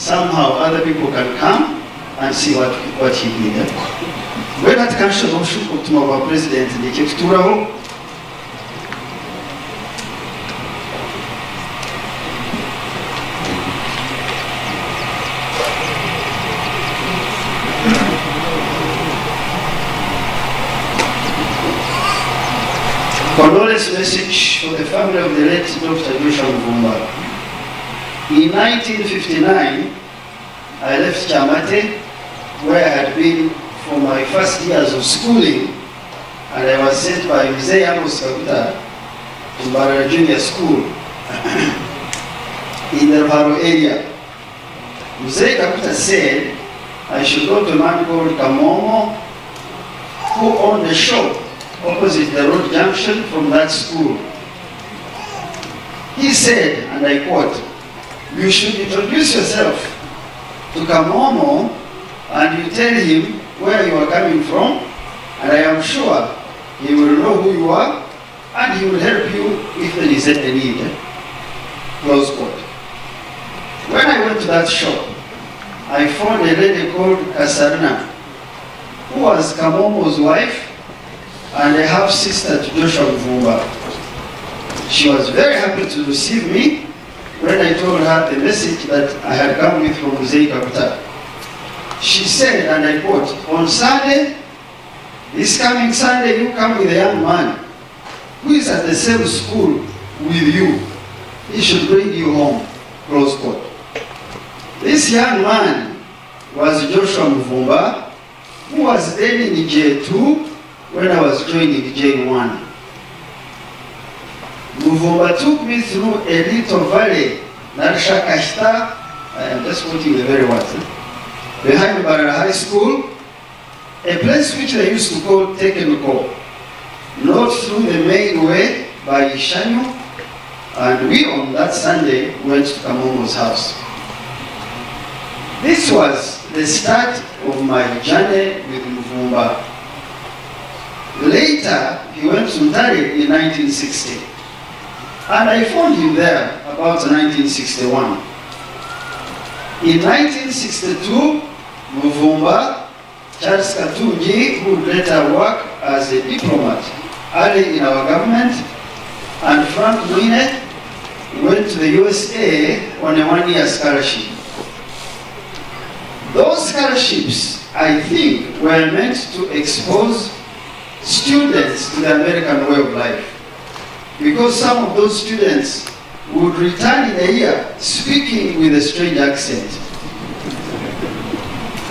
somehow other people can come and see what, what he did wenda tukashobora gushuka ubutumwa bwa perezidenti ndeke kuturaho condolence message for the family of the late Dr. Joshua Muvumba. In 1959, I left Kyamate, where I had been for my first years of schooling, and I was sent by Mzee Amos Kaguta to Mbarara Junior School in the Ruharo area. Mzee Kaguta said I should go to a man called Kamomo, who owned a shop opposite the road junction from that school. He said, and I quote, you should introduce yourself to Kamomo and you tell him where you are coming from, and I am sure he will know who you are, and he will help you if there is any need. Close quote. When I went to that shop, I found a lady called Kasarna, who was Kamomo's wife and a half sister to Joshua Muvumba. She was very happy to receive me when I told her the message that I had come with from Mzee Kaguta. She said, and I quote, on Sunday, this coming Sunday, you come with a young man who is at the same school with you. He should bring you home. Close quote. This young man was Joshua Muvumba, who was then in J2 when I was joining J1. Muvumba took me through a little valley, Narshakashta, I am just quoting the very words. eh? behind Mbarara High School, a place which they used to call Tekenko, not through the main way by Ishanyo, and we on that Sunday went to Kamongo's house. This was the start of my journey with Muvumba. Later, he went to Ntare in 1960, and I found him there about 1961. In 1962, Muvumba, Charles Katunji, who later worked as a diplomat early in our government, and Frank Mwine went to the USA on a one-year scholarship. Those scholarships, I think, were meant to expose students to the American way of life. Because some of those students would return in a year speaking with a strange accent.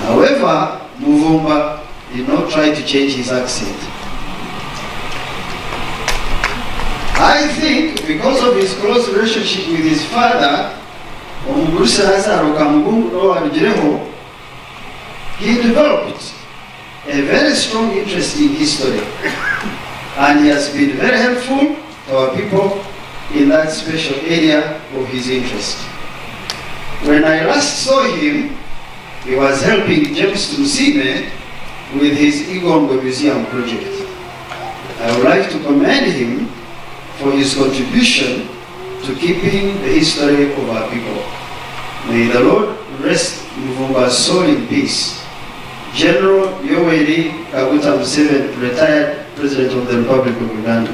However, Muvumba did not try to change his accent. I think because of his close relationship with his father, he developed a very strong interest in history. And he has been very helpful our people in that special area of his interest. When I last saw him, he was helping James Tusime with his Igongo Museum project. I would like to commend him for his contribution to keeping the history of our people. May the Lord rest Muvumba's soul in peace. General Yoweri Kaguta Museveni, retired President of the Republic of Uganda.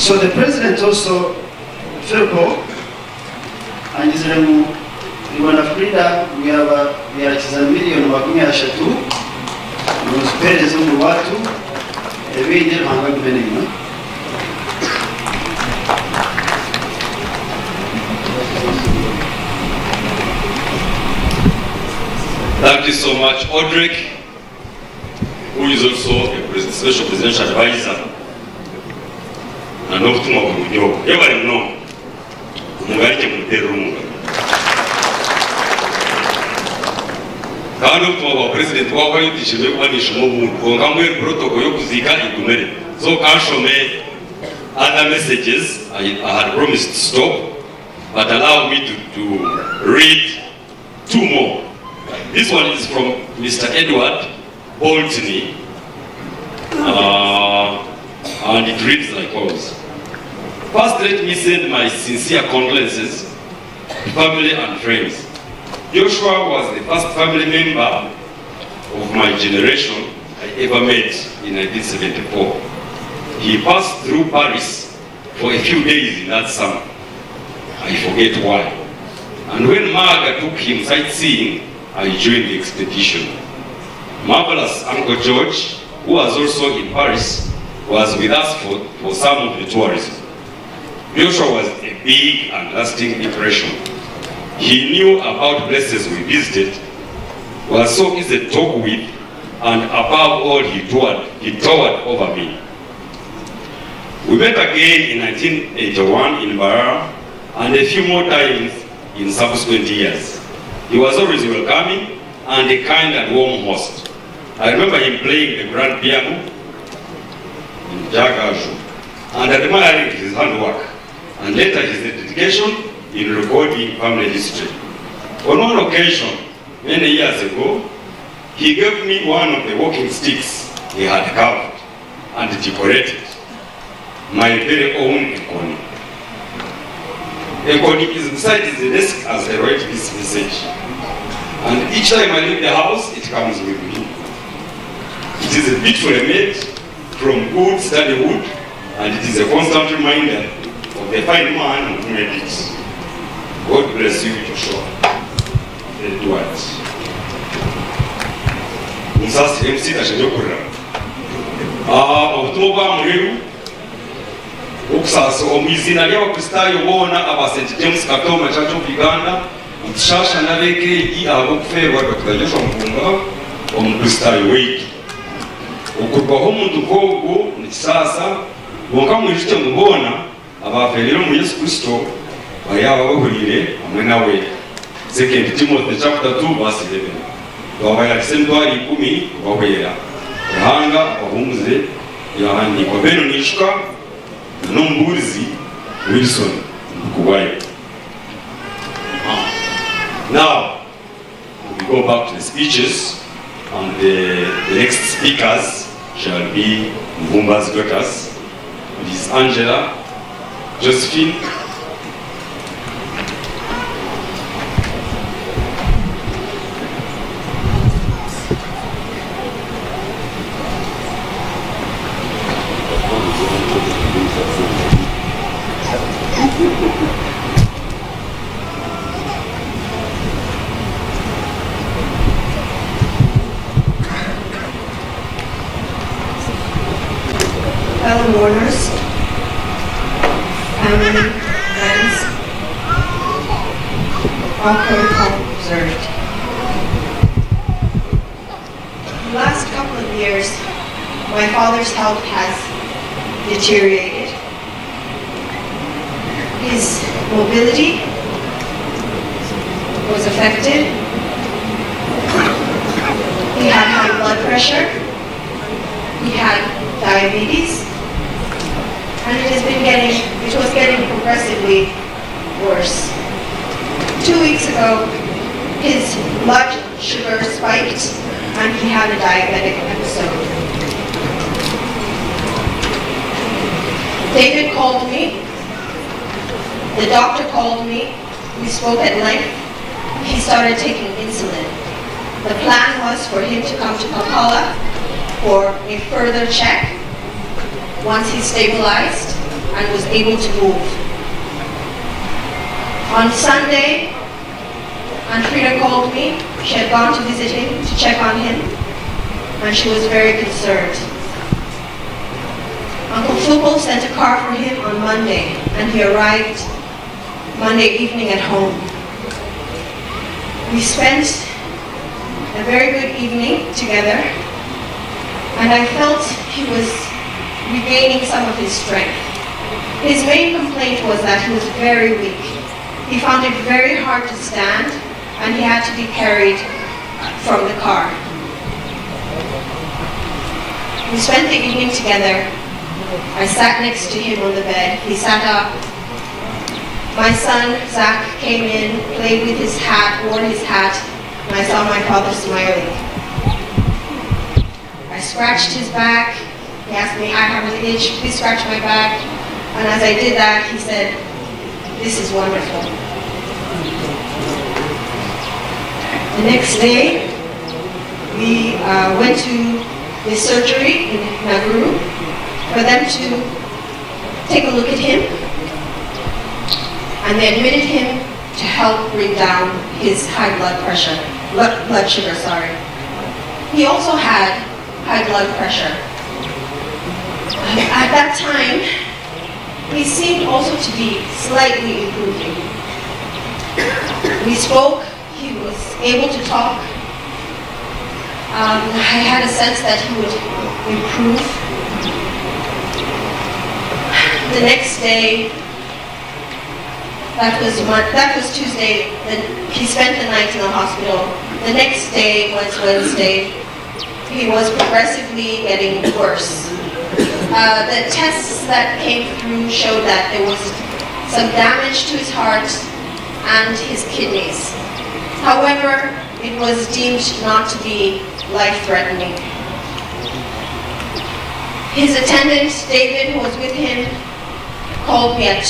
So the President also, Firko, and his remu, Bwana Frida, byakiza miliyoni makumi ashatu muzipereze mu watu ebindi ruhanga kumenema Thank you so much, Audric, who is also a special presidential advisor. And n'obutumwa bulungi yebale muno. Mugalike mumuteera omungalo kandi obutumwa bwa purezidenti bwakwayotikirwe kubanishamu obuntu. Konka mbwenu protoko y'okuziika igumire so kanshome other messages. I, I had promised to stop but allow me to, to read two more. This one is from Mr. Edward boltney. Uh, and it reads like follows First, let me send my sincere condolences to family and friends. Joshua was the first family member of my generation I ever met in 1974. He passed through Paris for a few days in that summer. I forget why. And when Maga took him sightseeing, I joined the expedition. Marvelous Uncle George, who was also in Paris, was with us for, for some of the tourism. Joshua was a big and lasting impression. He knew about places we visited, was so easy to talk with, and above all, he toured, he towered over me. We met again in 1981 in Barra, and a few more times in subsequent years. He was always welcoming and a kind and warm host. I remember him playing the grand piano in Jagashu and admiring his handwork and later his dedication in recording family history. On one occasion, many years ago, he gave me one of the walking sticks he had carved and decorated, my very own Ekoni. Ekoni is beside the desk as I write this message. And each time I leave the house, it comes with me. It is beautifully made from good sturdy wood, and it is a constant reminder of the fine man who made it. God bless you, Joshua. Edward. Musasi MC tashajokurra. Ah, obutumwa bwa muheru okusasa omu izina ry'abakristaayo boona aba st james katoma church of uganda mutushasha n'abekeegi ab'okufeerwa dr joshua muvunga omukristaayo waitu okurwaho omuntu nk'ogwo nikisaasa bonka mwijukye muboona abafeerire omu yesu kristo bari aba hamwe nawe. Second timothy chapter 2 verse 11 twabayarise emitwaro ikumi bahwera ruhanga abahumuze yahandikwa beno nishuka n'omuburizi wilson mukugwayo now we go back to the speeches and the, the next speakers shall be Mvumba's daughters Ms. Angela Josephine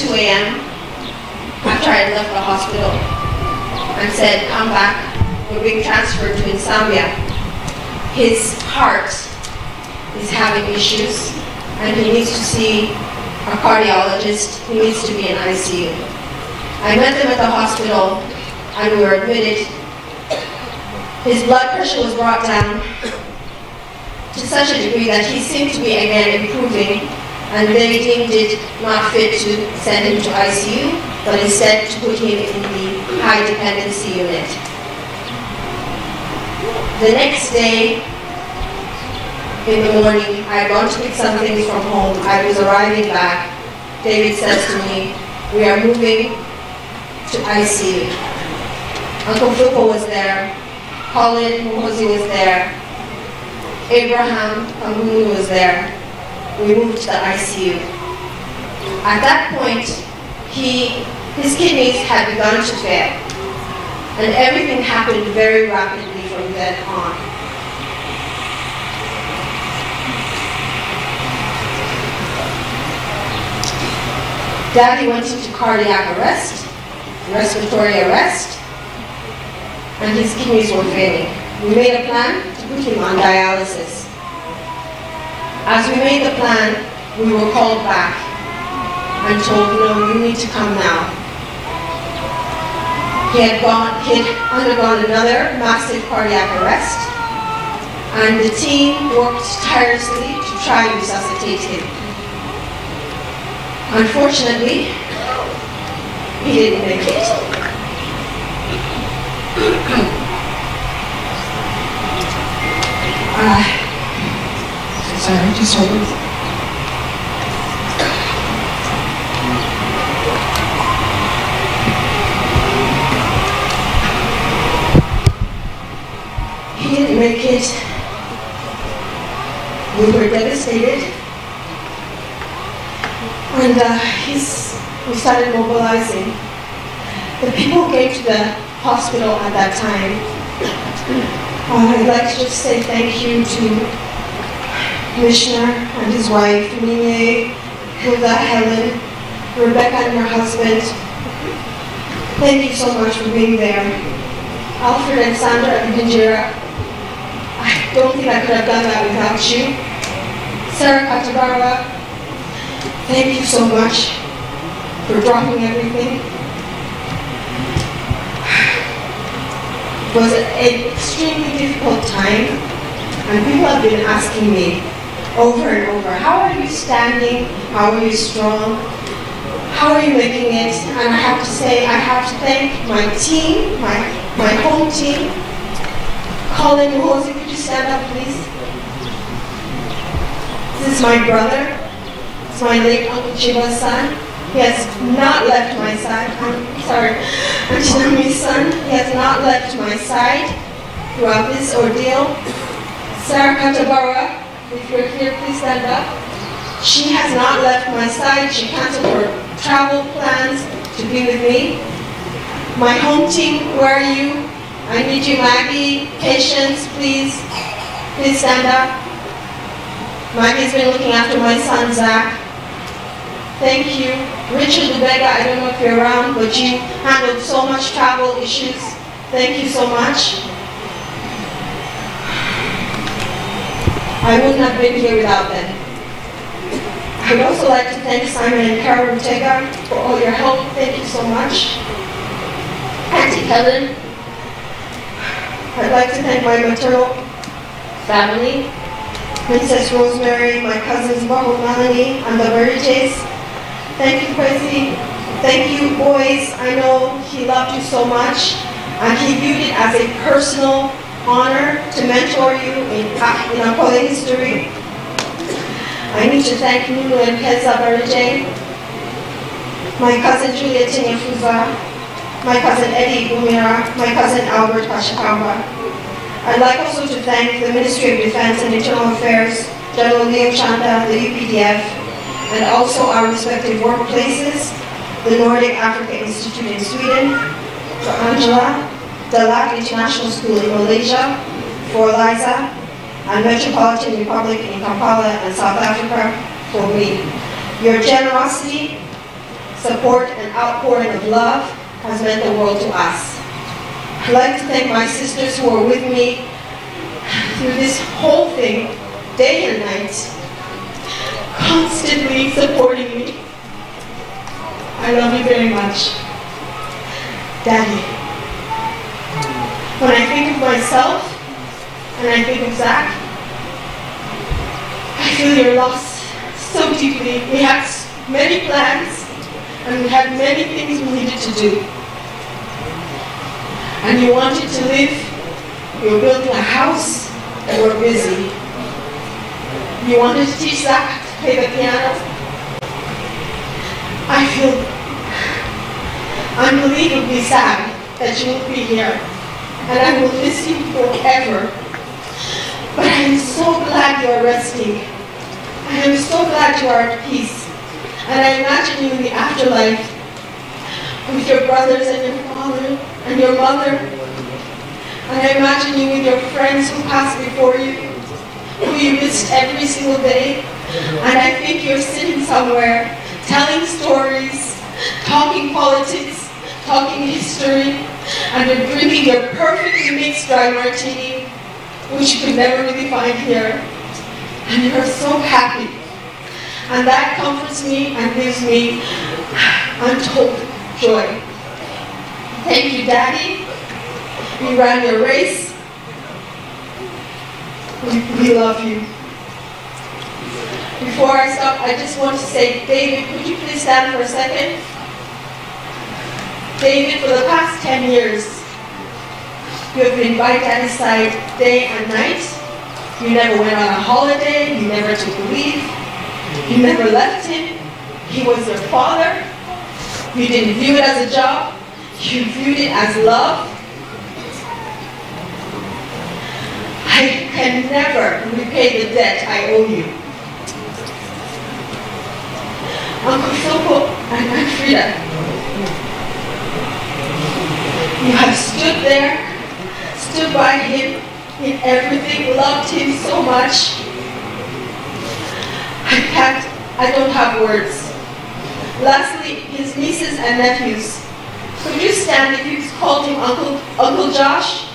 2 a.m. after I had left the hospital and said, come back, we're being transferred to Nsambya. His heart is having issues and he needs to see a cardiologist. He needs to be in ICU. I met them at the hospital and we were admitted. His blood pressure was brought down to such a degree that he seemed to be again improving and they deemed it not fit to send him to ICU, but instead to put him in the high dependency unit. The next day, in the morning, I had gone to pick some things from home. I was arriving back. David says to me, we are moving to ICU. Uncle Fuko was there. Colin Muhozi was there. Abraham Pangunu was there. We moved to the ICU. At that point, he, his kidneys had begun to fail. And everything happened very rapidly from then on. Daddy went into cardiac arrest, respiratory arrest, and his kidneys were failing. We made a plan to put him on dialysis. As we made the plan, we were called back and told, no, you need to come now. He had, gone, he had undergone another massive cardiac arrest, and the team worked tirelessly to try and resuscitate him. Unfortunately, he didn't make it. Uh, sorry, just hold on. He didn't make it. We were devastated. And uh, he's, we started mobilizing. The people came to the hospital at that time, uh, I'd like to just say thank you to Commissioner and his wife, Mine, Hilda, Helen, Rebecca and her husband. Thank you so much for being there. Alfred and Sandra and Pinjera, I don't think I could have done that without you. Sarah Katabara, thank you so much for dropping everything. It was an extremely difficult time, and people have been asking me over and over, how are you standing? How are you strong? How are you making it? And I have to say, I have to thank my team, my, my home team. Colin Woolsey, could you stand up, please? This is my brother. It's my late Uncle Chiba's son. He has not left my side. I'm sorry, Antinami's son. He has not left my side throughout this ordeal. Sarah Katabara, if you're here, please stand up. She has not left my side. She canceled her travel plans to be with me. My home team, where are you? I need you, Maggie. Patience, please. Please stand up. Maggie's been looking after my son, Zach. Thank you. Richard Dubega, I don't know if you're around, but you handled so much travel issues. Thank you so much. I wouldn't have been here without them. I would also like to thank Simon and Carol Ortega for all your help. Thank you so much. Auntie Helen, I'd like to thank my maternal family, Princess Rosemary, my cousins Baho Melanie, and the Veritas. Thank you, Prezi. Thank you, boys. I know he loved you so much, and he viewed it as a personal honor to mentor you in, in Ankole history. I need to thank Nunu and Peza Barajay, my cousin Julia Tinyafuza, my cousin Eddie Bumira, my cousin Albert Kashikamba. I'd like also to thank the Ministry of Defense and Internal Affairs, General Leo Kyanda, the UPDF, and also our respective workplaces, the Nordic Africa Institute in Sweden, for Angela, the LAC International School in Malaysia, for Liza, and Metropolitan Republic in Kampala and South Africa for me. Your generosity, support, and outpouring of love has meant the world to us. I'd like to thank my sisters who are with me through this whole thing, day and night, constantly supporting me. I love you very much. Daddy. When I think of myself, and I think of Zach, I feel your loss so deeply. We had many plans, and we had many things we needed to do. And you wanted to live, you were building a house, and we're busy. You wanted to teach Zach to play the piano. I feel unbelievably sad that you won't be here, and I will miss you forever. But I am so glad you are resting. I am so glad you are at peace. And I imagine you in the afterlife with your brothers and your father and your mother. And I imagine you with your friends who passed before you, who you missed every single day. And I think you're sitting somewhere telling stories, talking politics, talking history, and you're drinking a perfectly mixed dry martini, which you could never really find here. And you're so happy. And that comforts me and gives me untold joy. Thank you, Daddy. You ran your race. We, we love you. Before I stop, I just want to say, David, could you please stand for a second? David, for the past 10 years, you have been by Daddy's side day and night. You never went on a holiday, you never took leave, you never left him. He was your father. You didn't view it as a job, you viewed it as love. I can never repay the debt I owe you. Uncle Sopo and Freda, you have stood there, stood by him in everything, loved him so much. I can't, I don't have words. Lastly, his nieces and nephews. Could you stand if you called him Uncle, Uncle Josh?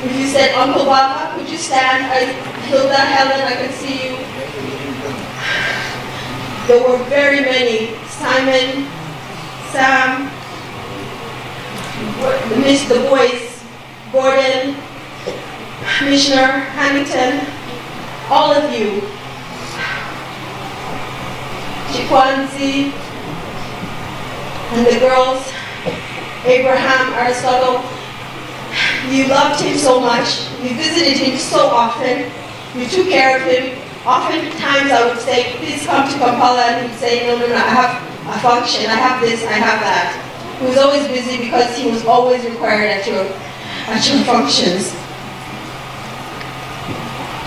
If you said Uncle Baba, could you stand? I, Hilda, Helen, I can see you. There were very many. Simon, Sam, Miss the boys, Gordon, Commissioner Hamilton, all of you. Chikwanzi, and the girls, Abraham, Aristotle, you loved him so much. You visited him so often. You took care of him. Oftentimes I would say, please come to Kampala, and he'd say, no, no, no, I have a function, I have this, I have that. He was always busy because he was always required at your, at your functions.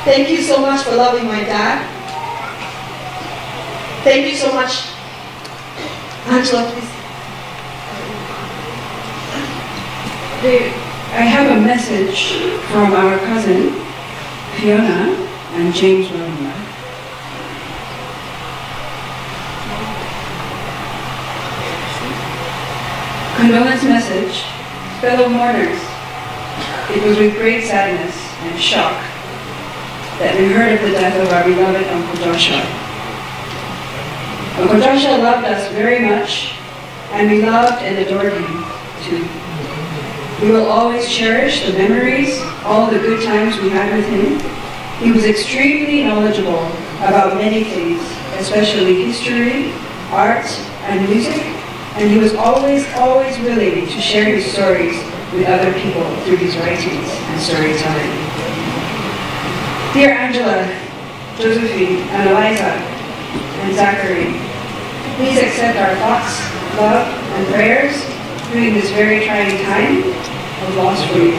Thank you so much for loving my dad. Thank you so much. Angela, please. I have a message from our cousin Fiona and James Wilmer. Condolence message, fellow mourners. It was with great sadness and shock that we heard of the death of our beloved Uncle Joshua. Uncle Joshua loved us very much, and we loved and adored him too. We will always cherish the memories, all the good times we had with him. He was extremely knowledgeable about many things, especially history, art, and music, and he was always, always willing to share his stories with other people through his writings and storytelling. Dear Angela, Josephine, and Eliza, and Zachary, please accept our thoughts, love, and prayers during this very trying time of loss for you.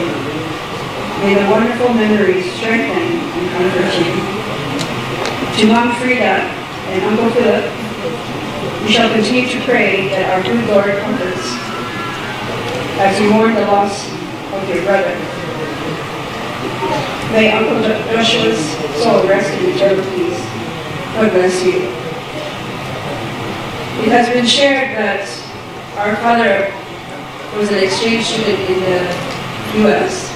May the wonderful memories strengthen and comfort you. To Mom Freda and Uncle Philip, shall continue to pray that our good Lord comforts as you mourn the loss of your brother. May Uncle Jo- Joshua's soul rest in eternal peace. God bless you. It has been shared that our father was an exchange student in the U.S.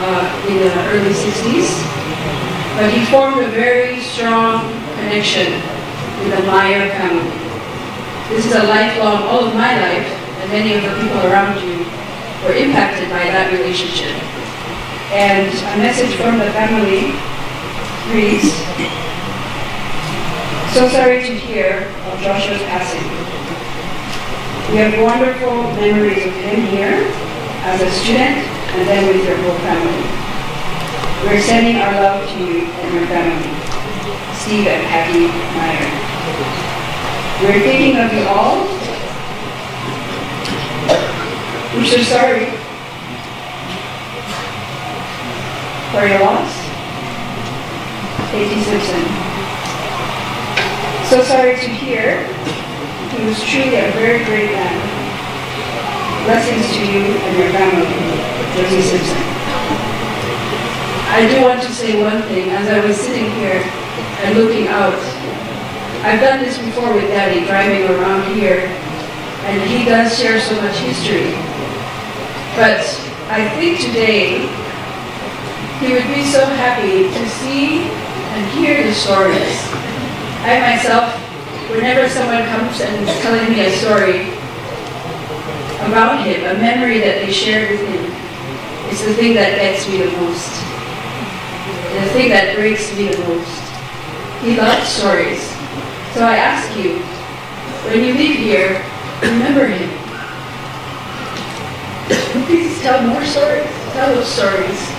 Uh, in the early 60s, but he formed a very strong connection with the Meyer family. This is a lifelong, all of my life, and many of the people around you were impacted by that relationship. And a message from the family reads, So sorry to hear of Joshua's passing. We have wonderful memories of him here as a student and then with your whole family. We're sending our love to you and your family. Steve and Patty Meyer. We're thinking of you all. We're so sorry for your loss. Katie Simpson. So sorry to hear. He was truly a very great man. Blessings to you and your family, Josie Simpson. I do want to say one thing. As I was sitting here and looking out, I've done this before with Daddy, driving around here, and he does share so much history. But I think today he would be so happy to see and hear the stories. I myself, whenever someone comes and is telling me a story about him, a memory that they shared with him, it's the thing that gets me the most. The thing that breaks me the most. He loved stories. So I ask you, when you leave here, remember him. Please tell more stories. Tell those stories.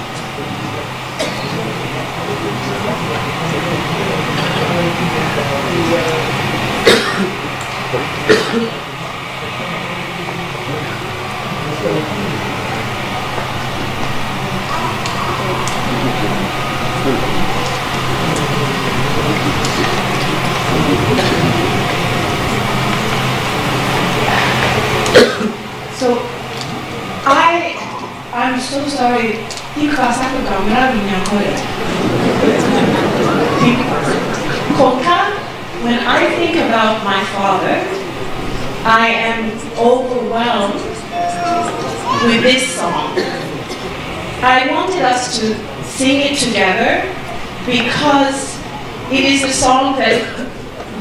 So I I'm so sorry. Ikasaka kamera minyakoya. Koka, when I think about my father, I am overwhelmed with this song. I wanted us to sing it together because it is a song that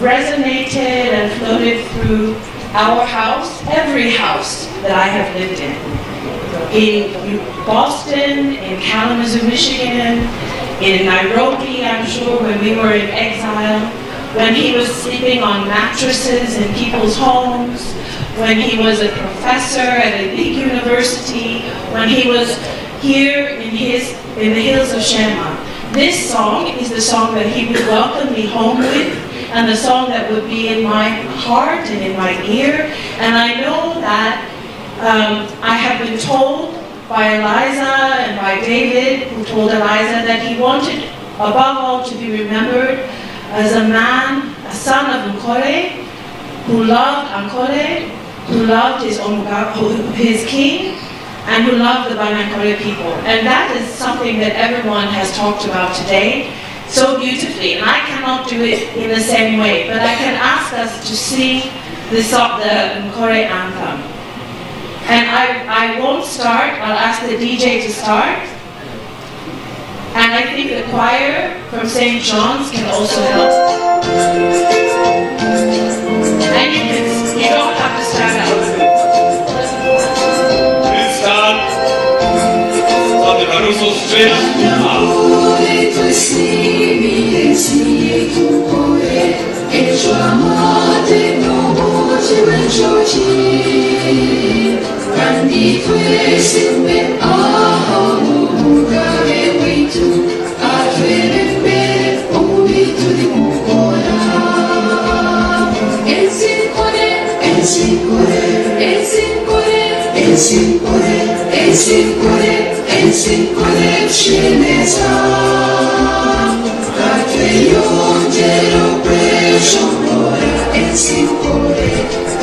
resonated and floated through our house, every house that I have lived in. In Boston, in Kalamazoo, Michigan, in Nairobi, I'm sure, when we were in exile, when he was sleeping on mattresses in people's homes, when he was a professor at a big university, when he was here in his in the hills of Sheema. This song is the song that he would welcome me home with, and the song that would be in my heart and in my ear. And I know that um, I have been told by Eliza and by David, who told Eliza that he wanted, above all, to be remembered as a man, a son of Nkore, who loved Ankole, who loved his, his king, and who loved the Banyankore people. And that is something that everyone has talked about today so beautifully. And I cannot do it in the same way, but I can ask us to sing the, the Nkore anthem. And I, I won't start, I'll ask the DJ to start. And I think the choir from St. John's can also help. And you can, you don't have to stand out. Please stand. Father Caruso sin poder, el sin poder, el sin poder, shinesa. Catwe yo jero preso, el sin poder.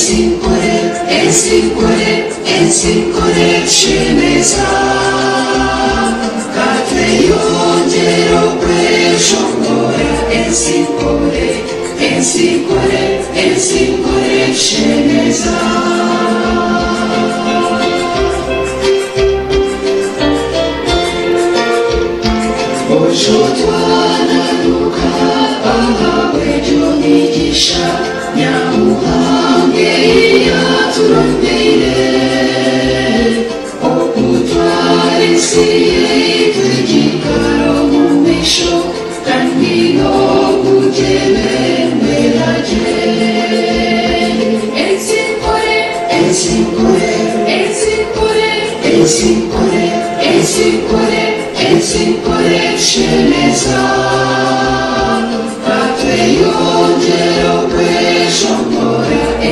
Esin korek, esin korek, esin korek şemeza Katre yondero preşon dora Esin korek, esin korek, esin korek şemeza Ojotwana luka, bana vejo nikisha, nyamuha Esse poder, esse poder, esse poder, Shenezah.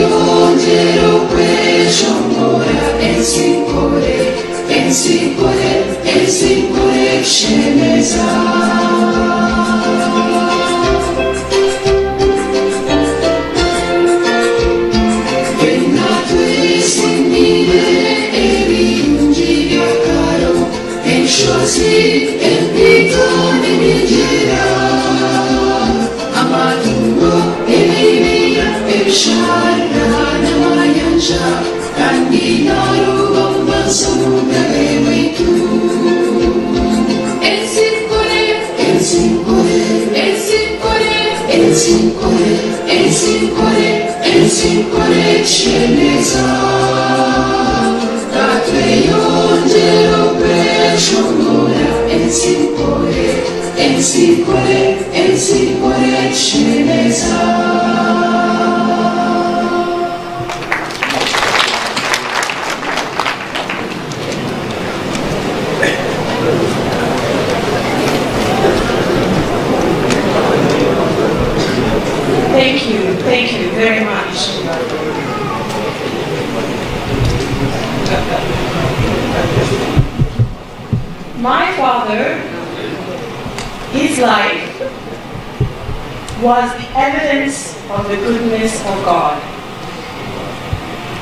yongero kweshongora ezinkore ezinkore ezinkore sheneza Enjosi ore ensi ore ensi ore sceneza da treiongelo pesciondora ensi ore ensi ore ensi ore sceneza Thank you, thank you very much. My father, his life was the evidence of the goodness of God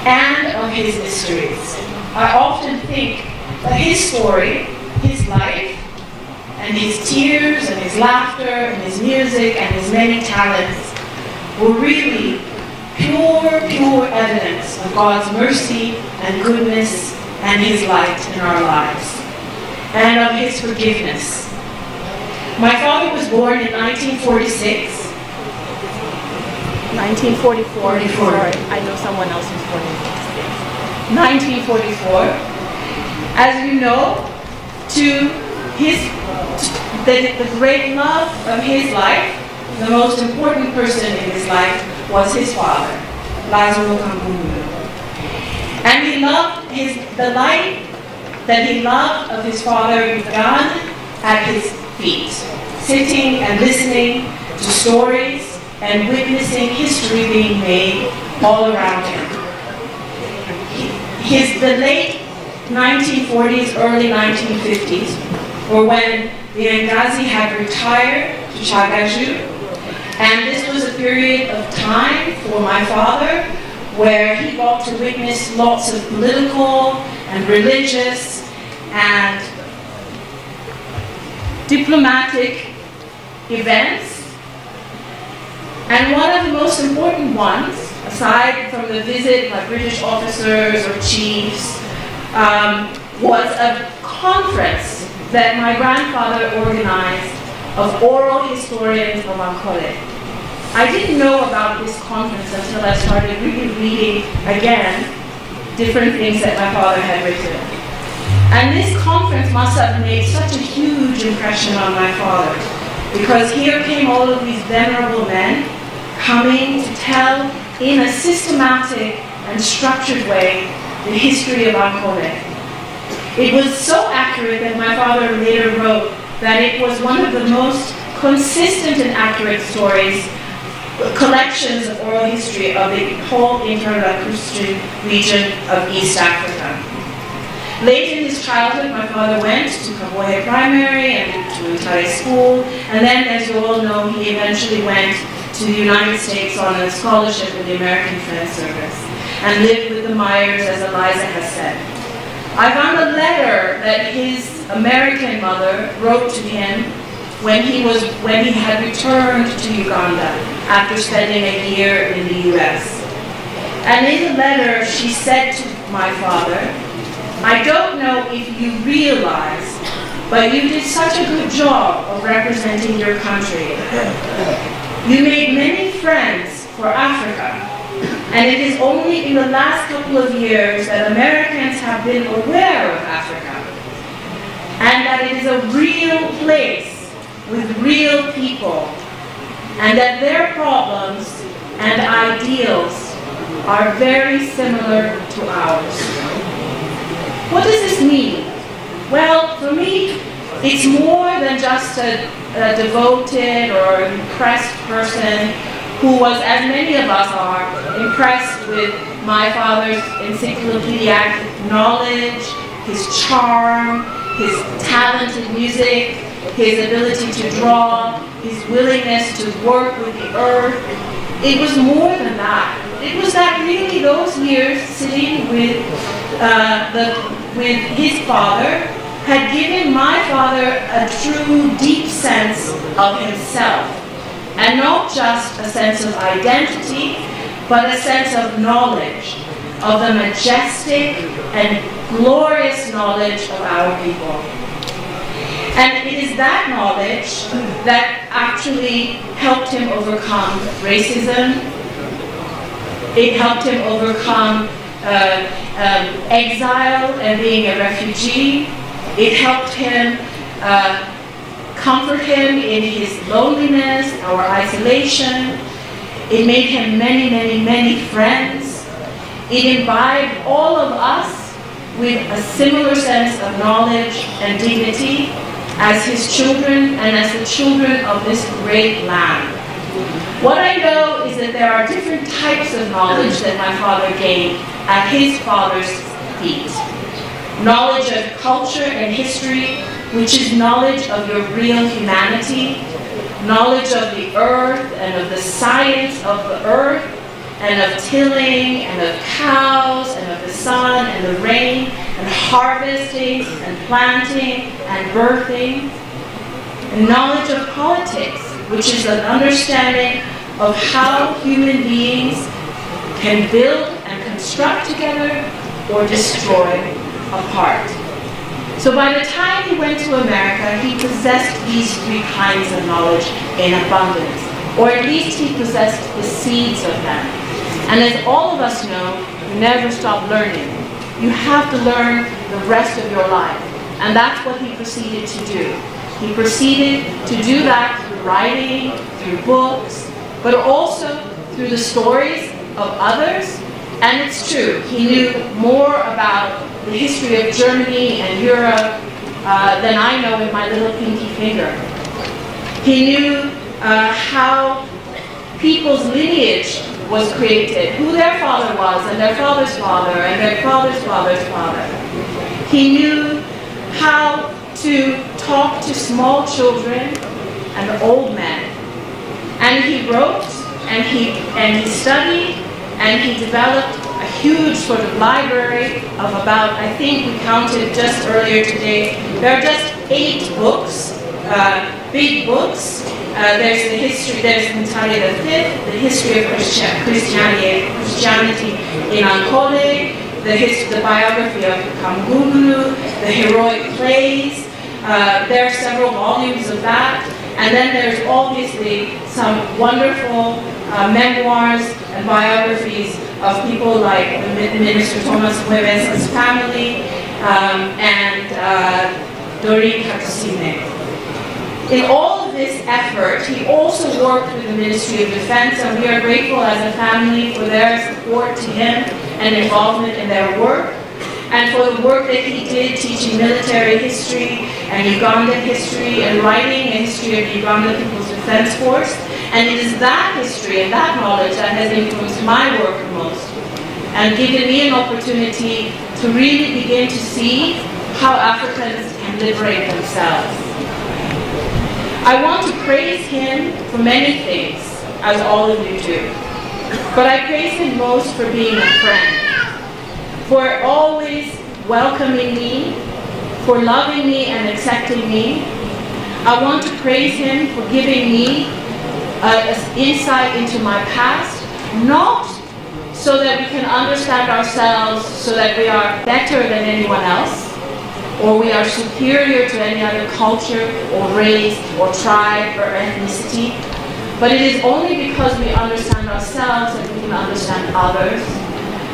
and of his mysteries. I often think that his story, his life, and his tears and his laughter and his music and his many talents were really pure, pure evidence of God's mercy and goodness and his light in our lives and of his forgiveness. My father was born in 1946. 1944. 44. Sorry, I know someone else who's born in 1944. As you know, to his the, the great love of his life, the most important person in his life was his father, Lazaro Kambulu. And he loved his the light that he loved of his father God, at his feet, sitting and listening to stories and witnessing history being made all around him. His the late 1940s, early 1950s were when the Ngazi had retired to Chagaju, and this was a period of time for my father where he got to witness lots of political and religious and diplomatic events. And one of the most important ones, aside from the visit by British officers or chiefs, um, was a conference that my grandfather organized of oral historians of Ankole. I didn't know about this conference until I started really reading again different things that my father had written. And this conference must have made such a huge impression on my father because here came all of these venerable men coming to tell in a systematic and structured way the history of Ankole. It was so accurate that my father later wrote that it was one of the most consistent and accurate stories, collections of oral history of the whole interlacustrine region of East Africa. Late in his childhood, my father went to Kabwohe Primary and to Ntare School, and then, as you all know, he eventually went to the United States on a scholarship in the American Friends Service and lived with the Myers, as Eliza has said. I found a letter that his American mother wrote to him when he was when he had returned to Uganda after spending a year in the US. And in the letter she said to my father, I don't know if you realize, but you did such a good job of representing your country. You made many friends for Africa, and it is only in the last couple of years that Americans have been aware of Africa, and that it is a real place with real people. and that their problems and ideals are very similar to ours. What does this mean? Well, for me, it's more than just a, a devoted or impressed person who was, as many of us are, impressed with my father's encyclopedic knowledge, his charm, his talent in music, his ability to draw, his willingness to work with the earth. It was more than that. It was that really those years sitting with, uh, the, with his father had given my father a true deep sense of himself. And not just a sense of identity, but a sense of knowledge, of the majestic and glorious knowledge of our people. And it is that knowledge that actually helped him overcome racism. It helped him overcome uh, um, exile and being a refugee. It helped him uh, comfort him in his loneliness or isolation. It made him many, many, many friends. It imbibed all of us with a similar sense of knowledge and dignity as his children and as the children of this great land. What I know is that there are different types of knowledge that my father gained at his father's feet. Knowledge of culture and history, which is knowledge of your real humanity, knowledge of the earth and of the science of the earth, and of tilling, and of cows, and of the sun, and the rain, and harvesting, and planting, and birthing. And knowledge of politics, which is an understanding of how human beings can build and construct together or destroy apart. So by the time he went to America, he possessed these three kinds of knowledge in abundance, or at least he possessed the seeds of them. And as all of us know, you never stop learning. You have to learn the rest of your life. And that's what he proceeded to do. He proceeded to do that through writing, through books, but also through the stories of others. And it's true, he knew more about the history of Germany and Europe uh, than I know with my little pinky finger. He knew uh, how people's lineage was created, who their father was, and their father's father, and their father's father's father. He knew how to talk to small children and old men. And he wrote, and he, and he studied, and he developed a huge sort of library of about, I think we counted just earlier today, there are just eight books, uh, big books. Uh, there's the history, there's Natalia V, the history of Christian, Christianity, Christianity in Ankole, the, his, the biography of Kamgulu, the heroic plays. Uh, there are several volumes of that. And then there's obviously some wonderful uh, memoirs and biographies of people like Minister Thomas Mueves' family um, and uh, Doreen Katusiime. In all of this effort, he also worked with the Ministry of Defense, and we are grateful as a family for their support to him and involvement in their work, and for the work that he did teaching military history and Ugandan history and writing a history of the Uganda People's Defense Force. And it is that history and that knowledge that has influenced my work the most and given me an opportunity to really begin to see how Africans can liberate themselves. I want to praise him for many things, as all of you do. But I praise him most for being a friend, for always welcoming me, for loving me and accepting me. I want to praise him for giving me uh, insight into my past, not so that we can understand ourselves so that we are better than anyone else, or we are superior to any other culture or race or tribe or ethnicity. But it is only because we understand ourselves that we can understand others.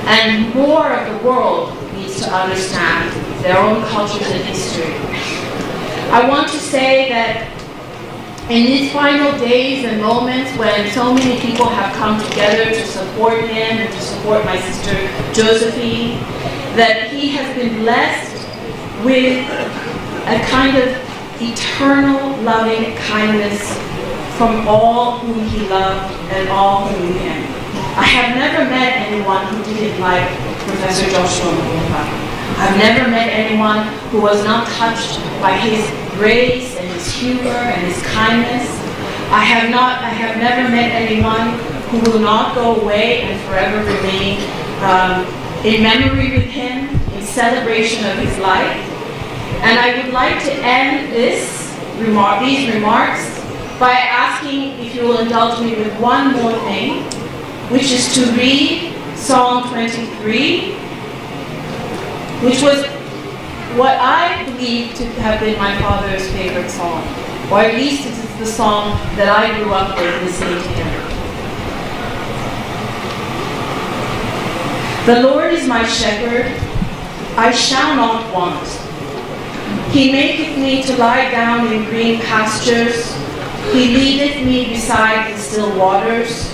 And more of the world needs to understand their own cultures and history. I want to say that in these final days and moments when so many people have come together to support him and to support my sister Josephine, that he has been blessed with a kind of eternal loving kindness from all whom he loved and all who knew him. I have never met anyone who didn't like Professor Joshua Muvumba. I've never met anyone who was not touched by his grace and his humor and his kindness. I have not, I have never met anyone who will not go away and forever remain um, in memory with him, in celebration of his life. And I would like to end this remark, these remarks by asking if you will indulge me with one more thing, which is to read Psalm 23, which was what I believe to have been my father's favorite song, or at least it is the song that I grew up with listening to him. The Lord is my shepherd, I shall not want. He maketh me to lie down in green pastures. He leadeth me beside the still waters.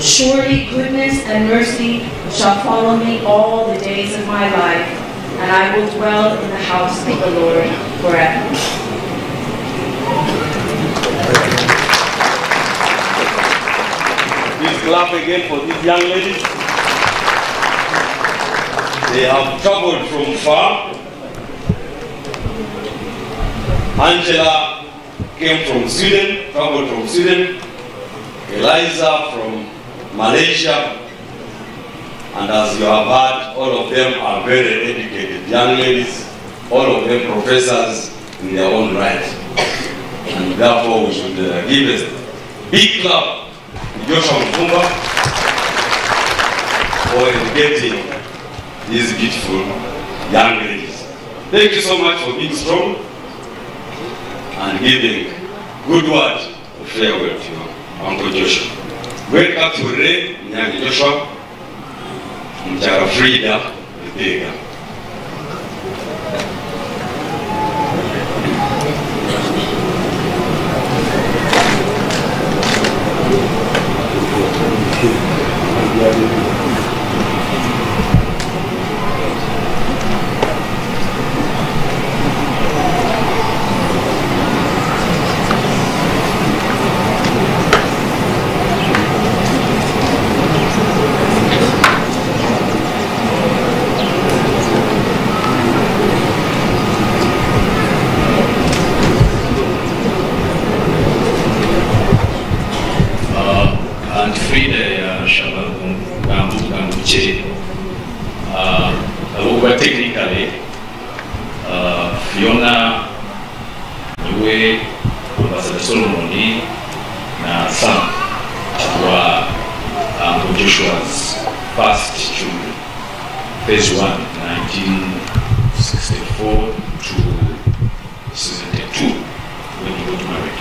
Surely goodness and mercy shall follow me all the days of my life, and I will dwell in the house of the Lord forever. Please clap again for these young ladies. They have traveled from far. Angela came from Sweden, traveled from Sweden. Eliza from Malaysia. And as you have heard, all of them are very educated young ladies, all of them professors in their own right. And therefore, we should uh, give a big clap to Joshua Muvumba for educating these beautiful young ladies. Thank you so much for being strong and giving good word of farewell to your Uncle Joshua. rwekaturire nyange joshua mubyara frida Bambuche uh, over technically uh, fiona niwe ambassador solomoni na sam wa uncle joshua's first children phase 1 1964 to 72 when he got married.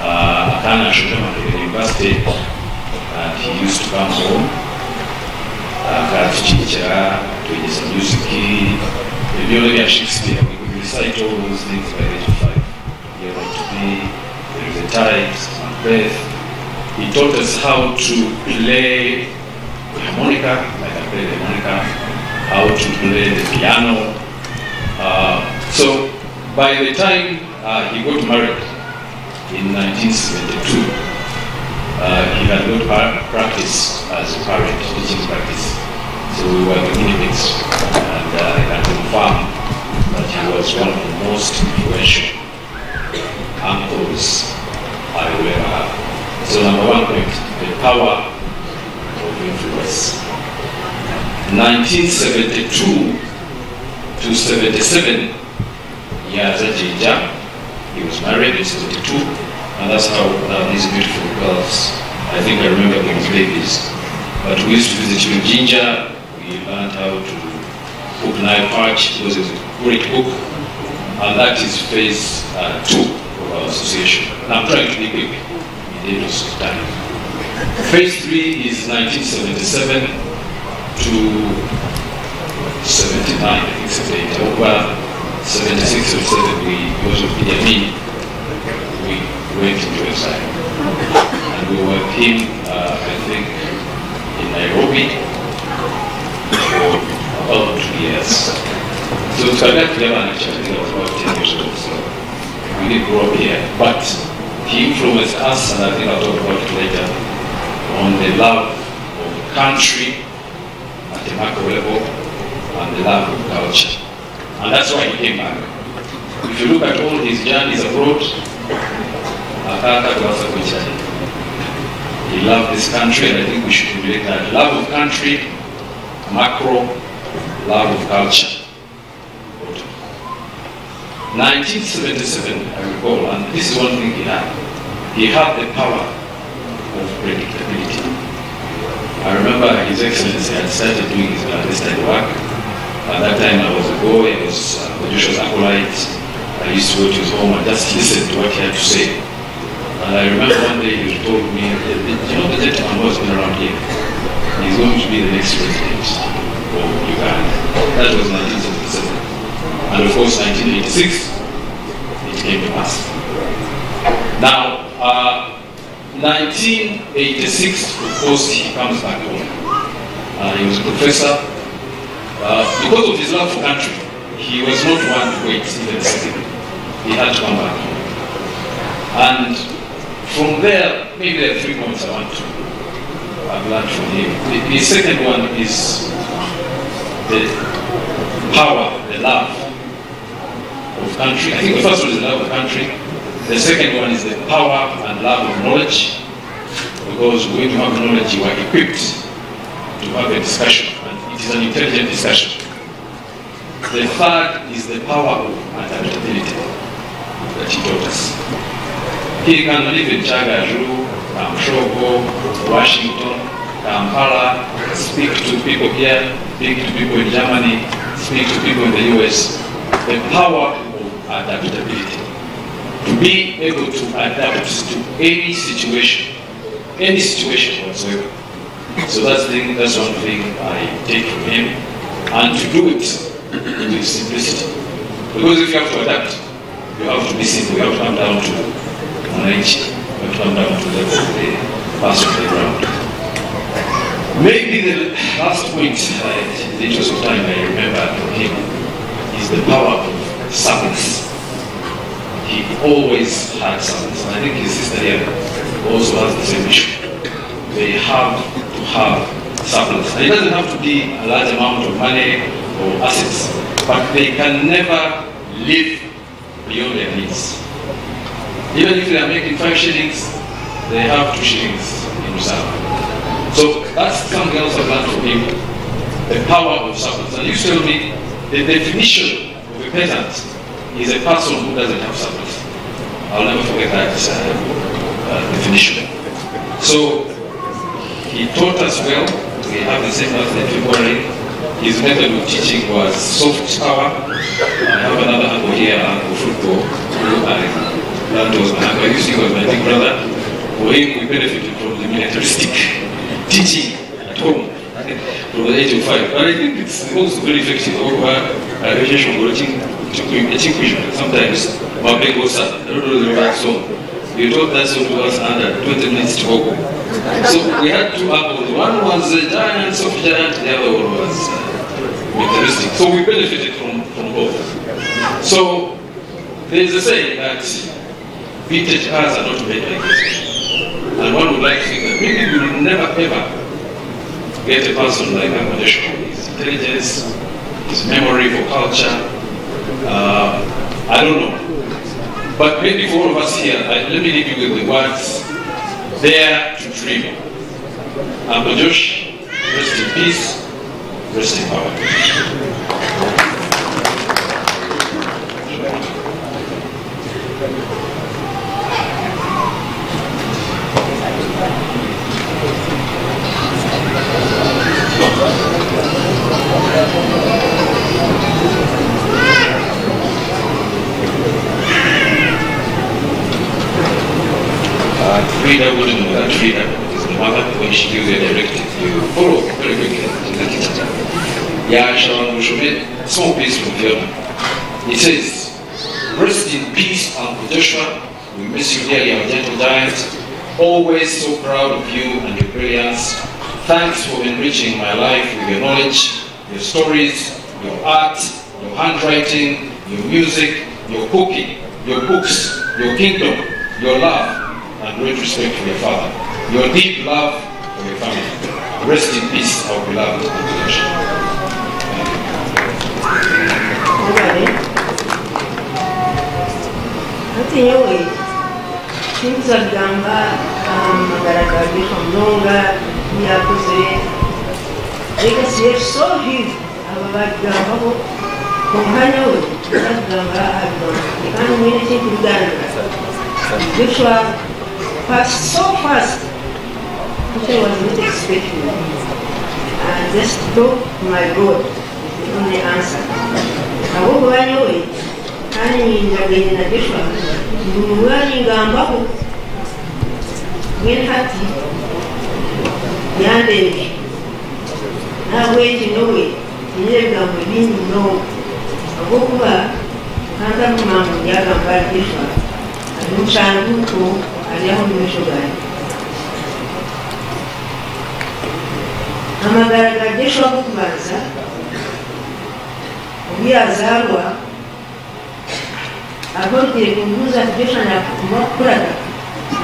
Uh, Akana university and he used to come home akatuchicha tuegeza music viliona vya Shakespeare we could recite all those things by age of five you're going to be there is a tide Macbeth he taught us how to play the harmonica like I play the harmonica how to play the piano uh, so by the time uh, he got married in 1972. Uh, he had not practiced as a parent, teaching practice. So we were guinea. And uh, I can confirm that he was one of the most influential uncles I ever had. So number one point, the power of influence. 1972 to 77 years at Jinja, he was married in 72. and that's how uh, these beautiful girls, I think I remember them as babies. But we used to visit you we learned how to cook Nile Perch, it was a great cook, and that is phase uh, two of our association. And I'm trying to be quick in of time. Phase three is 1977 to 79, I think 78. Over 76, or 77, we, because of Idi we went into exile. And we were him, uh, I think, in Nairobi Oh, about two years. So Sadat Yaman actually, was about 10 years old, so we didn't grow up here. But he influenced us, and I think I'll talk about it later, on the love of country at the macro level and the love of culture. And that's why he came back. If you look at all his journeys abroad, Akaka Gwasa. He loved this country, and I think we should relate that. Love of country, macro, love culture. 1977, I recall, and this is one thing he had. He had the power of predictability. I remember His Excellency had started doing his clandestine work. At that time, I was a boy, I was uh, Joshua's acolyte. I used to go to his home and just listen to what he had to say. And I remember one day he told me, you know the gentleman who has been around here, he's going to be the next president of Uganda. That was 1977. And of course, 1986, it came to pass. Now, uh, 1986, of course, he comes back home. Uh, he was a professor. Uh, because of his love for country, he was not one to wait even. He had to come back home. And from there, maybe there are three points I want to I've learned from him. The, the second one is the power, the love of country. I think the first one is the love of country. The second one is the power and love of knowledge. Because when you have knowledge, you are equipped to have a discussion, and it is an intelligent discussion. The third is the power of adaptability that he taught us. He can live in Chagaju, Kamushoko, Washington, Kampala, speak to people here, speak to people in Germany, speak to people in the US. The power of adaptability. To be able to adapt to any situation, any situation whatsoever. So that's, the, that's one thing I take from him. And to do it with simplicity. Because if you have to adapt, you have to be simple, you have to come down to knowledge, to come down to the, the on the. Maybe the last point, uh, the interest time, I remember from him is the power of silence. He always had silence. And I think his sister here also has the same issue. They have to have surplus. And it doesn't have to be a large amount of money or assets, but they can never live beyond their needs. Even if they are making five shillings, they have two shillings in reserve. So that's something else I've learned from him. The power of surplus. And you tell me the definition of a peasant is a person who doesn't have surplus. I'll never forget that uh, uh, definition. So he taught us well. We have the same birthday in February. His method of teaching was soft power. I have another uncle here, Uncle Fruko, who I that was my uncle. I to think was my big brother. Him, we benefited from the militaristic teaching at home from the age of five. But I think it's also very effective education watching sometimes I don't know the right song. You taught that song to us under 20 minutes to go. So we had two apples. One was a giant, soft giant, the other one was uh, militaristic. So we benefited from, from both. So there's a saying that vintage cars are not made like this. And one would like to think that maybe we will never ever get a person like Amadesho. His intelligence, his memory for culture, uh, I don't know. But maybe for all of us here, I, let me leave you with the words, dare to dream. Uncle rest in peace, rest in power. Leader wouldn't know that is the mother when she gives you a directive. You follow very quickly. He says, Rest in peace, Uncle Joshua. We miss you dearly, our gentle giant. Always so proud of you and your brilliance. Thanks for enriching my life with your knowledge, your stories, your art, your handwriting, your music, your cooking, your books, your kingdom, your love, and great respect for your father. Your deep love for your family. Rest in peace, our beloved Uncle Joshua. ati yewe sinzagamba amagaragarisha munonga yakoze reka siye so huge aba bagambaho ku mwanya we bazagamba abigamba kandi mwene kintu biganira joshua passed so fast. I was not expecting and just to my God is the only answer abo ku mwanya we kandi njaganye na joshua ndumuwanyigambaho mwene hati yandebye nabwekino we nyine ebigambo bingi munonga habwokuba kantarumango ryagamba ari joshua ari mucanguko ari aho mu kazi yangu nimesho gani? amagaragajesho agokubanza ubwo yazarwa agombye kubuza kugesha nakuraga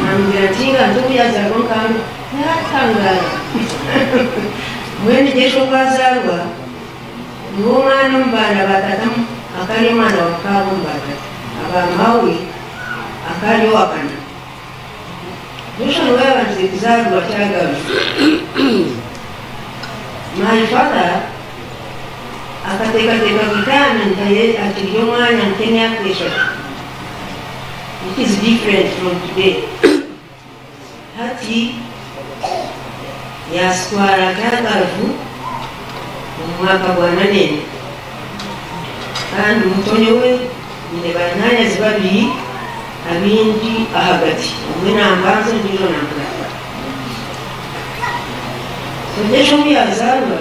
namubwira ati nganze ubu yazarwa mwene jesho bwazarwa niwo mwana mubana batatamu akali mwana wakaabo mbatatu abamawe akali wakana joshua niwe yabanjire kuzarwa kyagaru my father akateekateeka retirement aye akiri omwanya nk'emyaka eshatu it is different from today. Hati yasitwara akagavu omu mwaka gwa nanene kandi omutonyo we nyine bananyazi abindi hagati umwe nambaza undi yo nambaza abanyeshuri yazanga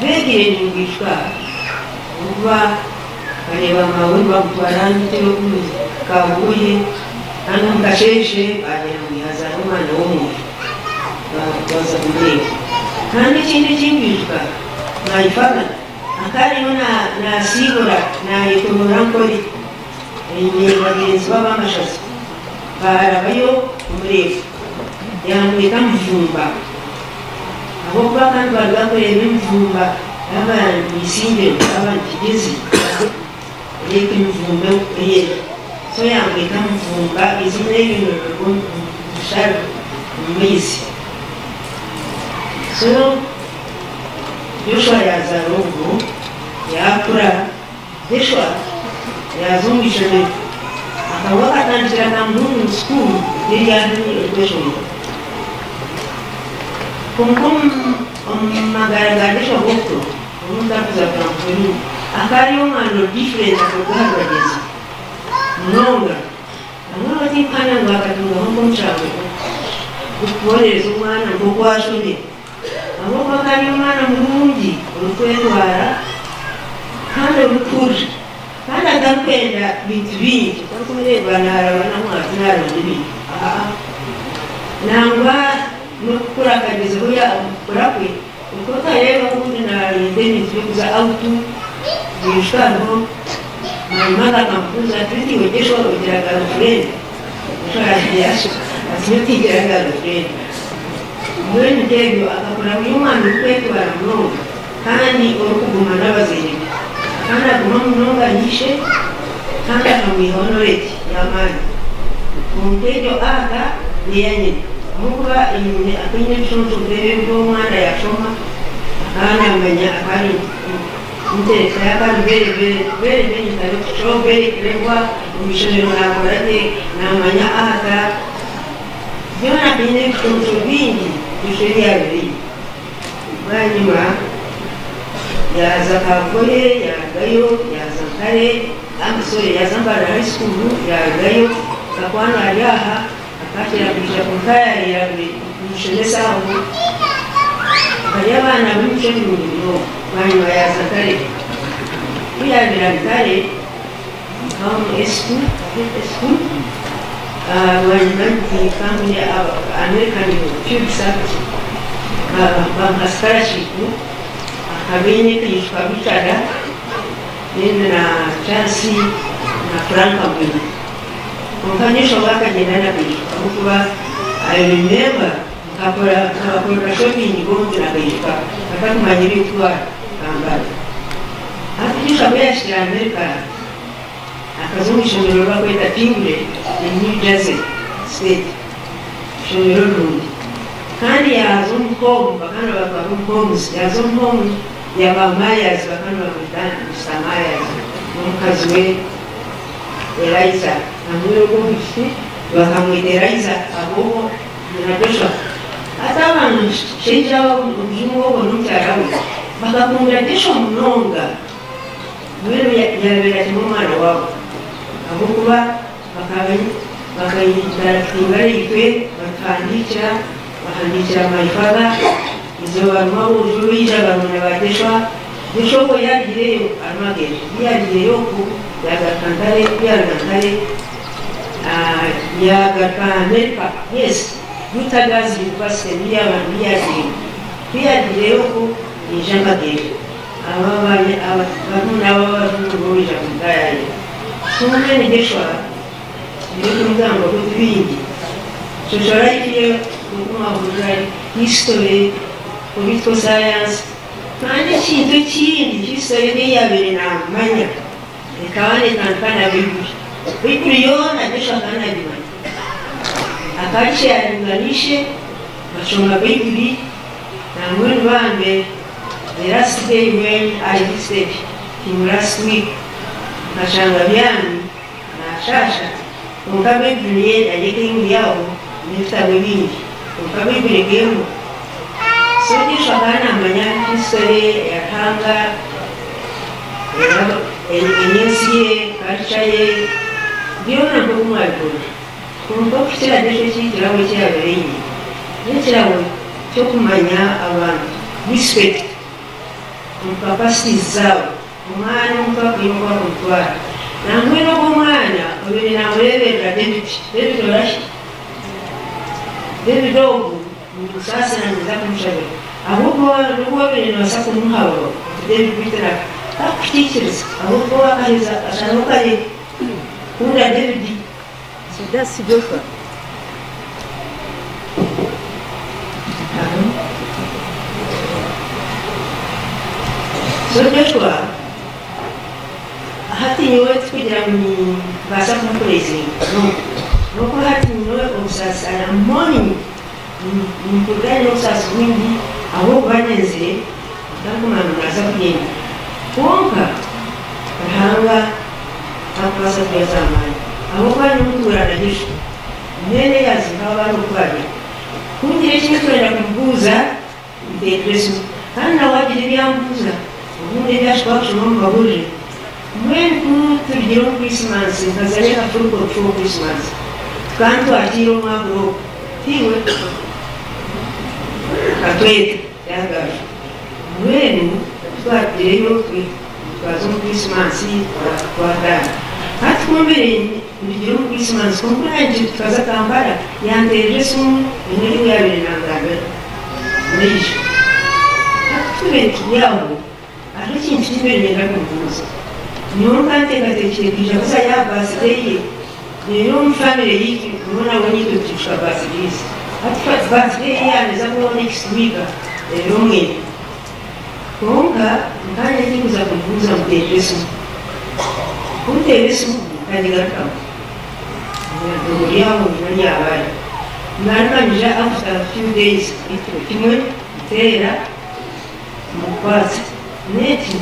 begeranye vuba bareba amawe barangite yo kabuye hano mugasheshe bagera mu ihaza n'umwana w'umuntu baza kureba kandi ikindi cy'imbishwa mwayifagana akariho nasigura nayitumura nkore Rinyogavezwa bamashasi baalabayo omuleefu yamuleka muvumba ab'okuba abantu bali bakola ebimuvumba aba misimbe aba kigezi leka emivumba eyo so yamuleka muvumba ezina ebino musalo mumwezi so yoshua yazara obwo yakura yoshua yazungu sheme akawakatandika na mdungu skulu ili yandu education. Kumkum magaragardisho gokto omundakuza kampuni akariomano different akugaragadiza omwana ngokwashone abokwakari kandi olukurra kandi aza kwenda bintu bingi orikubireeba naaraba namwatu naaronda ebintu nangwa nokukurakanirizaho okukura kwe. Oku okareeba gundi ebintu byokuza autu. Binshwariho mama akakambuza tuti wejesho ogira garofurende otorayasho akakura buri mwana okwetwara munonga kandi orikuguma n'abazaire kandi tumamulonganyise kandi mumihonoleti yamani omusajja aga neyanyina mukuba inyume akwine ebisooso bere byomwana yasoma akaana amanya akali nteresa yakali bere benyikale kusobo berekerebwa omusomero nakolate namanya aga. Byona biine ebisooso bingi bisobyabiri bwanyuma yaza kagore yagayo yaza kare amusore yaza mbara high school yagayo kakwana ari akakira kuja ku nkayari yawe aho bari abana b'imico n'umurimo hanyuma yaza kare kuyabira kare aho mu esiku esiku hanyuma ntikambuye american field service. Ah, Bamuha scholarship ab'enyikiriza bitaga nende na chansi na franka mwino mukanyisa omwaka gyenda nabiri amukuba arimemba nkakolera shopping gomutinagaifa akatumanyira ebitwara kambala akanyisa bweyasira amerika. Akazungu isomero lwakweta tingle e new jersey state. Isomero lundi kandi yazumukoomu bakana bakabukomusi yazumukomu yamamayazi bakano bamusamayazi n'omukazi we elaiza namwero gw'omukiti bakamwita elaiza abobo munadosha ate abantu shenja omuzimu obwo n'omukyala we bakakundira desha munonga mwero yabeera timomwana waabo habwokuba bakaibalikwe bakahandikira bahandikira maifaba izo baruwa uzuyiza abamama bageshwa dushobo yagireyo amagere yagireyo ku yagatantare yagatantare yagatantare papa yes mutagazi yubase niyabantu yagireyo tuyagireyo ku yije amagere ababanye abantu n'ababazunguruza mu bwayayo kumwe nigeshwa niyo kumugamba kutwingi tushora ikiyo nukumavuga history political science kandi kintu kindi history niyabere namanya ekawanekana bibuli bibuli yona jeshwa kanabimanya akache alinganishe bashoma bibuli namwenu bambe the last day when I visited him last week mashanga byami nashasha konka bibuli yenda yekengiyawo n'ebitabo bingi konka bibuli gemu uwo nitwaga namanya nk'umusore yahanga iminsi ye karca ye ngiyo ntabwo kumwagura kumva ko kiriya ni cyo cy'ikirabo cy'abere ye n'ikirabo cyo kumenya abantu. Respect umupapa sizawe umwana umupapa yumva umutwara nangwe no kumwana ubiri namureberera david. David orashi david ogu umusasira nziza kumushabira ahubwo n'ubwo bintu basa ku muhaburo tugiye kubitera akushyikiriza ahubwo wakaheza ashaka kari kunda kidasigoka kugira ngo nuko mkutano sasa wingi abo baneze otakumano naza kugenda konka bahanga akwasa kuyaza amaani abo bana muturana hejuru mbere yazi nk'aba bari ukwari kumbwira kimwe turajya kumubuza interezo kandi nawe wagira ibyambuza ubundi byacu bacumo mubahurire mwene o tubigira nko kurisimansi nkazareka turi kuko turi kurisimansi kandi twakira umwaka uwo ntiwe atleta, teatro. Bueno, guardei o que faz um Christmas para guardar. Ați cumpărit eu Christmas, cumpărat de fazer tambara, e anterior sunt în lugar în andagă. Nici. Atunci, iau, atunci în timp de la concursul. Nu am cante în te ceri, că să ia basă de ei. Eu nu famile ei, nu am unii tot ce fac basă de ei. Bakteria zinazoonekistumika longeni konka nkanya nyingi za kupunguza mtereso kumtereso kanyigatamo dogo lyangu nani abali nalimanyira after a few days ekiro kimwe nteera mukwasa neti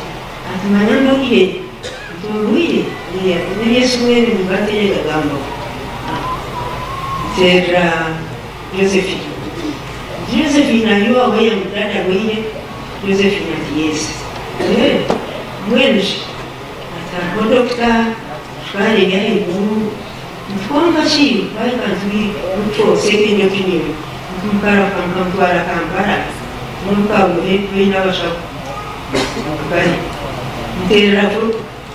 atimanya ndogire nti olwire nebyesiweeri mubateregagambako nteera Josephine. Josephine aliwa weye mdada weye Josephine atiyesi. Mwenje atagodokta shwale yaye nguru mfwanga chi baikazwi mutose ebinyo binyo mukara kamba mutwara kambara. Mumukawe bina bashaku bari muterera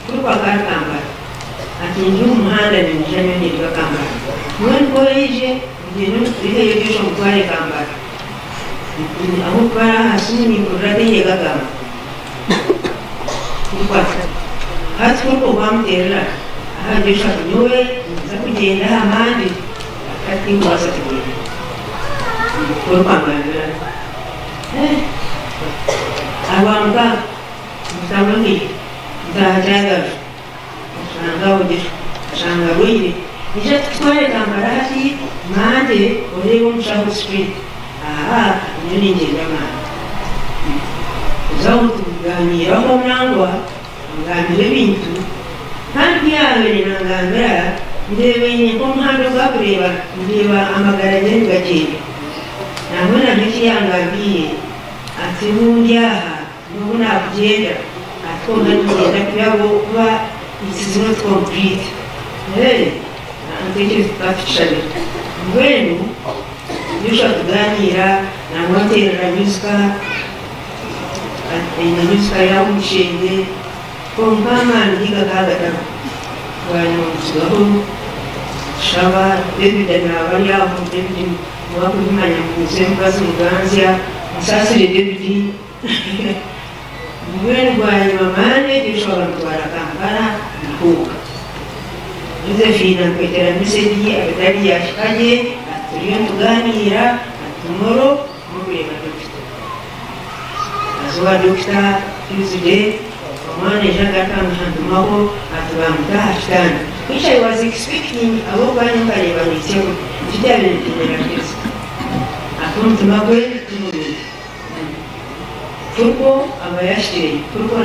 kuri kwakara kambara. Ati ndi umuhanda ninjamyo nirwa kambara. Mwenkoreje ngeno etegekeesha omutwale kampala amutwala asumi murade yegagamba nkwata hatuka okwamuteerera ahajosha kunyowe nza kugenda amandi akati ngwasa tugenda olukwamalira alwamuka mutambangire nza ajagaru asanga ojetu asanga lwaire ni cyo twohereza amaraso mpande uri w'umucaho sipiri aha iyo ni ingengamana uzaho tuganiraho nangwa ngambire bintu kandi yabereye na ngambira ndebeye ko umuhanda uzakureba ndeba amagara agenda ugakenda ntabwo nta ntiki yangabiye ati n'ubyaha n'ubu ntabyenda atwumva tugenda kurabo kuba iki zimwe twompirite ntekereza tutakicariye mbwenu iyo ushaka kuganira ntabwo waterera ruswa agenda ruswa yamucenge ko mkamana yigaga agataka twanyamukizwaho shaba david naba yaho david mwakumimanya muze mubaze muganzya musasire david mbwenu rwanyuma mane ibishobora gutwara kampala bikuka josephine mpeteramize ni abedari yashikanye aturiyo tuganira atumoro murureba dogita azuba dogita tuesday omwana ejo agatangahandumaho atubamuta hashitani which i was expecting abo bwanya nkareba nitseho mfite abintimera twese gwe tumubiri turwo aba yashiteye turwo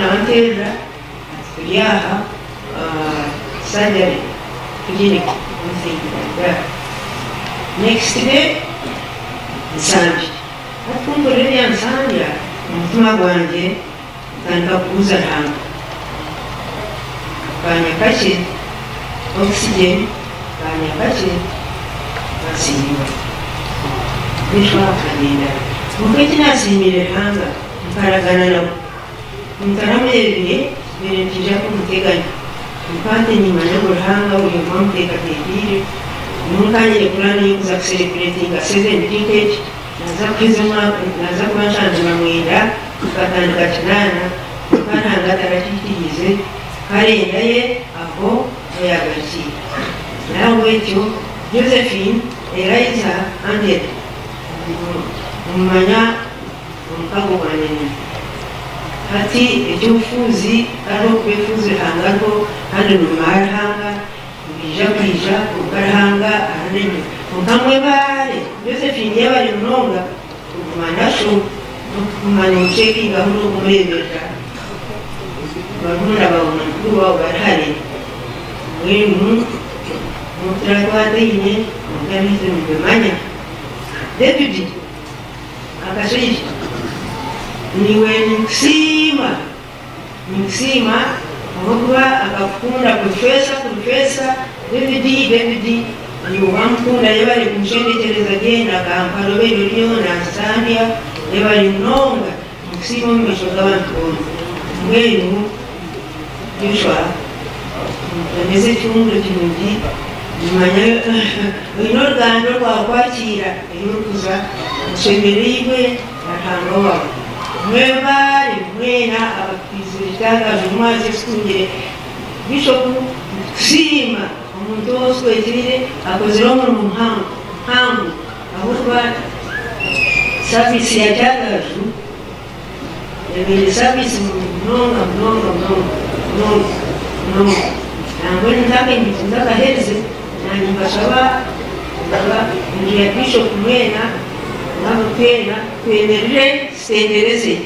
turi aha uh, sajari bilerek bize A Next'i de Nsambi. Atunkorere ya Nsambi umutima gwanjye utandika kubuza ahantu banyakake oxygen banyakake basimira bishobora kugenda kuko o hanga mparagana nabo mutaramwereye mbere ntijakuguteganya Mupateni Manyabo Ruhanga uyu mwamuteka Pedire omulukanye ekulana y'okuza kuserepuletinga season ticket. Naza kuheza omwaka naza kuba nshanjuma mwenda tukatandika kinaana mukana nga tarakikirize kalenda ye ako oyagaki nalabwekyo josephine eliza anded mumanya omukago gwanene hati ebyobufuuzi hariho obufuuzi kandi enyuma kwija kwija kuruga arihanga ahanene baare josephine yabari munonga mukuru liwe nkusima nkusima olwokuba akakukunda kulifesa kulifesa bebidi bebidi obamukunda yebali kumusendetereza genda kampala oba ebyo lyona asambya yebali mnonga. Mukusima omumaiso gabantu ono mbwenu joshua emeze ekiwundu kinungi imanya olina oluganda lwakwakira eyolukuza musemereibwe atanga bwe baali bwena abakiziritagamumazi esikungire bishopu kusiima omuntu owokwezirire akozire omulimu muhango não ahabwokuba savisi ya não, yabaire savisi munonga munonga munonga munonga munonga nangwe ntakaherize nanye mbasaba nju ya bishopu mwena Nahutena tenere senerezi.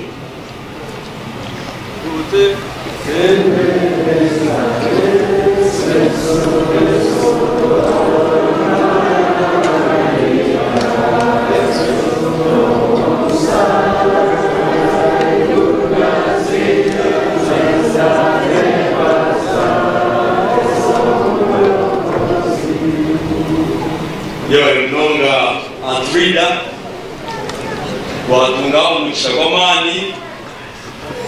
Ute tenereza Yo. twatunga umugisha gw'amani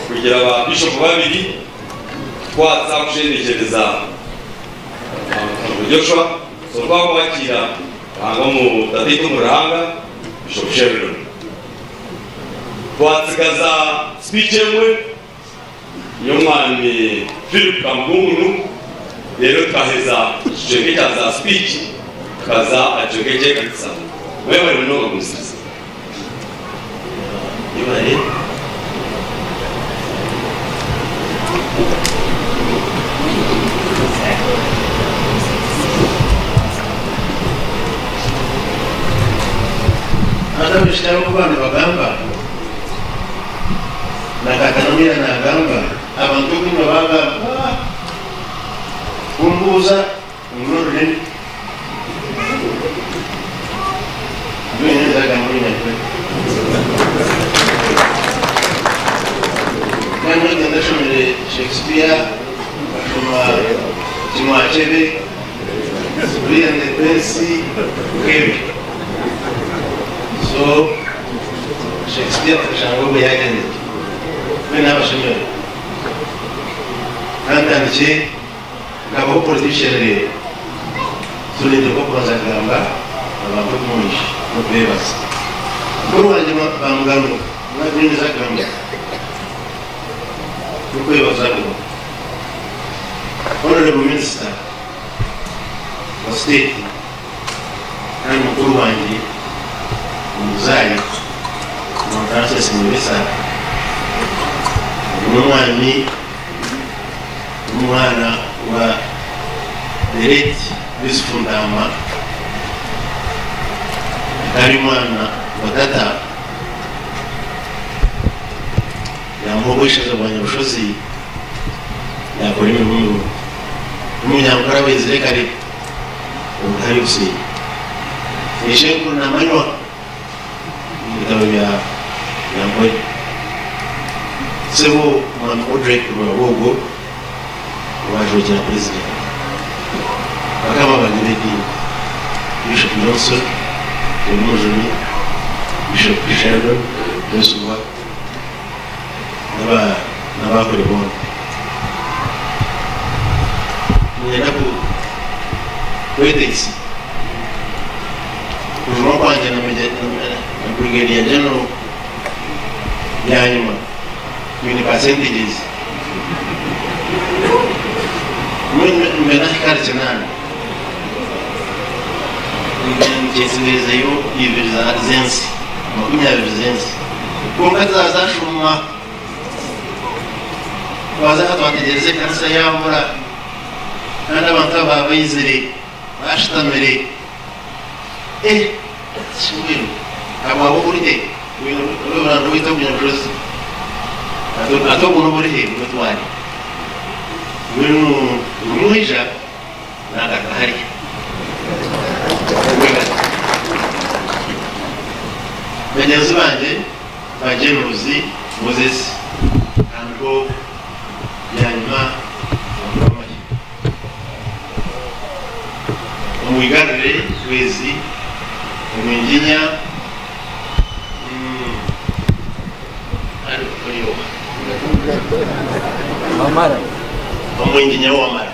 kugira ba bishopu babiri twaza gushendekereza joshua sorwakwakira banga mu dadito muranga bishopu shebiro twasigaza speech emwe y'umwami philip kamgungunu rero tukaheza ikicenge cya za speech tukaza acengeke kabisa mwewe rinoga gusiza You want it? Madame Shitaro kubano bagamba nakakanumira nagamba abantu ah. kuno bagamba kumbuuza ngundu management da shule Shakespeare kuma Juma Achebe Brian Lepensi Kemi. So Shakespeare tashango bayani ne mena bashin yau nan karshe gaba politician ne su ne da kwakwan zakaramba da ba kuma é na bebas kuma jima ba mu gano na gudun zakaramba tukwebaza muno honorable minister o state naye mukulu wange omuzaale mwanfrancis mubisa nomwami omwana wa deret bisifu ndamba atali mwana wa data yambuwe obweshazabwanya bushozi yakora imiburo n'umunyakora wezire kare ubutari busiye nishe kuna manywa ibitabo bya byangore se bo mwami odrek rwabogwo rwajogera perezida bakababanye b'idini bishop johnson umujuni bishop sheldon josua n'abakora ibumba ngenda kuwedex kuva kwanjye na brigadier general byanyuma mini percentages mbena hikarije nani ngezerezayo ibiri zensi makumyabiri zensi ku mbwa zaza shuma twazaha twategereze kanisa yabura kandi abantu baba bizere bashitamire ato muntu muri he niwe twari we mwija nagatahari bagenzi banjye bagenuzi muzizi ntabwo yanyuma omukamayi omwigarure wezi omwenjinya wamara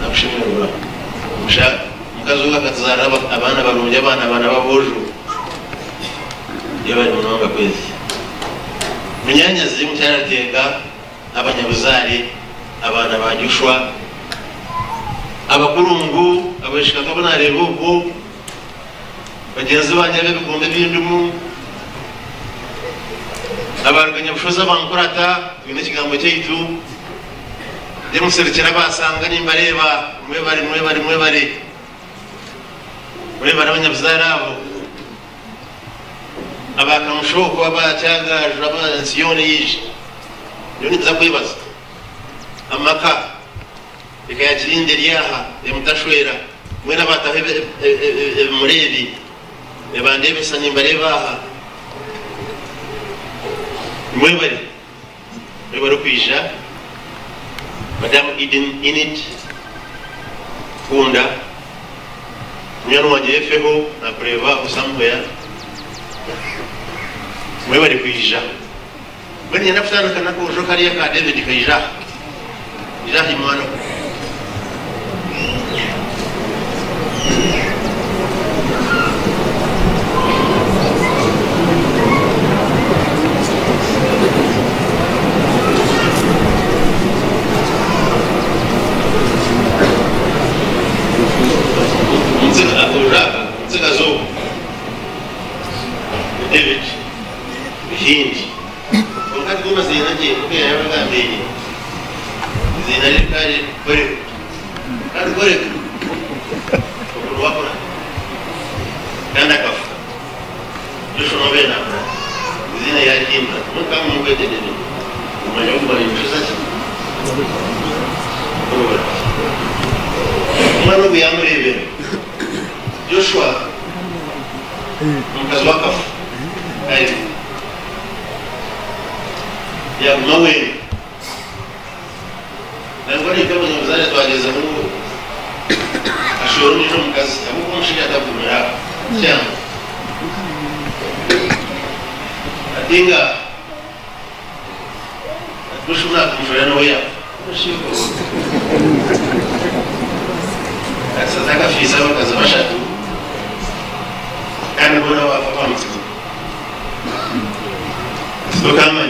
nakushemererwa mukazi oga abaana barungi abaana abaana baboojo yabali munonga kwezi munyanya ziri abanyabuzaare abaana ba abakurungu abakulungu abashikaka bonareeba obwo bagenzi banje abebikombe bindimu abaruganyabushozi abankurata twine ekigambo kyaitu demuserukira basanga nimbareeba mwebare mwebare mwebare mwebare abanyabuzaare abo. Abakamushoko abacyagajura abansiyoni yije rero ni kwibaza amaka ekayakirinde eryaha emutashwera ya bataho mwe n'abatahe e, e, e, murebi bandebesa nimbare baha mwe bari mwe bari kwija madamu eden init kunda munyana wanje yefeho nakureba usamuya mwe bari kwija bali nakusala kanaku ozokalya ka david kaira irahi mwana David, Hindi. kuma sai na ce kai ya wanda mai ne. Sai na lika O bare har bare kuma kuna. Kana ka dukkan wabe na kuma sai na yaki ma mun kama mun bai da ne kuma yau bari shi. Sace kuma no biya mu ne Joshua, nunca lo acabó. e Não ele. Dan gwada a wajen za ta waje zama a shoron jiran gas abu kuma a ta bura can a dinga a kusur na kumfura não waya a tsata a fi sama ka zama shatu kan gwada a fafa mutu. Dokan mai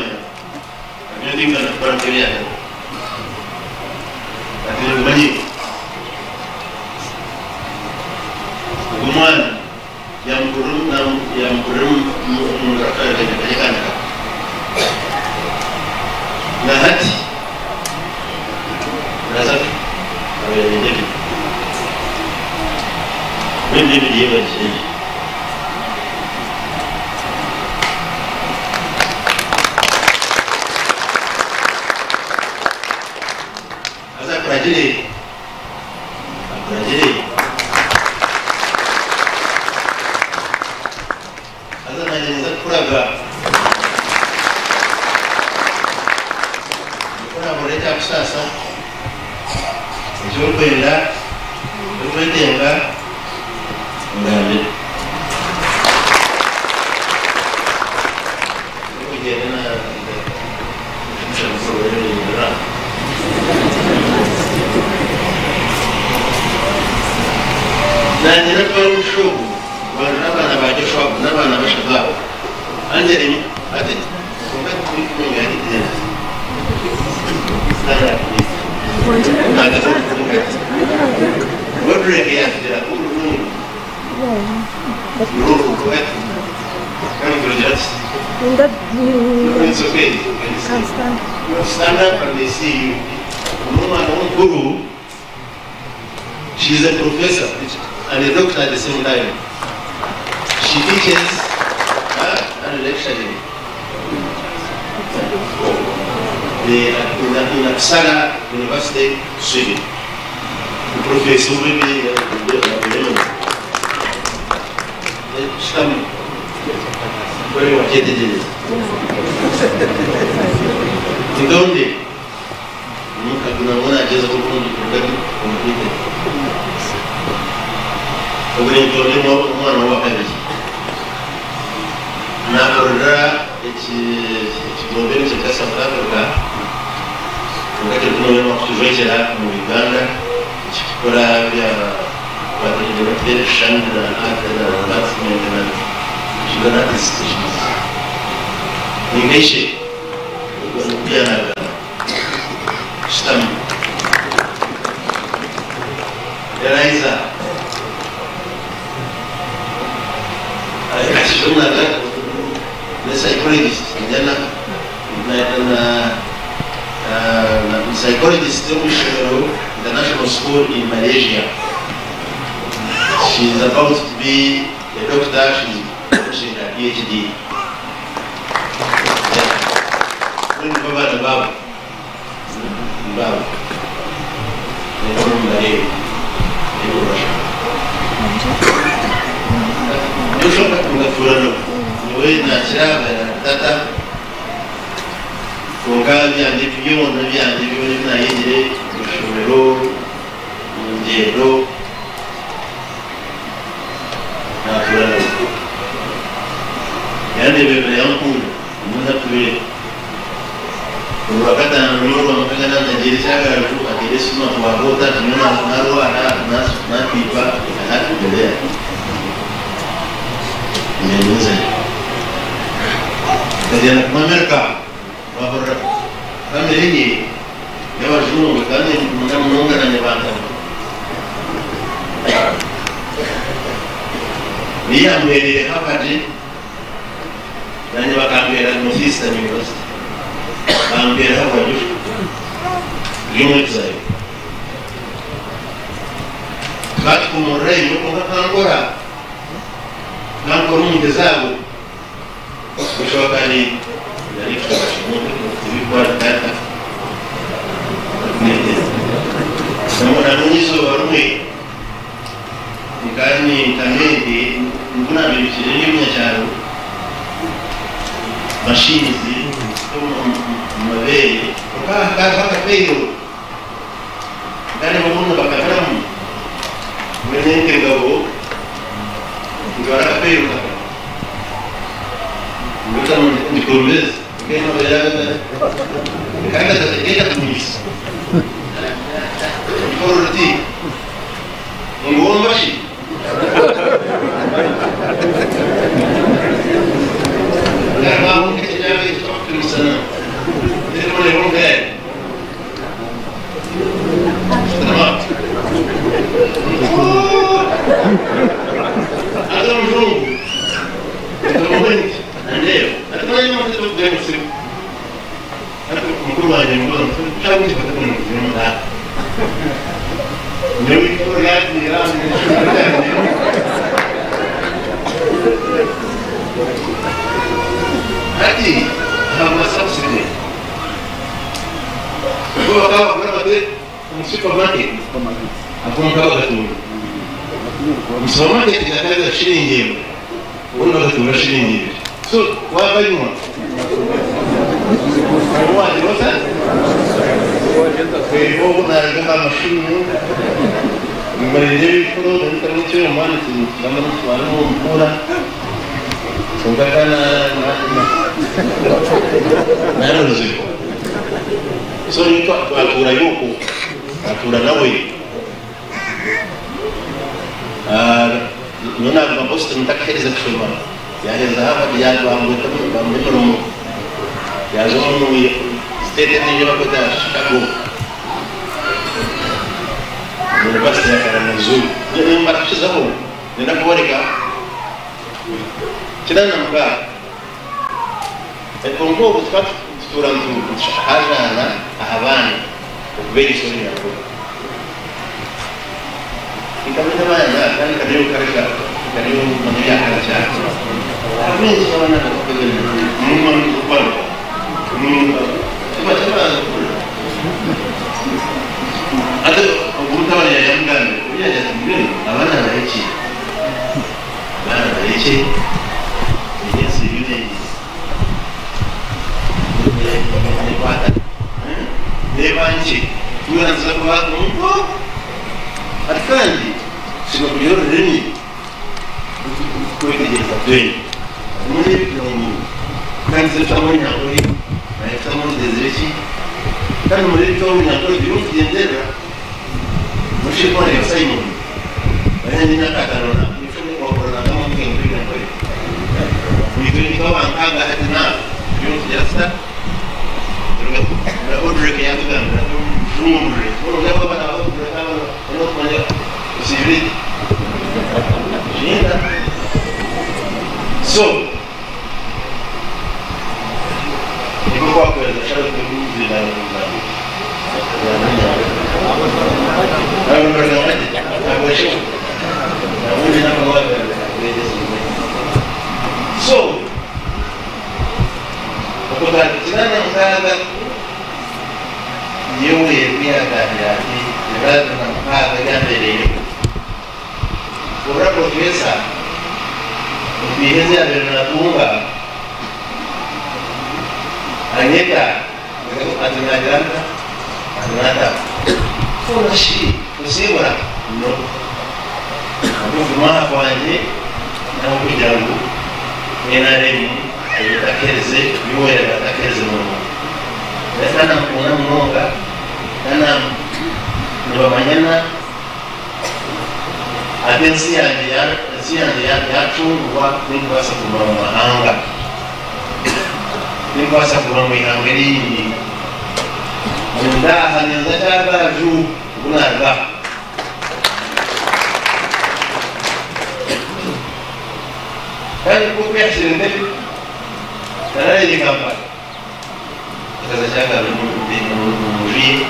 kutaka kuhudhuria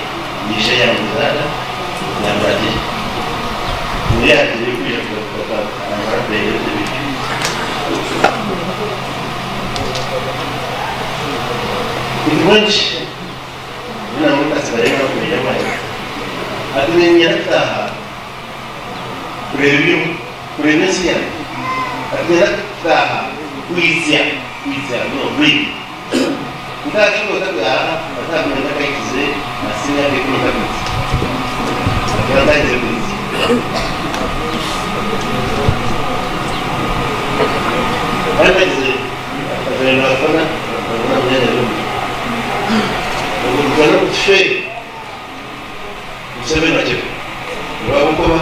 dirisha ya mzada na baadhi ndiye alikuja kutoka anataka kueleza vitu Ikwenchi na mutasi barema kuyama atune nyata kurevyo kurenesya atune nyata kuizya kuizya no Então aquilo outra coisa, outra mulher quer dizer, assim é aquilo outra coisa. Ela está dizendo isso. Ela vai dizer, a velhona, a mulher é louca. O governo é muito feio. Você vê na dica. Eu vou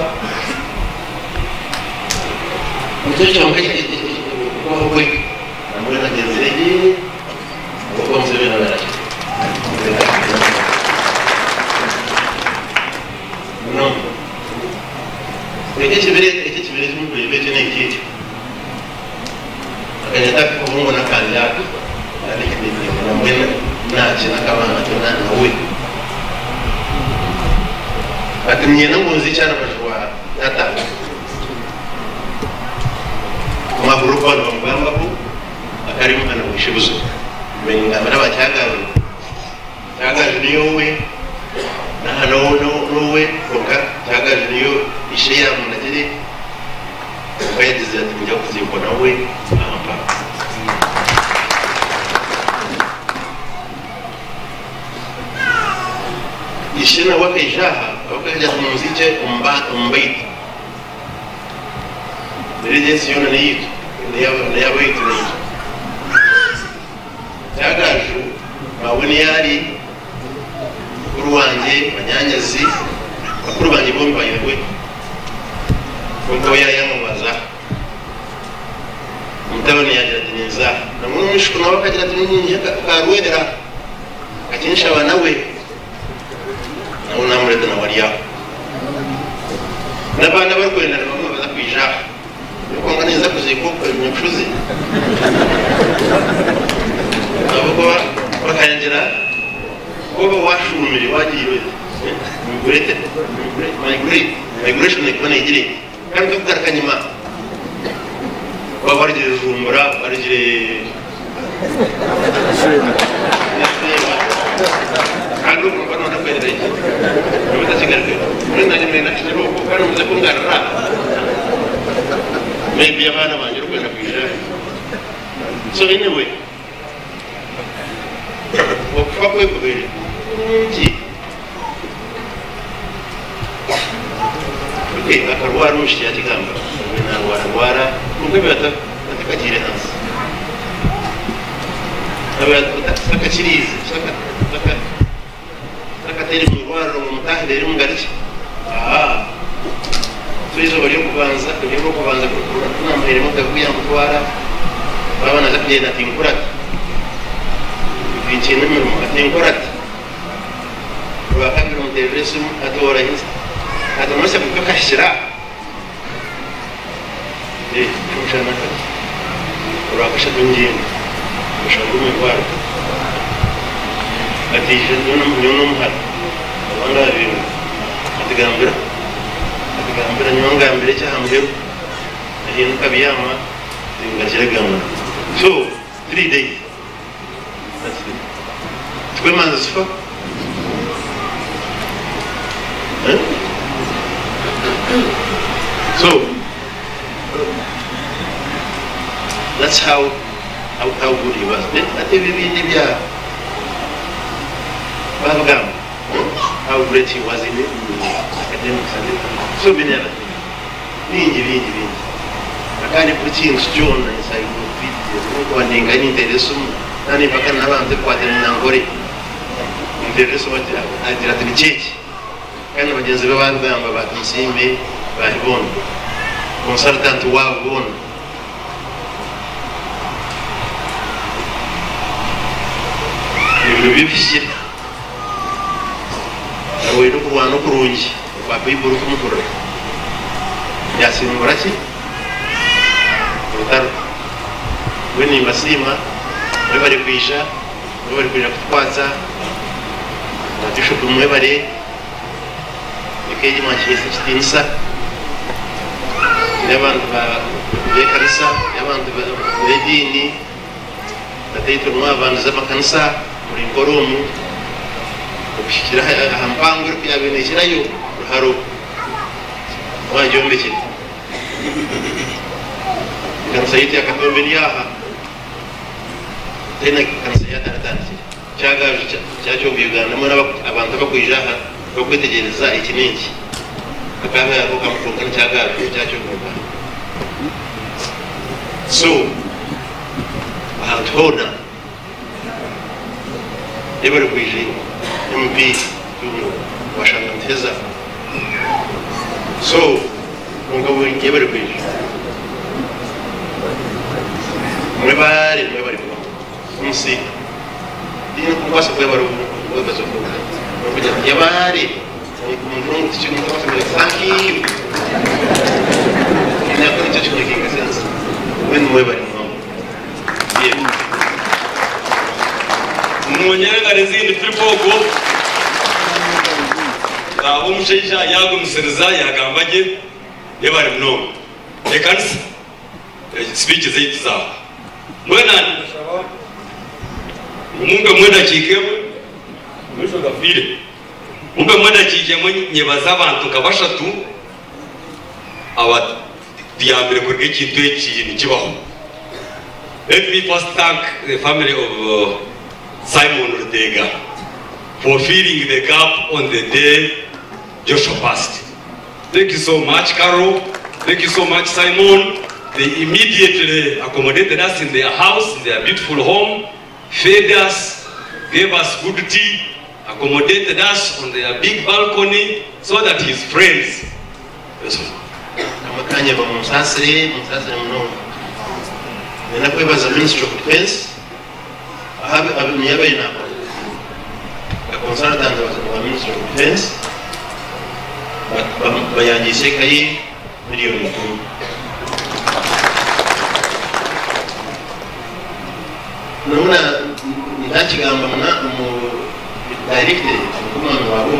ekintu eki nikibaho let me first thank the family of uh, Simon Ortega for filling the gap on the day Joshua passed. Thank you so much, Carol. Thank you so much, Simon. They immediately accommodated us in their house, in their beautiful home, fed us, gave us good tea, accommodated us on their big balcony so that his friends. mukasiri mukasiri munonga nina kwebaza ministry of defense niye balinako baconsultant ba ministry of defense bayangisekayo miliyoni kumi nomuna ndakigamba mu directe mukumano wabo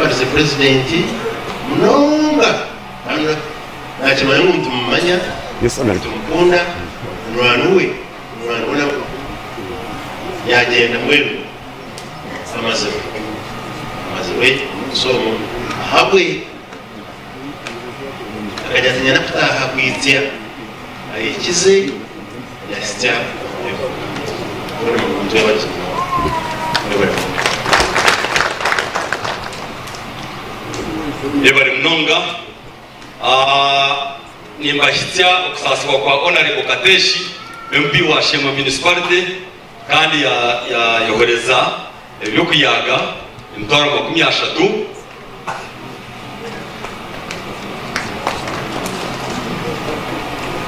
barize presidente. Bis und. turashima minisipalite kandi yohereza eh, ibyo kuyaga imitwaro eh, makumyabiri ashatu.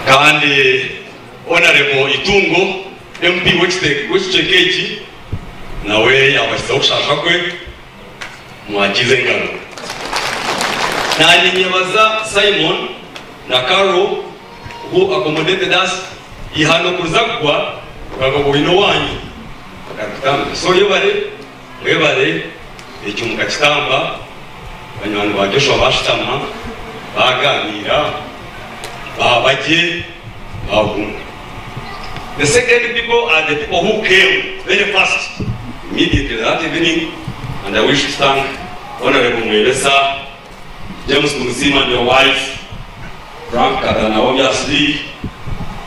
Kandi onarebo itungo mp w'ikitekeji nawe yabashyizeho gushasha kwe mwagize ingano nanjye nyabaza simon na karo who accommodated us ihanokuruza kugwa ukagabo wino wanyu. Kakitamba so yebare mwebare ekyo mukakitamba banywani ba joshua bashitama baganira babagye bahunga the second people are the people who came very fast immediately that evening and i wish to thank honorable mwelesa james muzima and your wife frank kadana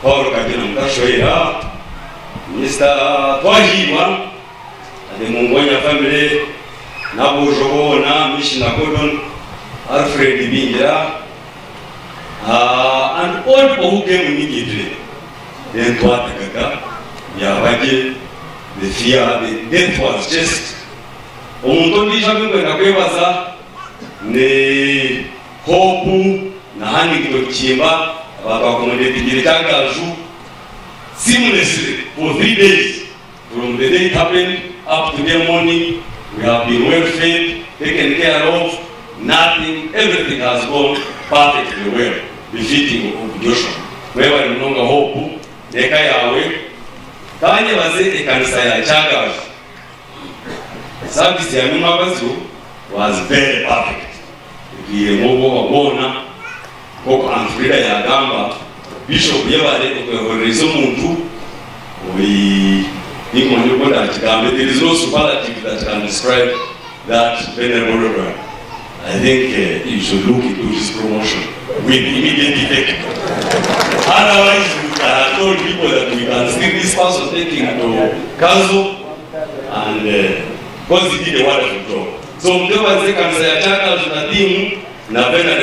pawulo kagina mukashoera mr twahimwa ade mungonya famile nabujo bona mishina gordon alfred bingira uh, ah, and all people who came immediately then twatagaga byabaje the fear the death was just omuntu ndishabe ngwenda kwebaza ne hopu na hani kito kimba abagwa bakakomodekigire kyagaju seamlessly for three days. From the day it happened up to the morning we have been well fed taken care of. Nothing everything has gone perfectly well. Befitting of joshua Wewe ni mnonga hope neka yawe. Kanyebaze kanisa ya kyagaju service ya nyuma bazu was very perfect. Igiyemo bo babona koko anfrida yagamba bishop yabale okwehorereza omuntu we nikumanya uko ndakigambe there is no superlative that can describe that venerable reverend I think uh, you should look into his promotion with immediate effect. Otherwise, we have told people that we can still this person taking to council and because uh, he did a wonderful job. So mtewaze Nzeka ya chaka tuna timu na vena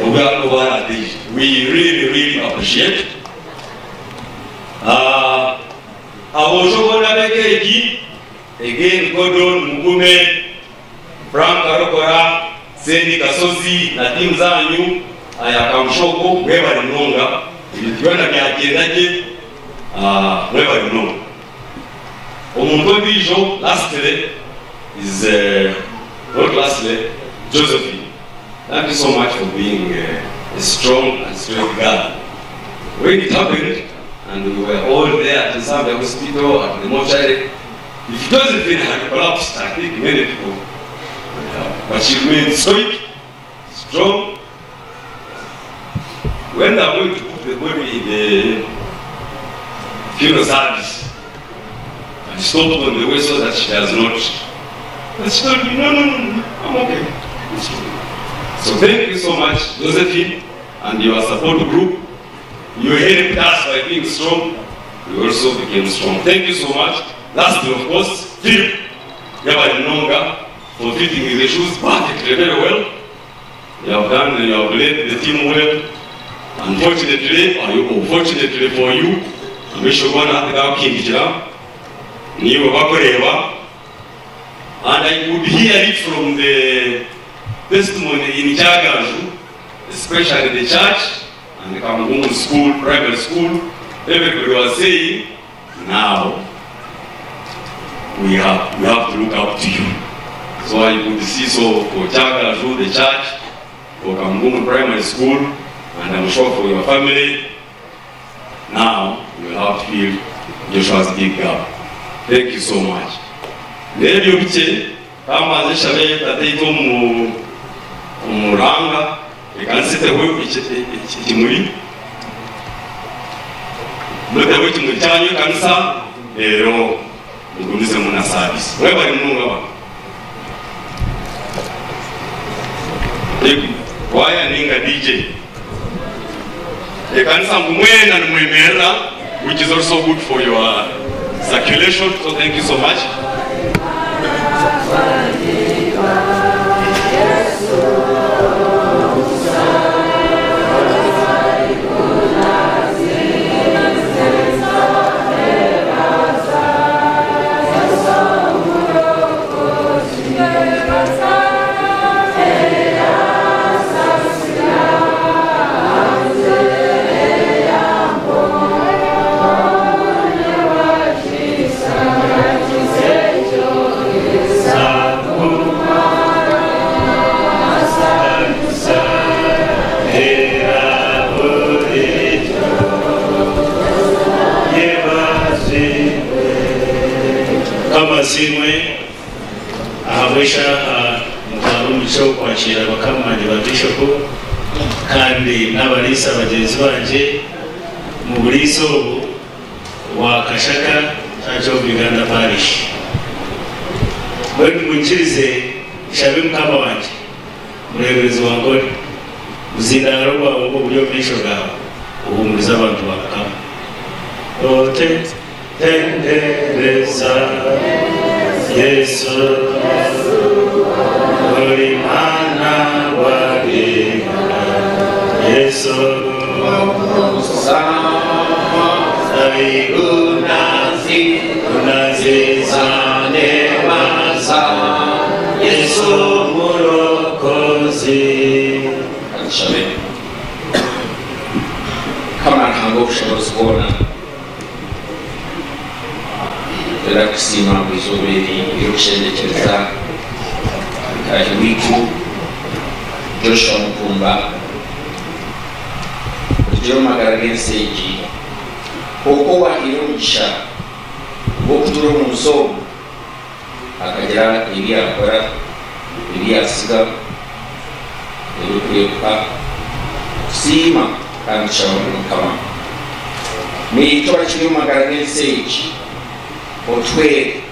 bana we really really appreciate. Uh, again Gordon Mugume Frank Karokora Sendi Kasozi na timu zanyu aya Kamushoko mwebali mnonga ibiona byagendaje uh, mwebali mnonga omuntu ondiijo lastly is uh, not lastly Josephine thank you so much for being uh, a strong and straight girl when it happened and we were all there at the hospital at the mortuary if it doesn't Josephine had collapsed I think many people uh, but she remained stoic strong. When they are going to put the body in the funeral service and stopped on the way so that she does not. But she told me, no, no, no, I'm okay. So thank you so much, Josephine, and your support group. You helped us by being strong. We also became strong. Thank you so much. Lastly, of course, Philip Yabarinonga for fitting in the shoes perfectly very well. You have done you have led the team well. Unfortunately, or unfortunately for you, ameshogona akakindikira niwe bakureba and I could hear it from the testimony in Chagaju, especially the church and the Kamungu school, private school. Everybody was saying, now we have, we have to look up to you. So I could see so for Chagaju, the church, for Kamungu primary school, and I'm sure for your family, now you have to feel Joshua's big gap. Thank you so much. N'ebyo bike kama zishabe tateito mu umuranga ikansiteho ikimuri muteho ikimuri cyanyu kanisa rero mugumize muna service. We bari munga ba kwaya ninga DJ. Ekanisa mumwena nimwemerera which is also good for your circulation so thank you so much Simwe abahesha umuco uh, kwakira bange ba bishopu kandi n'abarisa bagenzi bange mu buri obu wa kashaka cyacu uganda parish. Bari mwikirize shabe mukama wange mureberezi wa ngore uzindagara rwawe ubwo buryo bwinshi bwawe uhumuriza abantu ba mukama oh, ote yesu. Uri mana warima yesu kubera ko isi impamvu izoberi yo gushengekereza kahiwiku joshua mukumba. Urugero magara gensegi kuko wahira umugisha wo kutura mu musobo akagira ebi yakora ebi yasiga ibikwiye kusima kandi ushobora kumukama ni icyo bakiri mu magara gensegi otwere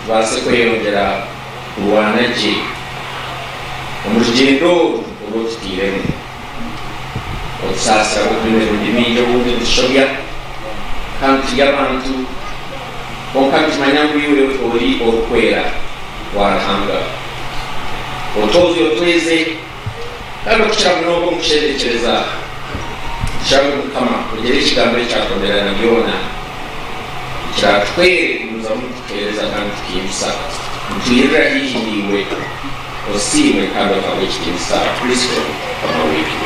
tubase kweyongera kurwana gye omulugendo oba okitiiremu otusaasira bukume mundimi gyobungi kandi kanti abantu konka ntumanya mbuyure oli wa ruhanga otozi otweze kandi okukira munoko omukukyendekyerezaho kikyamwe mukama ogere ekigambo ekyakomerana byona twatwere kuza mututeereza kandi tukimusa ntwirahiriwe osiimwe kandi akawe ekitimusa kristo amawetu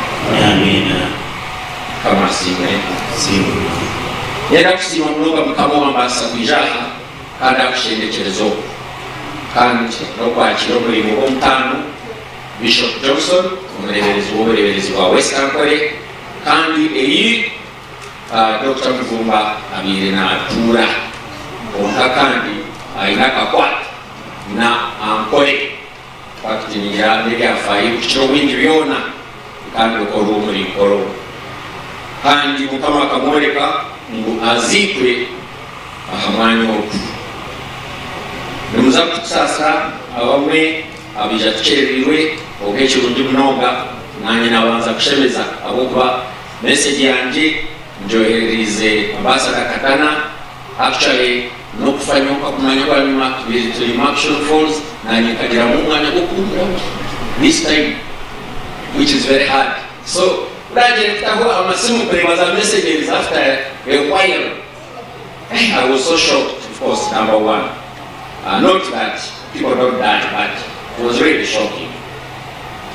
kama asiimwe yenda kusiima munonga mukama wambaasa kwijaha kandi akushendekyereza oku kandi nokwakira omulimu gw'omutaano bishop johnson omuleberezi w'obuleberezi bwa west ankore kandi eyi dr mugumba amire n'atuula konka kandi alina akakwata na ankole pakitinirabyafaayo kukira bingi byona kandi okola omulikolo kandi mukama akamworeka ngu aziikwe aha mwanya ogu nimuza kutusaasa abamwe abija tukererirwe oba munonga nange nabanza kushemeza ahabwokuba mesegi yangye njohererize ambasada katana actually nokufanya kumanya kwanyuma tubiri turi mu action falls nanye nkagiramo umwanya kumva this time which is very hard so uraje kutaho amasimu kureba za messages after a while Eh, I was so shocked, of course, number one. Uh, not that people don't die, but it was really shocking.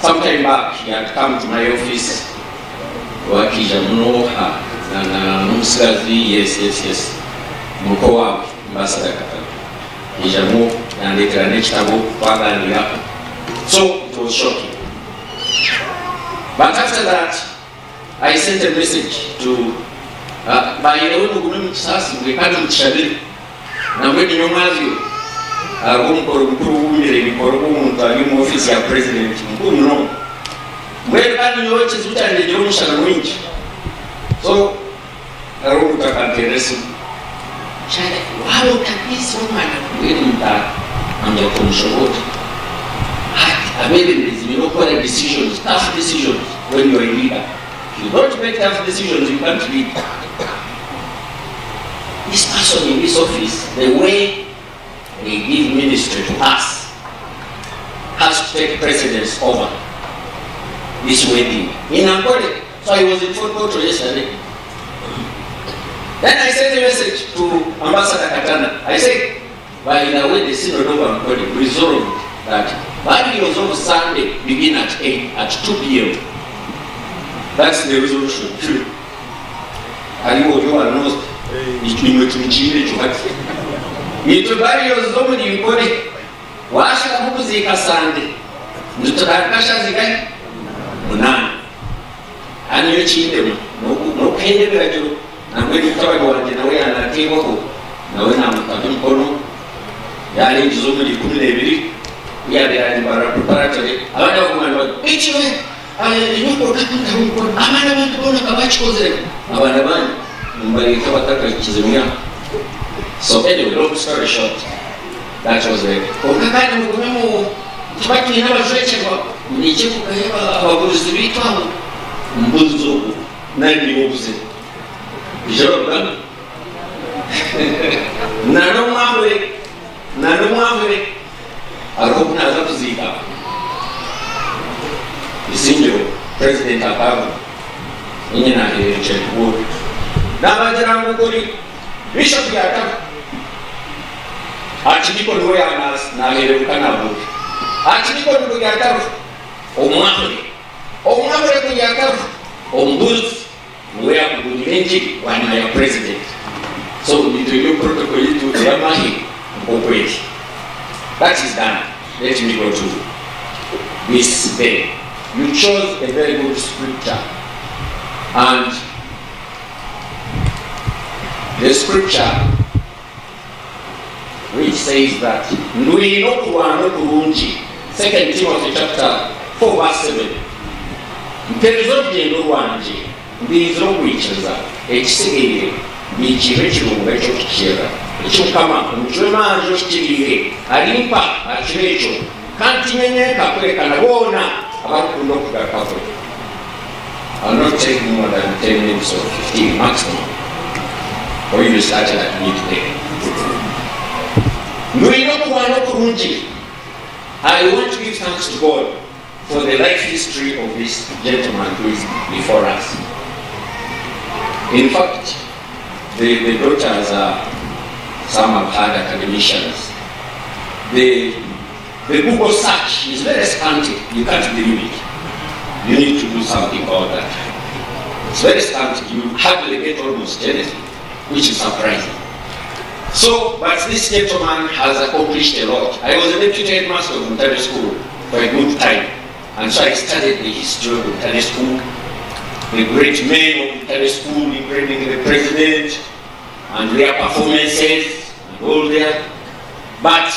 Sometime back, he had come to my office, wakija muno ha na na musafi yes yes yes. Muko wawe na katana ijambo yandikira ni twagandiraku so it was shocking. But after that i sent a message to uh, by the bayirewo nugune mukisasi gwe kati mukishabire namwe nino mwavyo agomukoro mukuru wumire bikoro bw'omuntu ali mu ofisi ya president mukuru muno mwebani niwo kizibu kyandejewo omushana mwingi. So hariho umuntu akanteresa cyane waba utabizi umwana mwere mutaka ambya kumushobora abeberezi you know correct decisions tough decisions when you are a leader. If you don't make tough decisions you can't lead. This person in this office the way they give ministry to us has to take precedence over this wedding. In Ankole. So I was in call yesterday. Then I sent a message to Ambassador Katana. I said, by the way, the synod of Ankole resolved that burials of Sunday begin at 8, at 2 p.m. That's the resolution. And you are not, ikinywe kimchire chukati. Mitubariyo zo muri Ngole washaka kuzika Sunday. nangweli tɔgɔ wa jɛnɛ wɛ ana te wo na wɛ na mutadun kɔnɔ yaani jizungu di kumi lebiri ya de ani bara tu bara tɔle awa da kuma ni wa eji wɛ ayi ni ko ka kan ka ko ama da ba ko na ka ba ciwo zɛ awa da ba ni bari ka ba ka ka jizungu so anyway long story short that was it ko ka ka ni ko mu tubaki na ba zwe ce ba ni je ku ka yaba awa buzu bi to mbuzu na ni wo buzu jobban nanon mafre nanon mafre arrokna zatu zika isinjo president ababu inyina na kuwo n'abajara mukuri bishop yataka achiliko ndo yana nahereuka nabo achiliko ndo yataka omwafre omwafre kuyataka ombuzi niwe yakugulira kwa wana ya president. So nito iyo protocol yitu yamahi okweli that is done. Let me go to this day you chose a very good scripture. And the scripture which says that ndwino kurwana kurungi second timothy chapter 4 verse 7 mpereza orugendo rwanje ndizira okwikiriza ekisigaire nikibe ekirungo ekyokukira ekyokukama omukibe alimpa akibe ekyo kandi kwerekana boona abakukunda okugarukaho I'll not take more than 10 minutes or 15 maximum. At. I want to give thanks to God for the life history of this gentleman who is before us. In fact, the, the daughters are some have had academicians. The, the Google search is very scanty. You can't believe it. You need to do something about that. It's very scanty. You hardly get almost anything, which is surprising. So, but this gentleman has accomplished a lot. I was a deputy headmaster of Ntare School for a good time. And so I studied the history of Ntare School, the great men of Ntare School, including the president, and their performances, and all there. But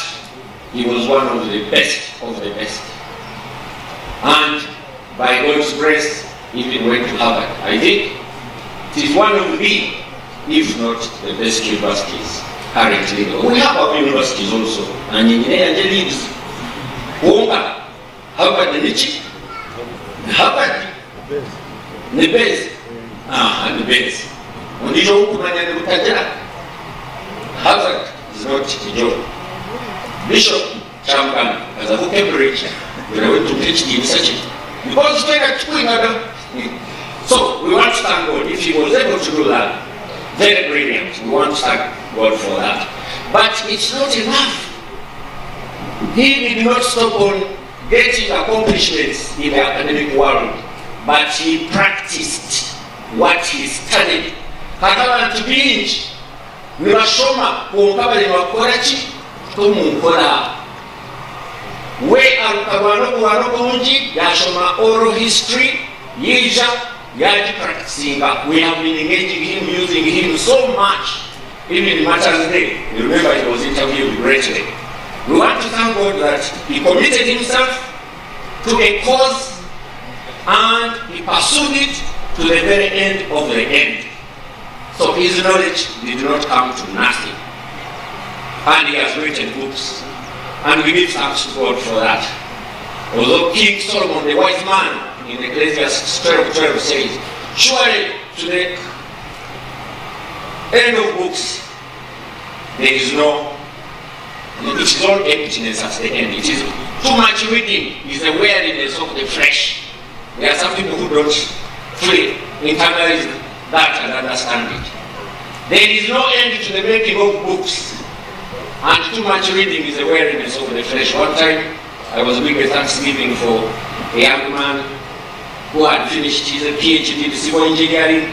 he was one of the best of the best. And by God's grace, even went to Harvard. I think it is one of the, if not the best universities currently. We have our universities also. And in there, leaves. Wonga, Harvard, Nichi, Harvard, the best. Ah, and the best. Ondijo hukumanya ni kutajira. Harvard is not a joke. Bishop Chamban, as a Cambridge, when I went to PhD research it, because when I took another, so we want to thank God. If he was able to do that, very brilliant. We want to thank God for that. But it's not enough. He did not stop on getting accomplishments in the academic world, but he practiced what he studied. Hakabantu bingi nibashoma kwonka bari bakora ki tomunkora we arukarwana kurwana kurungi yashoma oral history yija yaji practicinga we have been engaging him using him so much. Even in Mother's Day you remember he was interviewed greatly. We want to thank God that he committed himself to a cause and he pursued it to the very end of the end so his knowledge did not come to nothing and he has written books and we give thanks to God for that although King Solomon the wise man in Ecclesiastes 12 12 says, Surely to the end of books, there is no, it is all emptiness at the end. It is too much reading, is the weariness of the flesh. There are some people who don't fully internalize that and understand it. There is no end to the making of books, and too much reading is a weariness of the flesh. One time, I was doing a Thanksgiving for a young man who had finished his PhD in civil engineering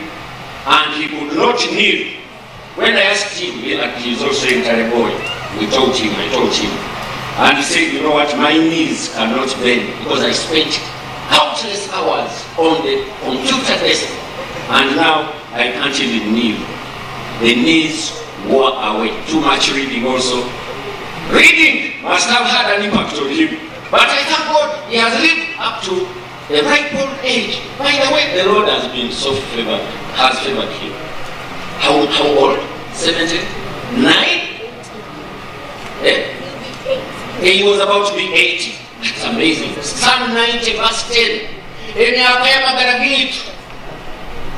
and he could not kneel. When I asked him, he, like he's also entire boy, we taught him, I told him. And he said, you know what, my knees cannot bend because I spent countless hours on the computer desk and now I can't even kneel. The knees wore away. Too much reading also. Reading must have had an impact on him. But I thank God he has lived up to the ripe old age. By the way, the Lord has been so favored, has favored him. How, how old? 79? Eh? He was about to be 80. That's amazing. Psalm 90 verse 10. emyaka y'amagara gaitu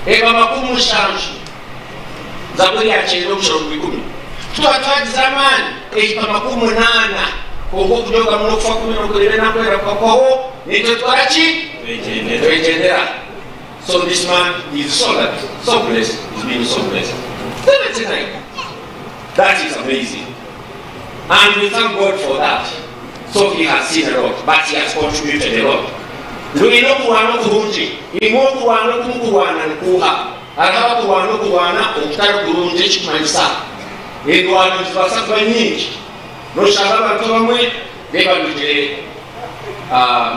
eba makumi mushanju zaburi yakyenda okusoma mu bikumi tuba twagize amaani ekipa makumi munaana okwo okujoga muno okufa kumi nokulira nakwera kwakwawo nitwetwara ki twegendera So this man is so lucky, so blessed, he's been so blessed. That is amazing. And we thank God for that. So he has seen a lot, but he has contributed a lot. lulina okulwana okulungi nimu okuwaana okumukuwaana nkuuha aliho abakulwana okuwaana okutali kulungi ekikumanyisa endwano zibasa kuba nyingi noshanga abantu bamwe bebalugire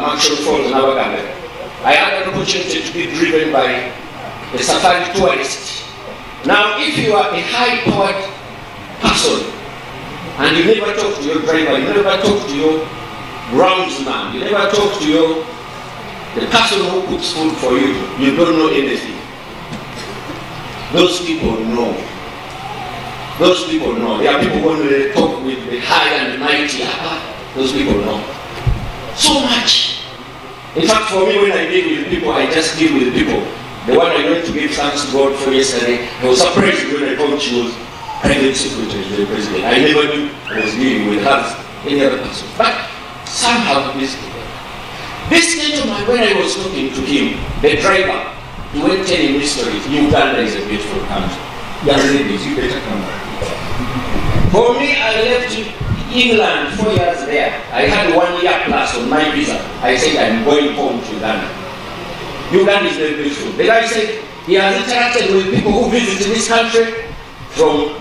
mansion falls n'abaganda i had an opportunity to be driven by a safari tourist. Now if you are a high powered person and you never talk to your driver you never talk to your groundsman you never talk to your the person who cooks food for you, you don't know anything. Those people know. Those people know. There are people when they talk with the high and mighty. Those people know. So much. In fact, for me, when I deal with people, I just deal with people. The one I went to give thanks to God for yesterday, I was surprised when I she was private secretary to the president. I never knew I was dealing with her, any other person. But somehow, this this gentleman, when I was talking to him, the driver, he went telling me stories. Uganda is a beautiful country. Young ladies, you better come back. For me, I left England four years there. I had one year plus on my visa. I said I'm going home to Uganda. Uganda is very beautiful. The guy said he has interacted with people who visit this country from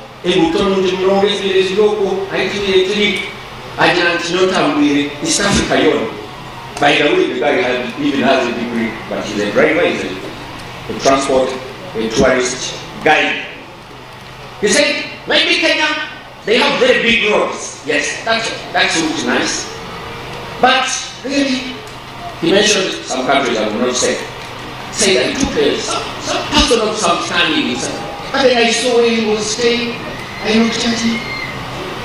ezibere ziroko ayitibire tiri agira nti notambwire east africa yona by the way the guy had, even has a degree but he's a driver he's a, a transport a tourist guide he said maybe kenya they have very big roads. Yes, that's that's looks nice. But really, he mentioned some countries I will not say. Say he took a, some, some person of some standing. Said, then I saw where he was staying. I looked at him.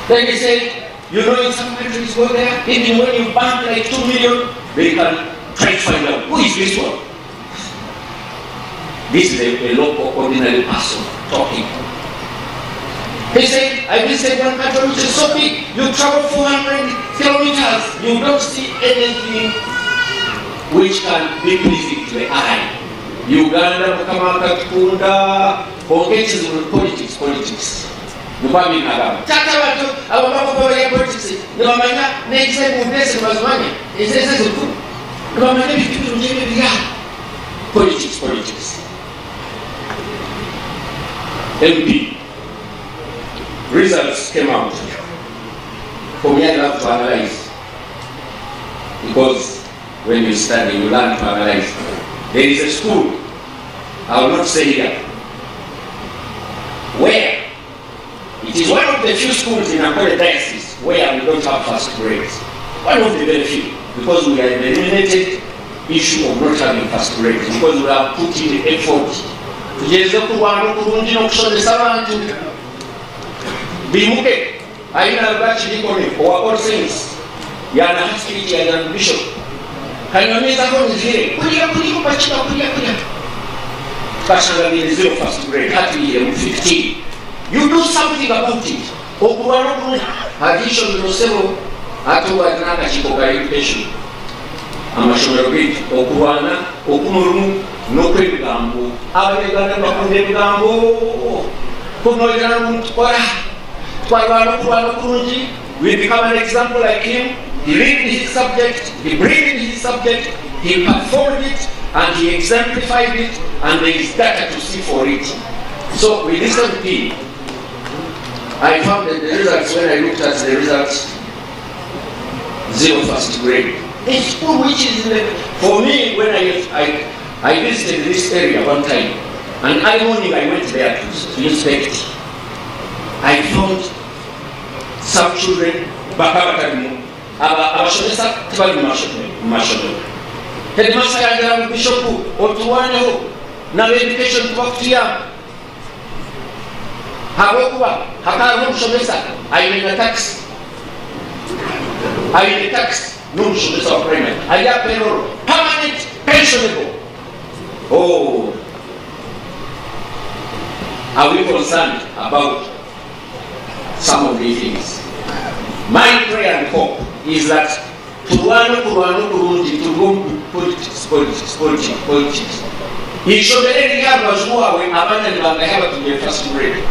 Then he said, you know, in some countries go there, even when you bank like two million, they can try to find out who is this one. This is a, a local ordinary person talking. He said, I visited one country which is so big, you travel 400 kilometers, you don't see anything which can be pleasing to the eye. Uganda, Mukamaka, Kunda, Conventions with politics, politics. Tata watu, abo bako bya politics, nibamanya n'ekise mu ndese bazimanya, ezeze ziku. Nibamanya ebintu birungi ebya politics, politics. MP, results came out. For me, I love to analyze. Because when you study, you learn to analyze. There is a school, I will not say here, where it is one of the few schools in Ankole Diocese where we don't have first grades. One of the very few, because we in the limited issue of not having first grades, because we are putting the effort. tugeze kurwana kurungi n'okusomesa abantu bimuke aina bakirikone owa all saints. Yana hasikiriti yana bishop. Kanyamizako nizire. Kulya kuliko pakika kulya kulya tukashangabire zero first grade. Hatuyire mu 15 you do something about it. Okubalogula okulungi addition nosebo ate wali n'akakiiko ka education. Amasomero gaitu okulwana okumulumu n'okwebigambo. Abanyaganda bakunda ebigambo. Kunoyera nomutukora twalwana okulwana okulungi. We become an example like him. He lived his subject he breathed his subject he performed it and he exemplified it and there is data to see for it. So we listen to him I found that the results when I looked at the results. Zero first grade. A school which is in the, for me when I, I I visited this area one time and I morning I went there to, inspect I found some children bakabatalimu abasomesa tebali mu masomero headmaster yagera mu bishopu otuwaneho nawe education kuva kutuyamba habwokuba hakaba n'omushomesa ayine taxi ayine taxi n'omushomesa wa primary ali apayroll permanent pensionable oh. Are we concerned about some of these things? My prayer and hope is that turwane kurwana kurungi politics politics politics politics. Ishobere riri amajwi wawe abana ntibangaya batugiye first grade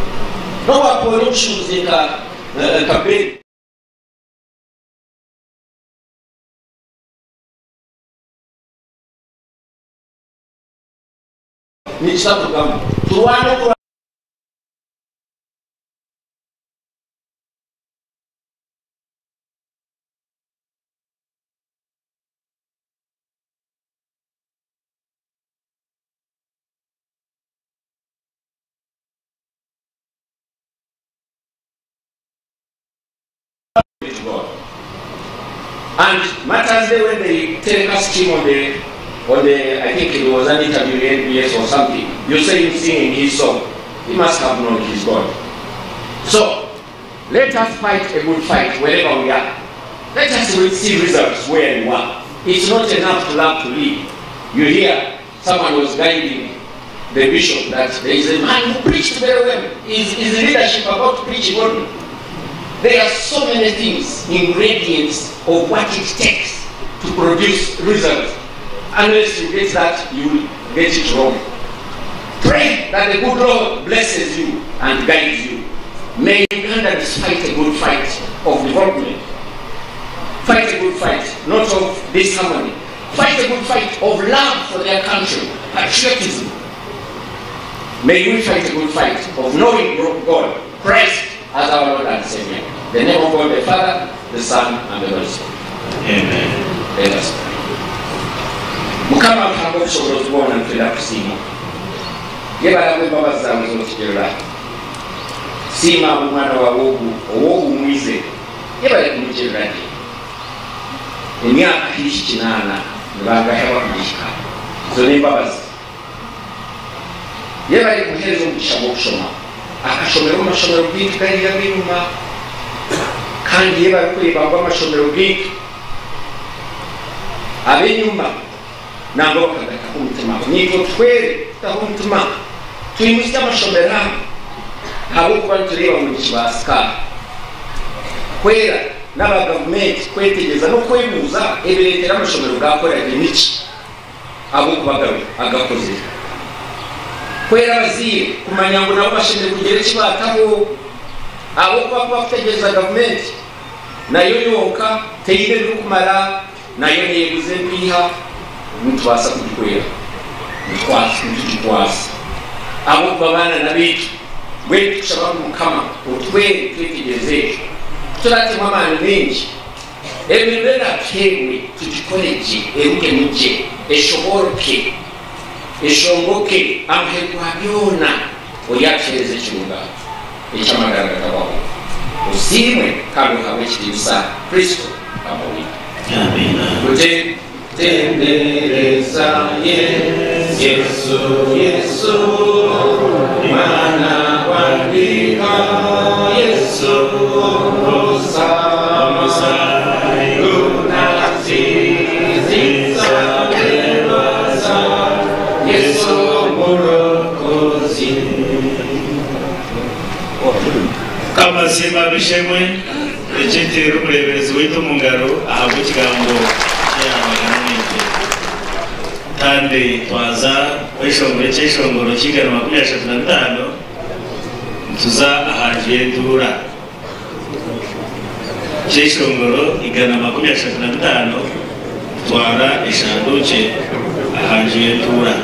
não apoiou Chuzinca né, Cabelo. Ni sabu kamu. Tuan aku And Matters Day when they telecast him on the on the I think it was an interview in NBS or something, you say him singing his song. He must have known his God. So let us fight a good fight wherever we are. Let us see results where we are. It's not enough to love to lead. You hear someone was guiding the bishop that there is a man who preached very well. Is is leadership about preaching only? There are so many things, ingredients of what it takes to produce results. Unless you get that, you will get it wrong. Pray that the good Lord blesses you and guides you. May Ugandans fight a good fight of development. Fight a good fight, not of disharmony. Fight a good fight of love for their country, patriotism. May we fight a good fight of knowing God, Christ as our Lord and Savior. The name of God the Father, the Son, and the Holy Spirit. Amen. Let us pray. mukama mpango okusobola okubona ntera kusiima yebalanga embabazi zawe zotugerera siima omwana wawe ogu ow'obumwize yebale kumugerera gye emyaka kiri kinaana nebagayaba kugihika zo n'embabazi yebale kumuhereza omugisha gw'okusoma akashomero k'amashomero bwite yari inyuma kandi iyo babikuriye bambwa amashomero bwite ab'inyuma ntabwo bakagata ku mutima. Nibwo twere tutaho umutima turi munsi y'amashomero hamwe hari uko bari tureba mu kibasi kabo kwera n'abagavumenti kwetegereza no kweguza eberetera amashomero bwakoranye n'iki. Abo kubagabira agakoze. kwera baziye kumanya ngo nabo bashimire kugera ekibataho abo kuba kuba kutegereza gavumenti nayo yonka teyire kumara. Nayo neeguza empiiha nitubasa kugikwera nitugikwasa abo ah, kuba baana nabeetu bweri tukushabaku mukama otwere twetegereze ekyo turatemu amaani mingi emirimo erapyewe tugikoreje eruke muje eshoboroke ishongoke amuhe kwa byona oyakireze ekibuga ekyamagana gabawo osiimwe kale ohawe ekitiisa kristo amawuli kutetembereza yesu yesu mwana wandikao simba bishemwe ecetiri n'umureberezi wita umungaro ahabwa ikigango cy'amagana n'ibyo kandi twaza kuri shongoro cy'ishongoro cy'ijana makumyabiri eshatu na bitanu tuza ahangiye duhura cy'ishongoro igana makumyabiri eshatu na bitanu twara eshanu cye ahangiye duhura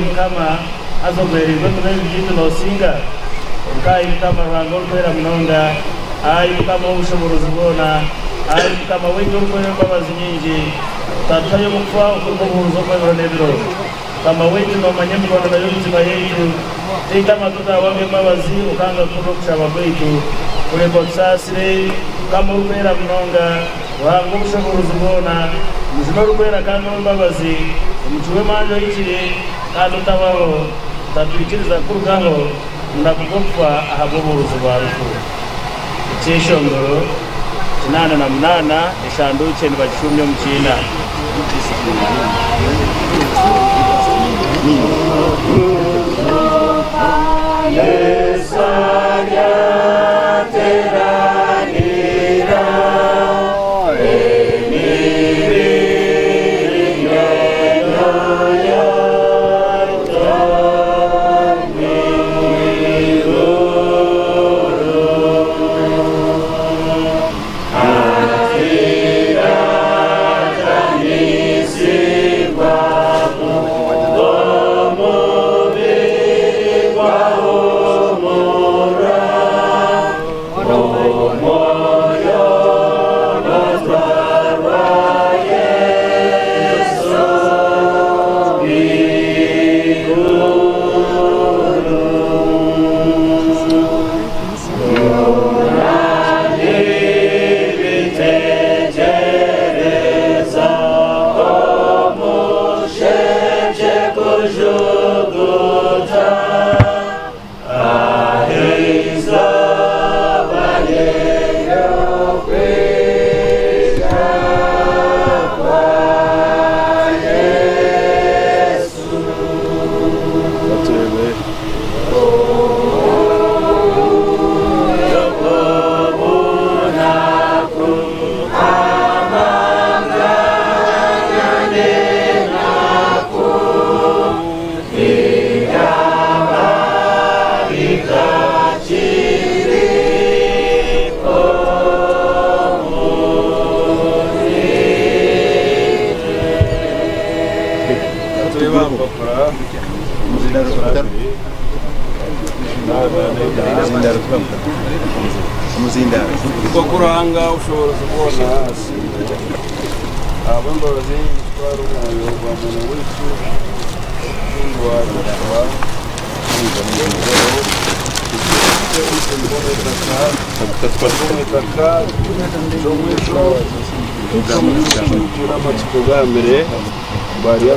mukama azogoererwe kunezi bitu nosinga nkai mukama rwange orikwera munonga ayi mukama w'obushobozi bwona ayi mukama wengi orikwera embabazi nyingi tatuhayo omukufa okuruga obuhuruza okwebiro n'ebiro mukama wengi nomanya emikondo y'omutima yaitu teita amatu gawamu embabazi okanga kukurra okushaba kwaitu kureka otusaasire mukama orikwera munonga rwange obushobozi bwona muzina orikwera kandi ow'embabazi omukiwe manja oikire kalutabawo tatwikiriza kurugalo nakugopa ahabuburuzi bwa rukuru icyeshongoro kinana na munana eshanu icyenda bacumye mu kina Yes, I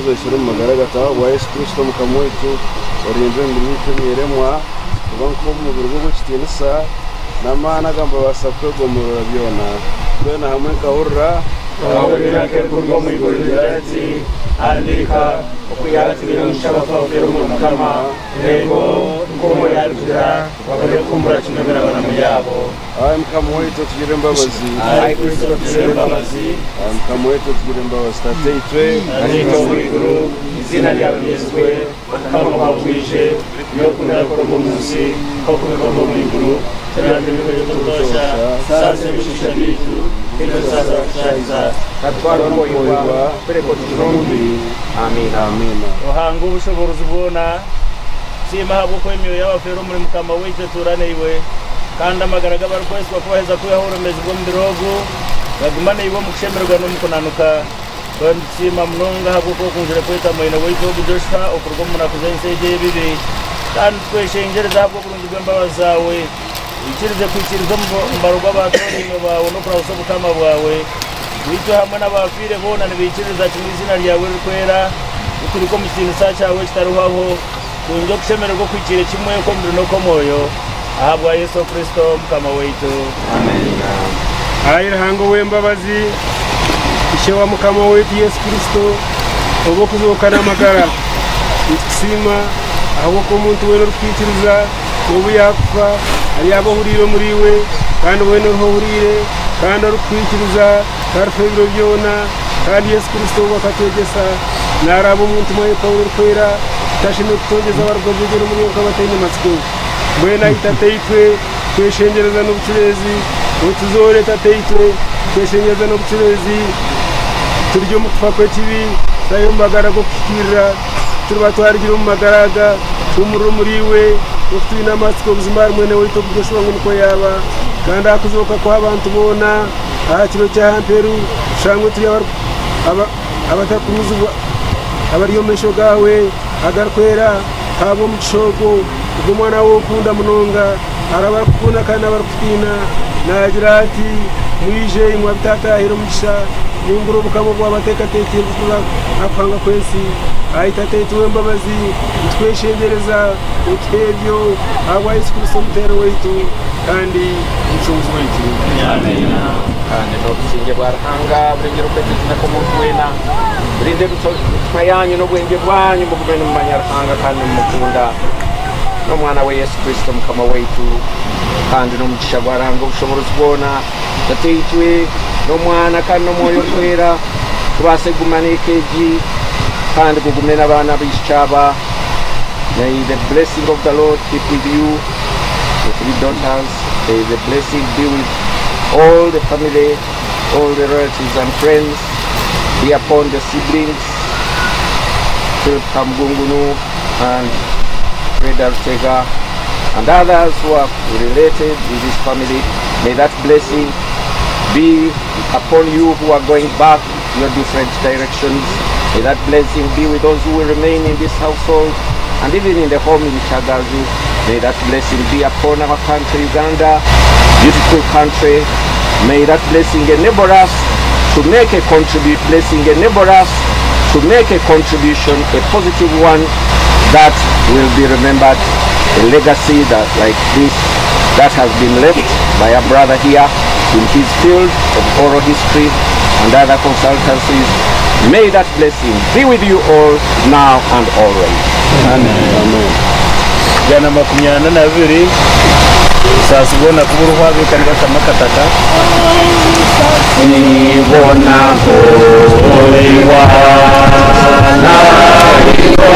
tuzashyire mu magaragata wa yesu kirisito mukama wetu warindwe imirimo itemyeremwa kuba nkuba umubiri gw'ogukitinisa n'amaanagamba basa kwegomorora byona twena hamwe nkahurira twahurira kegurwa omu iguru ryatsi andika okuyatsira omushaba faukera omu mukama nego nkomo yatsira bakore kumbura kinobera banamu yabo. I am Kamuweto tugire imbabazi I Kristo tugire imbabazi I am Kamuweto tugire imbabazi tateyitwe ariko muri guru izina ryawe yeswe kama kwabwije yo kunara ko mu munsi ko kunara ko muri guru tunatemeka yo tutosha sasa bishisha bitu hivyo sasa kushahiza katwara mu iwa pereko tunombi amina amina. Uhanga ubushobozi ubona simaha kuko imyoyo y'abafero muri mukama w'icyo turaneiwe kandi amagara g'abarwezi bakubahiza kwehoremeji bw'omubiri ogu gagumane iwe omukushemererwa n'omukunanuka twanitsiima munonga habwokuba okunzire kweta mwine waitu ogu joshua okuruga omu munaku z'ensi egi ebibi kandi tukweshengereza habw'oburungi bw'embabazi zaawe ikirize kwikiriza omubaro bawe baawe n'okurahusa obukama bwawe. Bitu hamwe nabafire boona nibikiriza kimwe izina ryawe rikwera biturika omu kinisa kyawe kitariho aho tunge okushemererwa okwikire kimwe kw'omubiri n'okw'omwoyo ahabwa yesu kristo mukama wetu. Ayirahango w'imbabazi ishe wa mukama wetu yesu kristo obo kuzokana n'amagara. Ikusima ahubwo ko umuntu wena rutwikiriza ubu yapfa ari yabahurire muri we kandi wena uruhurire kandi arutwikiriza karufe ebiro byona kandi yesu kristo ubu akategesa naraba umuntu mwaye pawulo rukwera tashime kutongeza abarwajegera muri uko abateye amatsiko mbwena itateye itwe tweshengereza n'ubucuruzi utuzore itateye itwe tweshengereza n'ubucuruzi turya umutwakwe kibi na yo magara go kukirira. Turuba twarigira mu magaraga umuriro muri we ufite inamatsiko ubuzima mwene wito kudashobora ngo niko yaba. Kandi hakuzuka ko abantu ubona aha kiro cya hamperu shangwe tujya abatakuruza abariyo mesho gawe agarukwera haba mu gishogo rw'umwana w'ukunda munonga arabakukunda kandi abarukutwina nagira ati mwije inywa bitatahira nyungura ningura obukama bwabateekateekire bukura apanga kwensi. Ahita ateetiwe embabazi nitweshengereza otwebyo ahabwa yesu kristo omuteere waitu kandi omucunguzi waitu kandi n'obusinge bwa ruhanga burengero kwetezina kw'omuntu weena burinde emitima yanyu n'obwenge bwanyu mugumene mumanya ruhanga kandi mumukunda yesu kristo mukama waitu kandi tateitwe n'omwana kandi n'omwoyo tubase kandi n'abaana may the blessing of the lord keep with you. The three daughters may the blessing be with all the family all the relatives and friends. Be upon the siblings. Philip Kamugungunu and Freda Rutega and others who are related with this family. May that blessing be upon you who are going back your different directions. May that blessing be with those who will remain in this household and even in the home in Chagazu. May that blessing be upon our country, Uganda, beautiful country. May that blessing enable us to make a contribution, blessing enable us to make a contribution, a positive one that will be remembered, a legacy that like this that has been left by a brother here in his field of oral history and other consultancies. May that blessing be with you all now and always. Amen. Amen. ijana sasibona kubura uhwabika niba tamakataka nibona ko ubibana ariko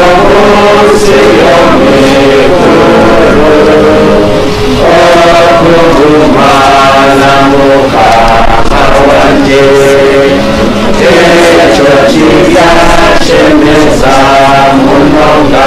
bose okugumana mukama wanjye icyo kiza munonga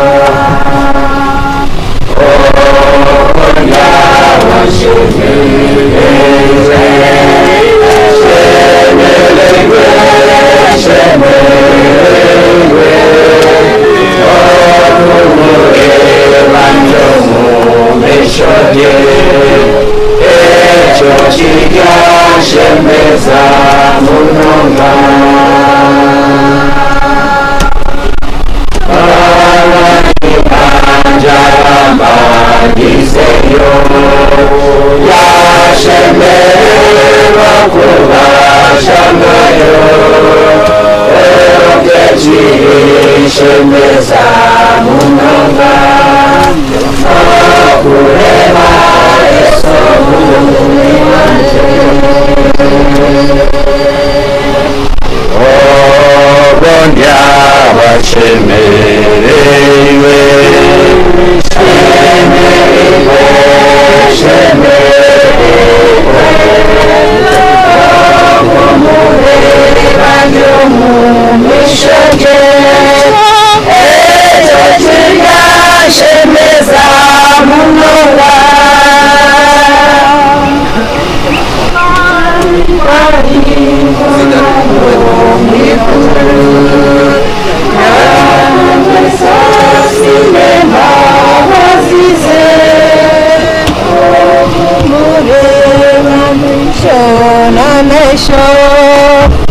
Shemeza munonga 지를 심는 사문가 억울의 말에서 무능한지 오번 야와 시메리웨 시메리웨 시메리웨 너무 내가 영원 enxerguei Et otuga shemeza munola show.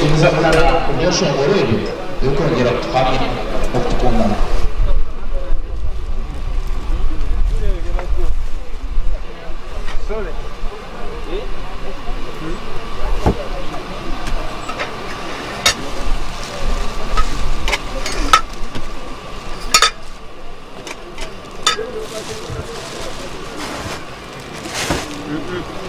kumusabulala ebyensongola ebyo ebikwongera kutukamya okutukuumana Mm-hmm.